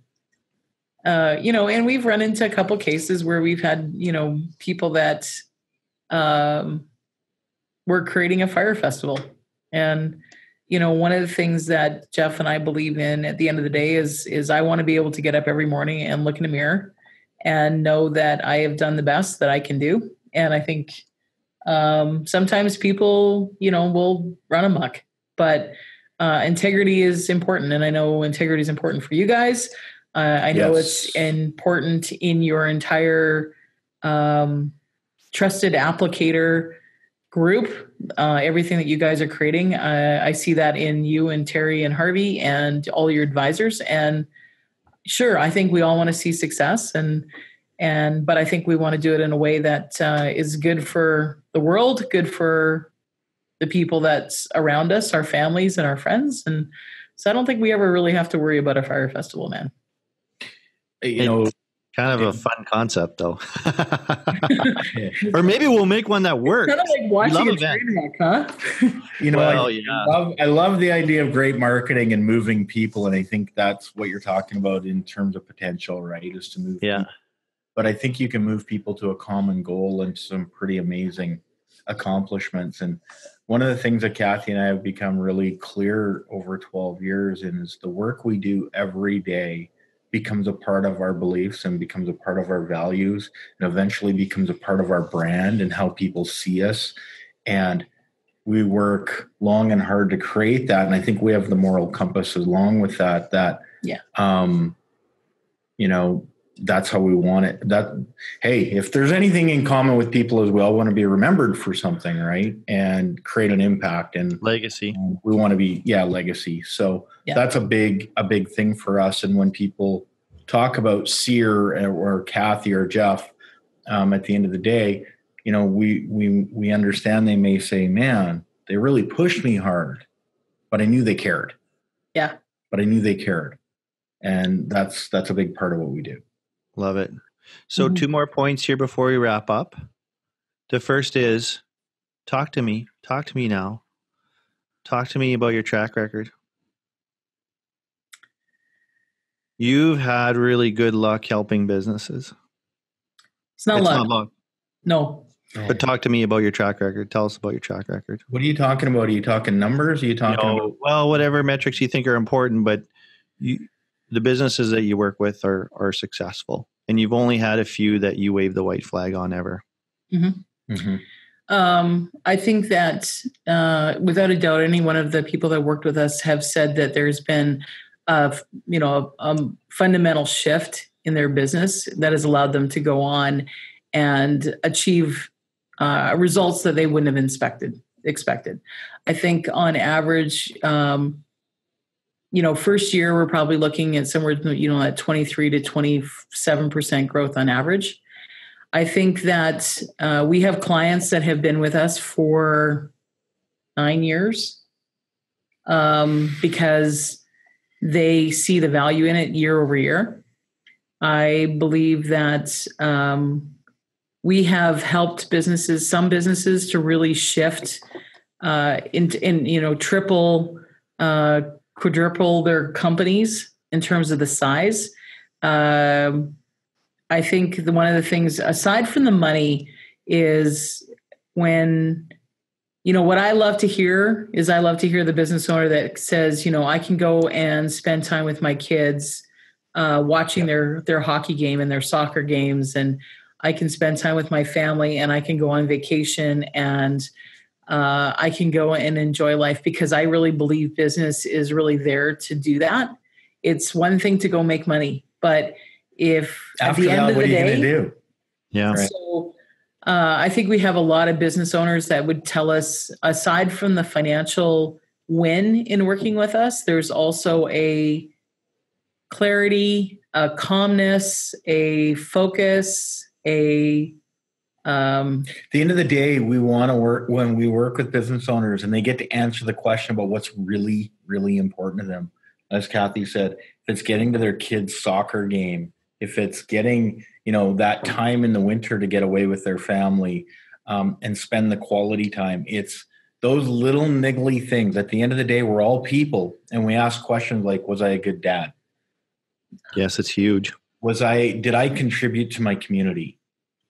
uh, you know, and we've run into a couple cases where we've had you know people that um, were creating a Fyre festival, and you know, one of the things that Jeff and I believe in at the end of the day is is I want to be able to get up every morning and look in the mirror and know that I have done the best that I can do and I think um, sometimes people, you know, will run amok, but uh, integrity is important, and I know integrity is important for you guys. Uh, I know yes. it's important in your entire um, trusted applicator group. Uh, everything that you guys are creating, uh, I see that in you and Terry and Harvey and all your advisors. And sure, I think we all want to see success, and and but i think we want to do it in a way that uh, is good for the world good for the people that's around us our families and our friends and so i don't think we ever really have to worry about a Fyre festival man you know kind of a fun concept though *laughs* or maybe we'll make one that works kind of like watching a train wreck huh you know well, I, yeah. love, I love the idea of great marketing and moving people and i think that's what you're talking about in terms of potential right is to move yeah people but I think you can move people to a common goal and some pretty amazing accomplishments. And one of the things that Cathy and I have become really clear over 12 years is the work we do every day becomes a part of our beliefs and becomes a part of our values and eventually becomes a part of our brand and how people see us. And we work long and hard to create that. And I think we have the moral compass along with that, that, yeah. um, you know, that's how we want it. That hey if there's anything in common with people as we all want to be remembered for something right? And create an impact and legacy. we want to be yeah legacy. So yeah. that's a big a big thing for us. And when people talk about siere or cathy or jeff um, at the end of the day you know we we we understand they may say man they really pushed me hard but i knew they cared. Yeah. But i knew they cared. And that's that's a big part of what we do Love it. So, mm-hmm. two more points here before we wrap up. The first is talk to me. Talk to me now. Talk to me about your track record. You've had really good luck helping businesses. It's not, it's luck. not luck. No. But talk to me about your track record. Tell us about your track record. What are you talking about? Are you talking numbers? Are you talking you know, about- well, whatever metrics you think are important, but you the businesses that you work with are are successful, and you've only had a few that you wave the white flag on ever. Mm-hmm. Mm-hmm. Um, I think that uh, without a doubt, any one of the people that worked with us have said that there's been, a, you know, a, a fundamental shift in their business that has allowed them to go on and achieve uh, results that they wouldn't have expected. Expected. I think on average, um, you know, first year we're probably looking at somewhere, you know, at 23 to 27% growth on average. I think that uh, we have clients that have been with us for nine years um, because they see the value in it year over year. I believe that um, we have helped businesses, some businesses, to really shift uh, into, in, you know, triple uh, quadruple their companies in terms of the size. Um, I think the, one of the things, aside from the money, is when you know what I love to hear is I love to hear the business owner that says, you know, I can go and spend time with my kids, uh, watching their their hockey game and their soccer games, and I can spend time with my family, and I can go on vacation and uh, I can go and enjoy life because I really believe business is really there to do that. It's one thing to go make money, but if After at the that, end of the day, do? Yeah. So uh, I think we have a lot of business owners that would tell us, aside from the financial win in working with us, there's also a clarity, a calmness, a focus, a um, At the end of the day, we want to work when we work with business owners and they get to answer the question about what's really, really important to them. As Cathy said, if it's getting to their kids' soccer game, if it's getting, you know, that time in the winter to get away with their family, um, and spend the quality time. It's those little niggly things. At the end of the day, we're all people, and we ask questions like, "Was I a good dad? Yes, it's huge. Was I? Did I contribute to my community?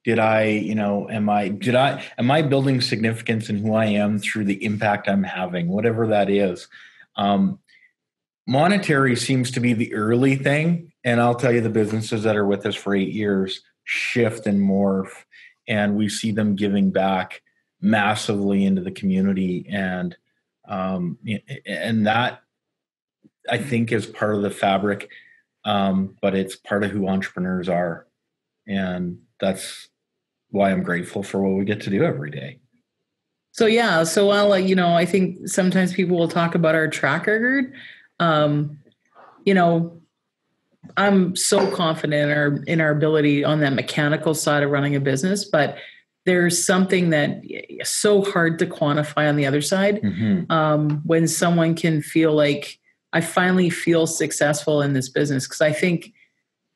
Did I? You know, am I? Did I? Am I building significance in who I am through the impact I'm having, whatever that is?" Um, monetary seems to be the early thing, and I'll tell you, the businesses that are with us for eight years shift and morph, and we see them giving back massively into the community and um, and that I think is part of the fabric, um, but it's part of who entrepreneurs are, and that's why I'm grateful for what we get to do every day. So yeah, so while uh, you know, I think sometimes people will talk about our track record. Um, you know, I'm so confident in our in our ability on that mechanical side of running a business, but there's something that is so hard to quantify on the other side mm-hmm. um, when someone can feel like i finally feel successful in this business because i think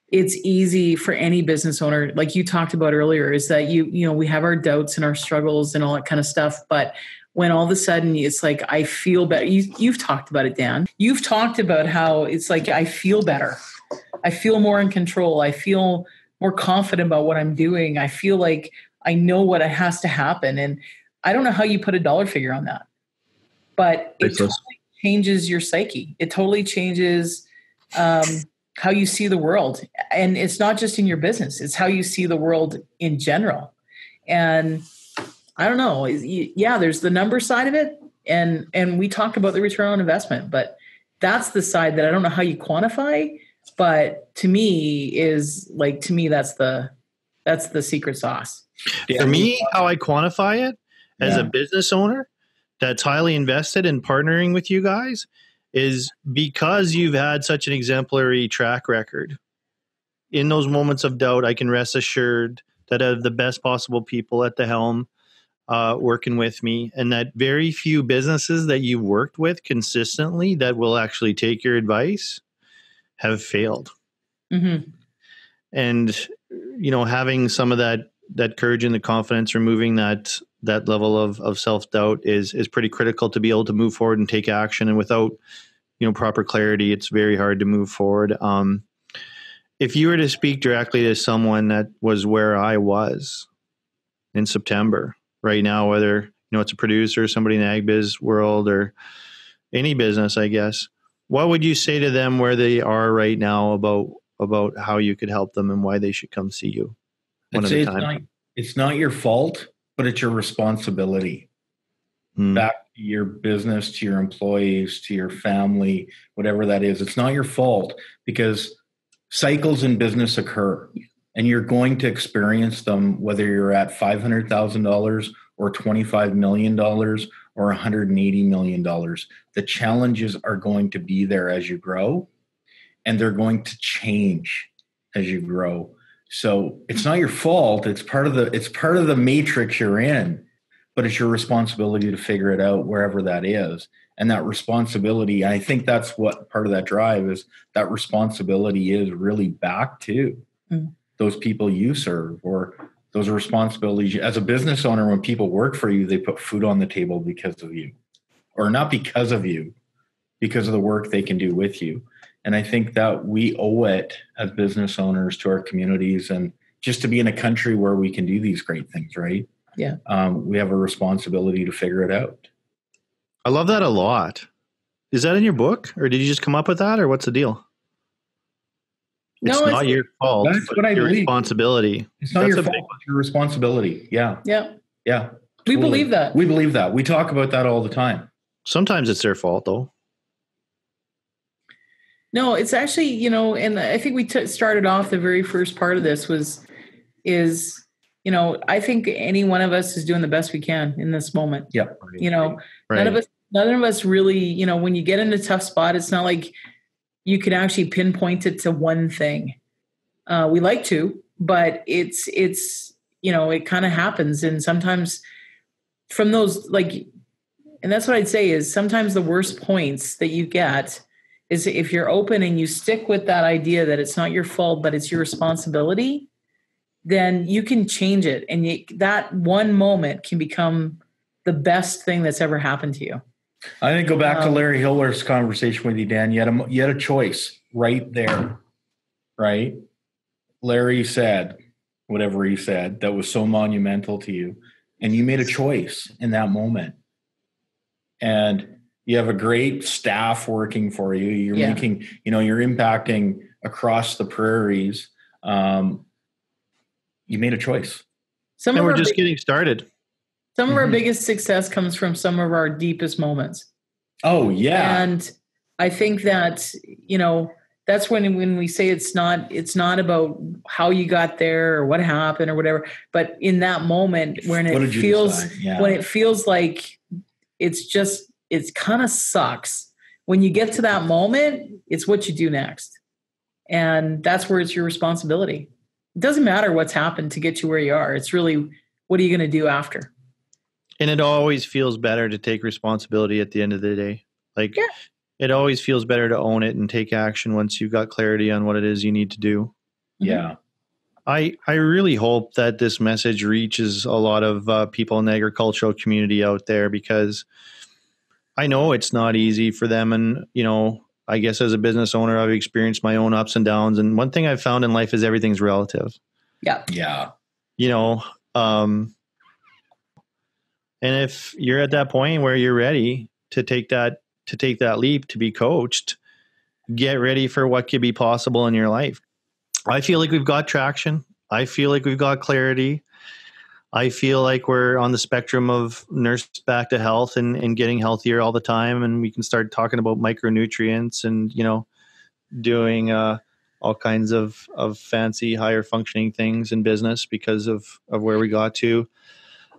it's easy for any business owner like you talked about earlier is that you you know we have our doubts and our struggles and all that kind of stuff but when all of a sudden it's like i feel better. You, you've talked about it dan. You've talked about how it's like i feel better. I feel more in control. I feel more confident about what i'm doing. I feel like I know what has to happen. And I don't know how you put a dollar figure on that, but it totally changes your psyche. It totally changes um, how you see the world. And it's not just in your business, it's how you see the world in general. And I don't know. Yeah, there's the number side of it. And, and we talk about the return on investment, but that's the side that I don't know how you quantify, but to me is like, to me, that's the, that's the secret sauce. Yeah. For me, how I quantify it as yeah. a business owner that's highly invested in partnering with you guys is because you've had such an exemplary track record. In those moments of doubt, I can rest assured that I have the best possible people at the helm uh, working with me, and that very few businesses that you've worked with consistently that will actually take your advice have failed. Mm-hmm. And you know, having some of that that courage and the confidence, removing that that level of of self doubt is is pretty critical to be able to move forward and take action. And without you know proper clarity, it's very hard to move forward. Um, if you were to speak directly to someone that was where I was in September, right now, whether you know it's a producer, somebody in the ag biz world, or any business, I guess, what would you say to them where they are right now about about how you could help them and why they should come see you? one at a time? It's not, it's not your fault, but it's your responsibility. Hmm. Back to your business, to your employees, to your family, whatever that is. It's not your fault because cycles in business occur and you're going to experience them whether you're at $500,000 or $25 million or $180 million. The challenges are going to be there as you grow and they're going to change as you grow. So it's not your fault. It's part of the it's part of the matrix you're in, but it's your responsibility to figure it out wherever that is. And that responsibility, I think that's what part of that drive is that responsibility is really back to mm. those people you serve or those responsibilities as a business owner when people work for you they put food on the table because of you or not because of you because of the work they can do with you and I think that we owe it as business owners to our communities and just to be in a country where we can do these great things, right? Yeah. Um, we have a responsibility to figure it out. I love that a lot. Is that in your book or did you just come up with that or what's the deal? It's no, not it's, your fault. That's what I your believe. responsibility. It's not that's your fault. It's your responsibility. Yeah. Yeah. Yeah. We believe that. We believe that. We talk about that all the time. Sometimes it's their fault though. No, it's actually, you know, and I think we t- started off the very first part of this was, is, you know, I think any one of us is doing the best we can in this moment. Yep. You know, right. none of us, none of us really, you know, when you get in a tough spot, it's not like you can actually pinpoint it to one thing. Uh, we like to, but it's, it's, you know, it kind of happens. And sometimes from those, like, and that's what I'd say is sometimes the worst points that you get is if you're open and you stick with that idea that it's not your fault but it's your responsibility then you can change it. And you, that one moment can become the best thing that's ever happened to you. I think go back to Um, Larry Hiller's conversation with you, Dan. You had a you had a choice right there, right? Larry said whatever he said that was so monumental to you, and you made a choice in that moment. And you have a great staff working for you. You're Yeah. making, you know, you're impacting across the prairies. Um, you made a choice. Some And of we're our just big- getting started. some of our Mhm. biggest success comes from some of our deepest moments. Oh yeah, and i think that you know that's when when we say it's not it's not about how you got there or what happened or whatever but in that moment when it feels? Yeah. when it feels like it's just it's kind of sucks when you get to that moment it's what you do next and that's where it's your responsibility it doesn't matter what's happened to get you where you are it's really what are you going to do after And it always feels better to take responsibility at the end of the day. Like Yeah. it always feels better to own it and take action once you've got clarity on what it is you need to do. yeah. I, I really hope that this message reaches a lot of uh, people in the agricultural community out there because I know it's not easy for them. And, you know, I guess as a business owner, I've experienced my own ups and downs. And one thing I've found in life is everything's relative, yeah Yeah. you know. Um, and if you're at that point where you're ready to take that to take that leap to be coached, get ready for what could be possible in your life. I feel like we've got traction. I feel like we've got clarity. I feel like we're on the spectrum of nurse back to health and, and getting healthier all the time. And we can start talking about micronutrients and, you know, doing uh, all kinds of, of fancy, higher functioning things in business because of, of where we got to.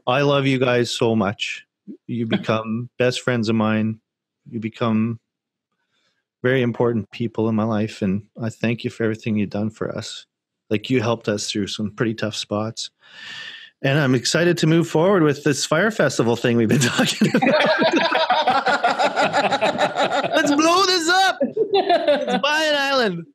I love you guys so much. You *laughs* become best friends of mine. You become very important people in my life. And I thank you for everything you've done for us. Like you helped us through some pretty tough spots. And I'm excited to move forward with this Fyre festival thing we've been *laughs* talking about. Let's blow this up. Let's buy an island.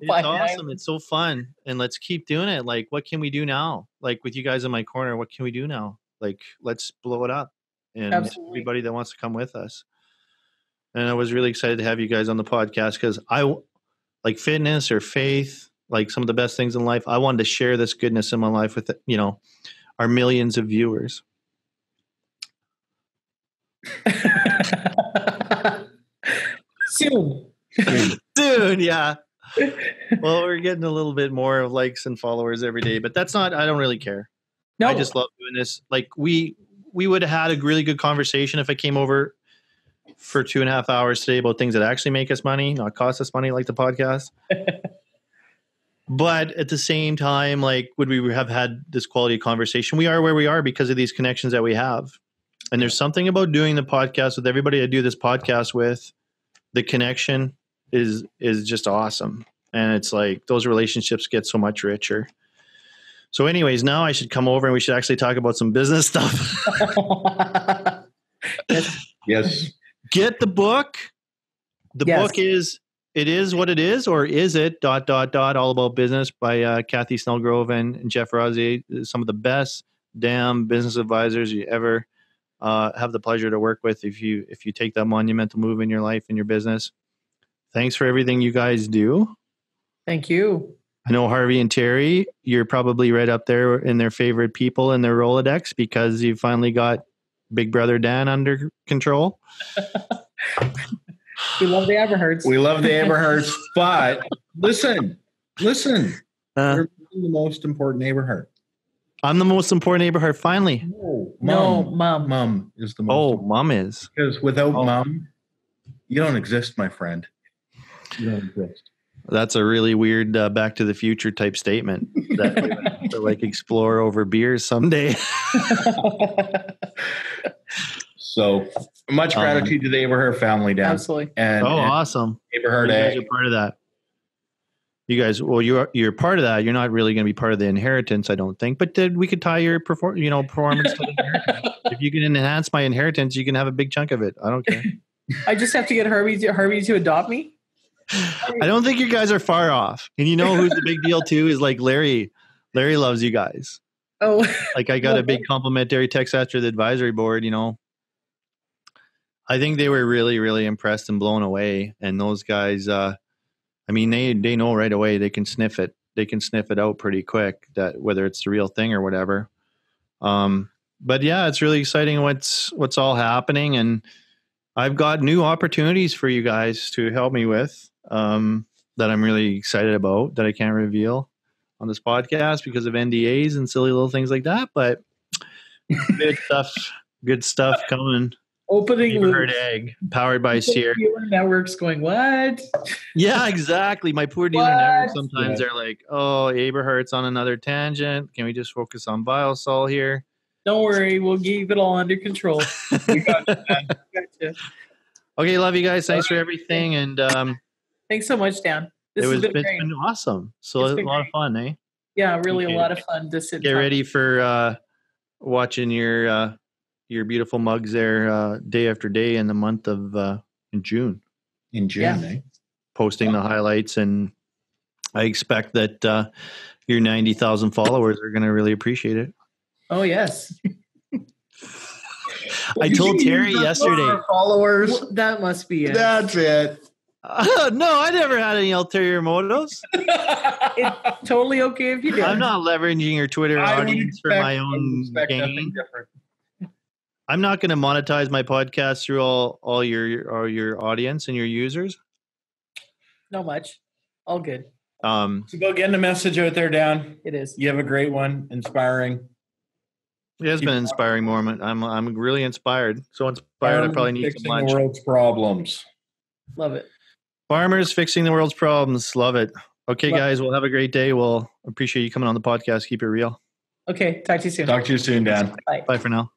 It's Fine. awesome. It's so fun. And let's keep doing it. Like, what can we do now? Like with you guys in my corner, what can we do now? Like, let's blow it up. And Absolutely. everybody that wants to come with us. And I was really excited to have you guys on the podcast because I like fitness or faith, like some of the best things in life. I wanted to share this goodness in my life with, you know, our millions of viewers. Soon. Soon, yeah. well, we're getting a little bit more of likes and followers every day, but that's not, I don't really care. No, I just love doing this. Like we we would have had a really good conversation if I came over for two and a half hours today about things that actually make us money, not cost us money, like the podcast. *laughs* but at the same time, like would we have had this quality of conversation? We are where we are because of these connections that we have. And there's something about doing the podcast with everybody I do this podcast with. The connection is is just awesome. And it's like those relationships get so much richer. So, anyways, now I should come over and we should actually talk about some business *laughs* stuff. *laughs* Yes. Get the book. The Yes. book is it is what it is, or is it dot dot dot all about business by uh, Cathy Snellgrove and, and Jeff Rosier, some of the best damn business advisors you ever uh, have the pleasure to work with. If you if you take that monumental move in your life and your business, thanks for everything you guys do. Thank you. I know Harvey and Terry, you're probably right up there in their favorite people in their Rolodex because you finally got Big Brother Dan under control. *laughs* We love the Eberhards. We love the Eberhards, *laughs* but listen, listen. Uh, You're the most important Eberhard. I'm the most important neighborhood. Finally. No, no, mom. mom. Mom is the most. Oh, important. mom is. because without Oh. mom, you don't exist, my friend. You don't exist. That's a really weird uh, Back to the Future type statement that we would have to like explore over beers someday. *laughs* *laughs* So much Um, gratitude to the Eberhard family, Dan, Absolutely. and, oh, and awesome! Eberhard you guys A. are part of that. You guys, well, you're you're part of that. You're not really going to be part of the inheritance, I don't think. But then we could tie your perform, you know, performance to the inheritance. *laughs* if you can enhance my inheritance, you can have a big chunk of it. I don't care. I just have to get Herbie to, Harvey to adopt me. I don't think you guys are far off. And you know who's the big deal too is like Larry. Larry loves you guys. Oh, Like I got a *laughs* big complimentary text after the advisory board. You know, I think they were really, really impressed and blown away. And those guys, uh, I mean, they they know right away. They can sniff it. They can sniff it out pretty quick. That whether it's the real thing or whatever. Um, but yeah, it's really exciting what's what's all happening, and I've got new opportunities for you guys to help me with um, that I'm really excited about that I can't reveal on this podcast because of NDAs and silly little things like that. But good *laughs* stuff, good stuff coming. Opening Neighborhood loop. egg powered by Siere. Dealer networks going what? Yeah, exactly. My poor dealer What? network. Sometimes they're like, "Oh, Eberhard's on another tangent. Can we just focus on Biosol here?" Don't worry, we'll keep it all under control. *laughs* We got you. Gotcha. Okay, love you guys. Thanks for everything, and um, Thanks so much, Dan. This it has was been it's great. been awesome. So It's a been lot of fun, eh? yeah, really Okay. a lot of fun to sit. and Get talk. ready for uh, watching your uh, your beautiful mugs there uh, day after day in the month of uh, in June. In June, Yeah. eh? posting the highlights and I expect that uh, your 90,000 followers are going to really appreciate it. Oh yes, I told Terry yesterday. Followers. Well, that must be it. That's it. *laughs* no, I never had any ulterior motives. *laughs* It's totally okay if you do. I'm not leveraging your Twitter I audience for my own expect nothing gain. Different. I'm not going to monetize my podcast through all all your all your audience and your users. Not much. All good. Um, It's about getting a message out there, Dan. It is. You have a great one, inspiring. it has been an inspiring moment. I'm I'm really inspired. So inspired, I probably need Fixing some lunch. the world's problems. Love it. Farmers fixing the world's problems. Love it. Okay, Love- guys, we'll have a great day. We'll appreciate you coming on the podcast. Keep it real. Okay. Talk to you soon. Talk to you soon, Dan. Bye. Bye for now.